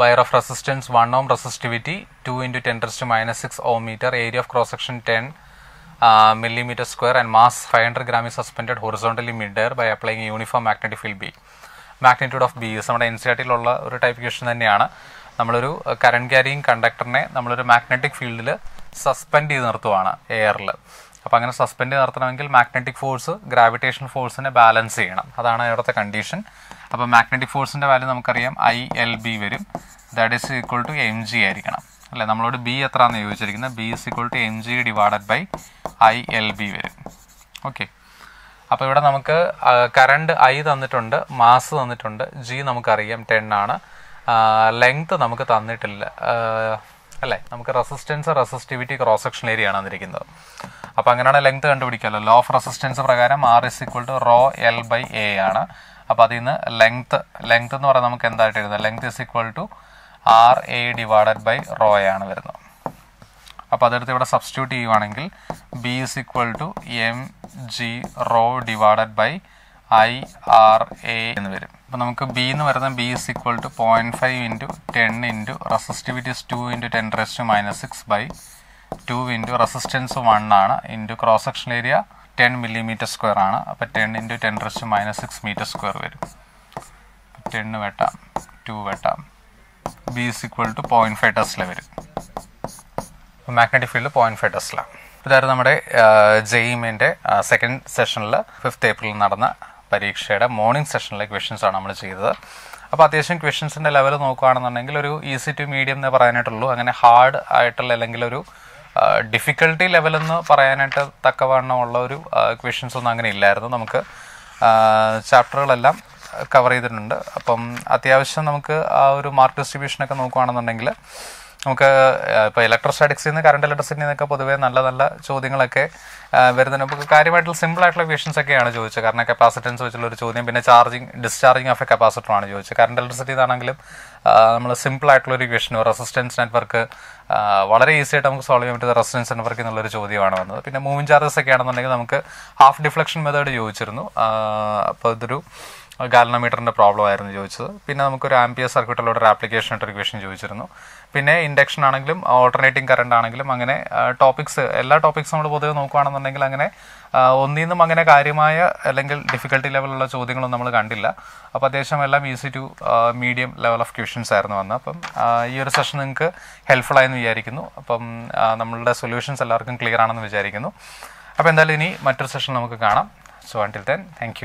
wire of resistance one ohm resistivity two into ten to minus six ohm metre area of cross section ten millimetre square and mass five hundred gram is suspend horizontally mid air by applying uniform magnetic field B magnitude of B is നമ്മുടെ N C R ടിയിലുള്ള ഒരു type question തന്നെയാണ്. നമ്മളൊരു current carrying കണ്ടക്ടറിനെ നമ്മളൊരു magnetic ഫീൽഡിൽ suspend ചെയ്ത് നിർത്തുവാണ് എയറിൽ അപ്പോൾ അങ്ങനെ സസ്പെൻഡ് നിർത്തണമെങ്കിൽ മാഗ്നറ്റിക് ഫോഴ്സ് ഗ്രാവിറ്റേഷൻ ഫോഴ്സിനെ ബാലൻസ് ചെയ്യണം. അതാണ് ഇവിടുത്തെ കണ്ടീഷൻ അപ്പോൾ മാഗ്നറ്റിക് ഫോഴ്സിന്റെ വാല്യൂ നമുക്കറിയാം. ഐ എൽ ബി വരും. That is equal to M G ആയിരിക്കണം. അല്ലേ? നമ്മളോട് ബി എത്രയാണെന്ന് ചോദിച്ചിരിക്കുന്നത്? B is equal to M G divided by I L B വരും. ഓക്കെ അപ്പോൾ ഇവിടെ നമുക്ക് കറണ്ട് ഐ തന്നിട്ടുണ്ട് മാസ് തന്നിട്ടുണ്ട് ജി നമുക്കറിയാം ടെൻ ആണ്. ലെങ്ത് നമുക്ക് തന്നിട്ടില്ല. അല്ലേ? നമുക്ക് resistance resistivity cross section area ആണ് തന്നിരിക്കുന്നത്. അപ്പോൾ അങ്ങനെയാണ് ലെങ്ത് കണ്ടുപിടിക്കാമല്ലോ ലോ ഓഫ് റെസിസ്റ്റൻസ് പ്രകാരം R is equal to rho L by A ആണ്. അപ്പോൾ അതിൽ നിന്ന് ലെങ്ത് ലെങ്ത് എന്ന് പറയുന്നത് നമുക്ക് എന്തായിട്ട് എഴുതാം length is equal to R A divided by rho ആണ് വരുന്നത്. അപ്പോൾ അതെടുത്ത് ഇവിടെ സബ്സ്റ്റിറ്റ്യൂട്ട് ചെയ്യുവാണെങ്കിൽ B is equal to M G rho divided by I R A എന്ന് വരും. അപ്പോൾ നമുക്ക് ബി എന്ന് പറയുന്നത് B is equal to point five into ten into resistivity two into ten raise minus six by two into resistance one ആണ് into cross section area ten millimetre square ആണ്. അപ്പോൾ ten into ten raise to minus six metre square വരും. Ten വെട്ടാം two വെട്ടാം. B is equal to point five tesla വരും. Magnetic field point five tesla ഇതായിരുന്നു നമ്മുടെ ജെയിമിന്റെ second സെഷനിൽ fifth ഏപ്രിലിൽ നടന്ന പരീക്ഷയുടെ മോർണിംഗ് സെഷനിലെ ക്വസ്റ്റ്യൻസ് ആണ് നമ്മൾ ചെയ്തത്. അപ്പോൾ അത്യാവശ്യം ക്വസ്റ്റ്യൻസിന്റെ ലെവൽ നോക്കുകയാണെന്നുണ്ടെങ്കിൽ ഒരു ഈസി ടു മീഡിയം എന്നേ പറയാനായിട്ടുള്ളൂ. അങ്ങനെ ഹാർഡ് ആയിട്ടുള്ള അല്ലെങ്കിൽ ഒരു ഡിഫിക്കൽട്ടി ലെവൽ എന്ന് പറയാനായിട്ട് തക്കവണ്ണമുള്ള ഒരു ക്വസ്റ്റ്യൻസ് ഒന്നും അങ്ങനെ ഇല്ലായിരുന്നു. നമുക്ക് ചാപ്റ്ററുകളെല്ലാം കവർ ചെയ്തിട്ടുണ്ട്. അപ്പം അത്യാവശ്യം നമുക്ക് ആ ഒരു മാർക്ക് ഡിസ്ട്രിബ്യൂഷനൊക്കെ നോക്കുകയാണെന്നുണ്ടെങ്കിൽ നമുക്ക് ഇപ്പോൾ ഇലക്ട്രോസ്റ്റാറ്റിക്സിൽ നിന്ന് കറണ്ട് ഇലക്ട്രിസിറ്റി നിന്നൊക്കെ പൊതുവേ നല്ല നല്ല ചോദ്യങ്ങളൊക്കെ വരുന്നുണ്ട്. നമുക്ക് കാര്യമായിട്ടുള്ള സിമ്പിൾ ആയിട്ടുള്ള ക്വസ്റ്റൻസ് ഒക്കെയാണ് ചോദിച്ചത്. കാരണം കപ്പാസിറ്റൻസ് വെച്ചുള്ള ഒരു ചോദ്യം പിന്നെ charging discharging of a capacitor ആണ് ചോദിച്ചത്. കറണ്ട് ഇലക്ട്രിസിറ്റി ആണെങ്കിലും നമ്മൾ സിമ്പിൾ ആയിട്ടുള്ള ഒരു ക്വസ്റ്റൻ റെസിസ്റ്റൻസ് നെറ്റ്വർക്ക് വളരെ ഈസി ആയിട്ട് നമുക്ക് സോൾവ് ചെയ്യാൻ പറ്റുന്ന റെസിസ്റ്റൻസ് നെറ്റ്വർക്ക് എന്നുള്ളൊരു ചോദ്യമാണ് വന്നത്. പിന്നെ മൂവിങ് ചാർജസ് ഒക്കെ ആണെന്നുണ്ടെങ്കിൽ നമുക്ക് ഹാഫ് ഡിഫ്ലക്ഷൻ മെത്തേഡ് ചോദിച്ചിരുന്നു. അപ്പോൾ ഇതൊരു ഗാലനോമീറ്ററിന്റെ പ്രോബ്ലം ആയിരുന്നു ചോദിച്ചത്. പിന്നെ നമുക്കൊരു ആംപിയർ സർക്യൂട്ടിലുള്ള ഒരു ആപ്ലിക്കേഷൻ ആയിട്ട് ഒരു ക്വസ്റ്റൻ ചോദിച്ചിരുന്നു. പിന്നെ ഇൻഡക്ഷൻ ആണെങ്കിലും ഓൾട്ടർനേറ്റിംഗ് കറണ്ട് ആണെങ്കിലും അങ്ങനെ ടോപ്പിക്സ് എല്ലാ ടോപ്പിക്സും നമ്മൾ പൊതുവെ നോക്കുകയാണെന്നുണ്ടെങ്കിൽ അങ്ങനെ ഒന്നിൽ നിന്നും അങ്ങനെ കാര്യമായ അല്ലെങ്കിൽ ഡിഫിക്കൽട്ടി ലെവലുള്ള ചോദ്യങ്ങളൊന്നും നമ്മൾ കണ്ടില്ല. അപ്പോൾ അത്യാവശ്യം എല്ലാം easy to medium level of questions ആയിരുന്നു വന്നത് അപ്പം ഈ ഒരു സെഷൻ നിങ്ങൾക്ക് ഹെൽപ്ഫുൾ ആയെന്ന് വിചാരിക്കുന്നു. അപ്പം നമ്മളുടെ സൊല്യൂഷൻസ് എല്ലാവർക്കും ക്ലിയർ ആണെന്ന് വിചാരിക്കുന്നു. അപ്പോൾ എന്തായാലും ഇനി മറ്റൊരു സെഷൻ നമുക്ക് കാണാം. So until then thank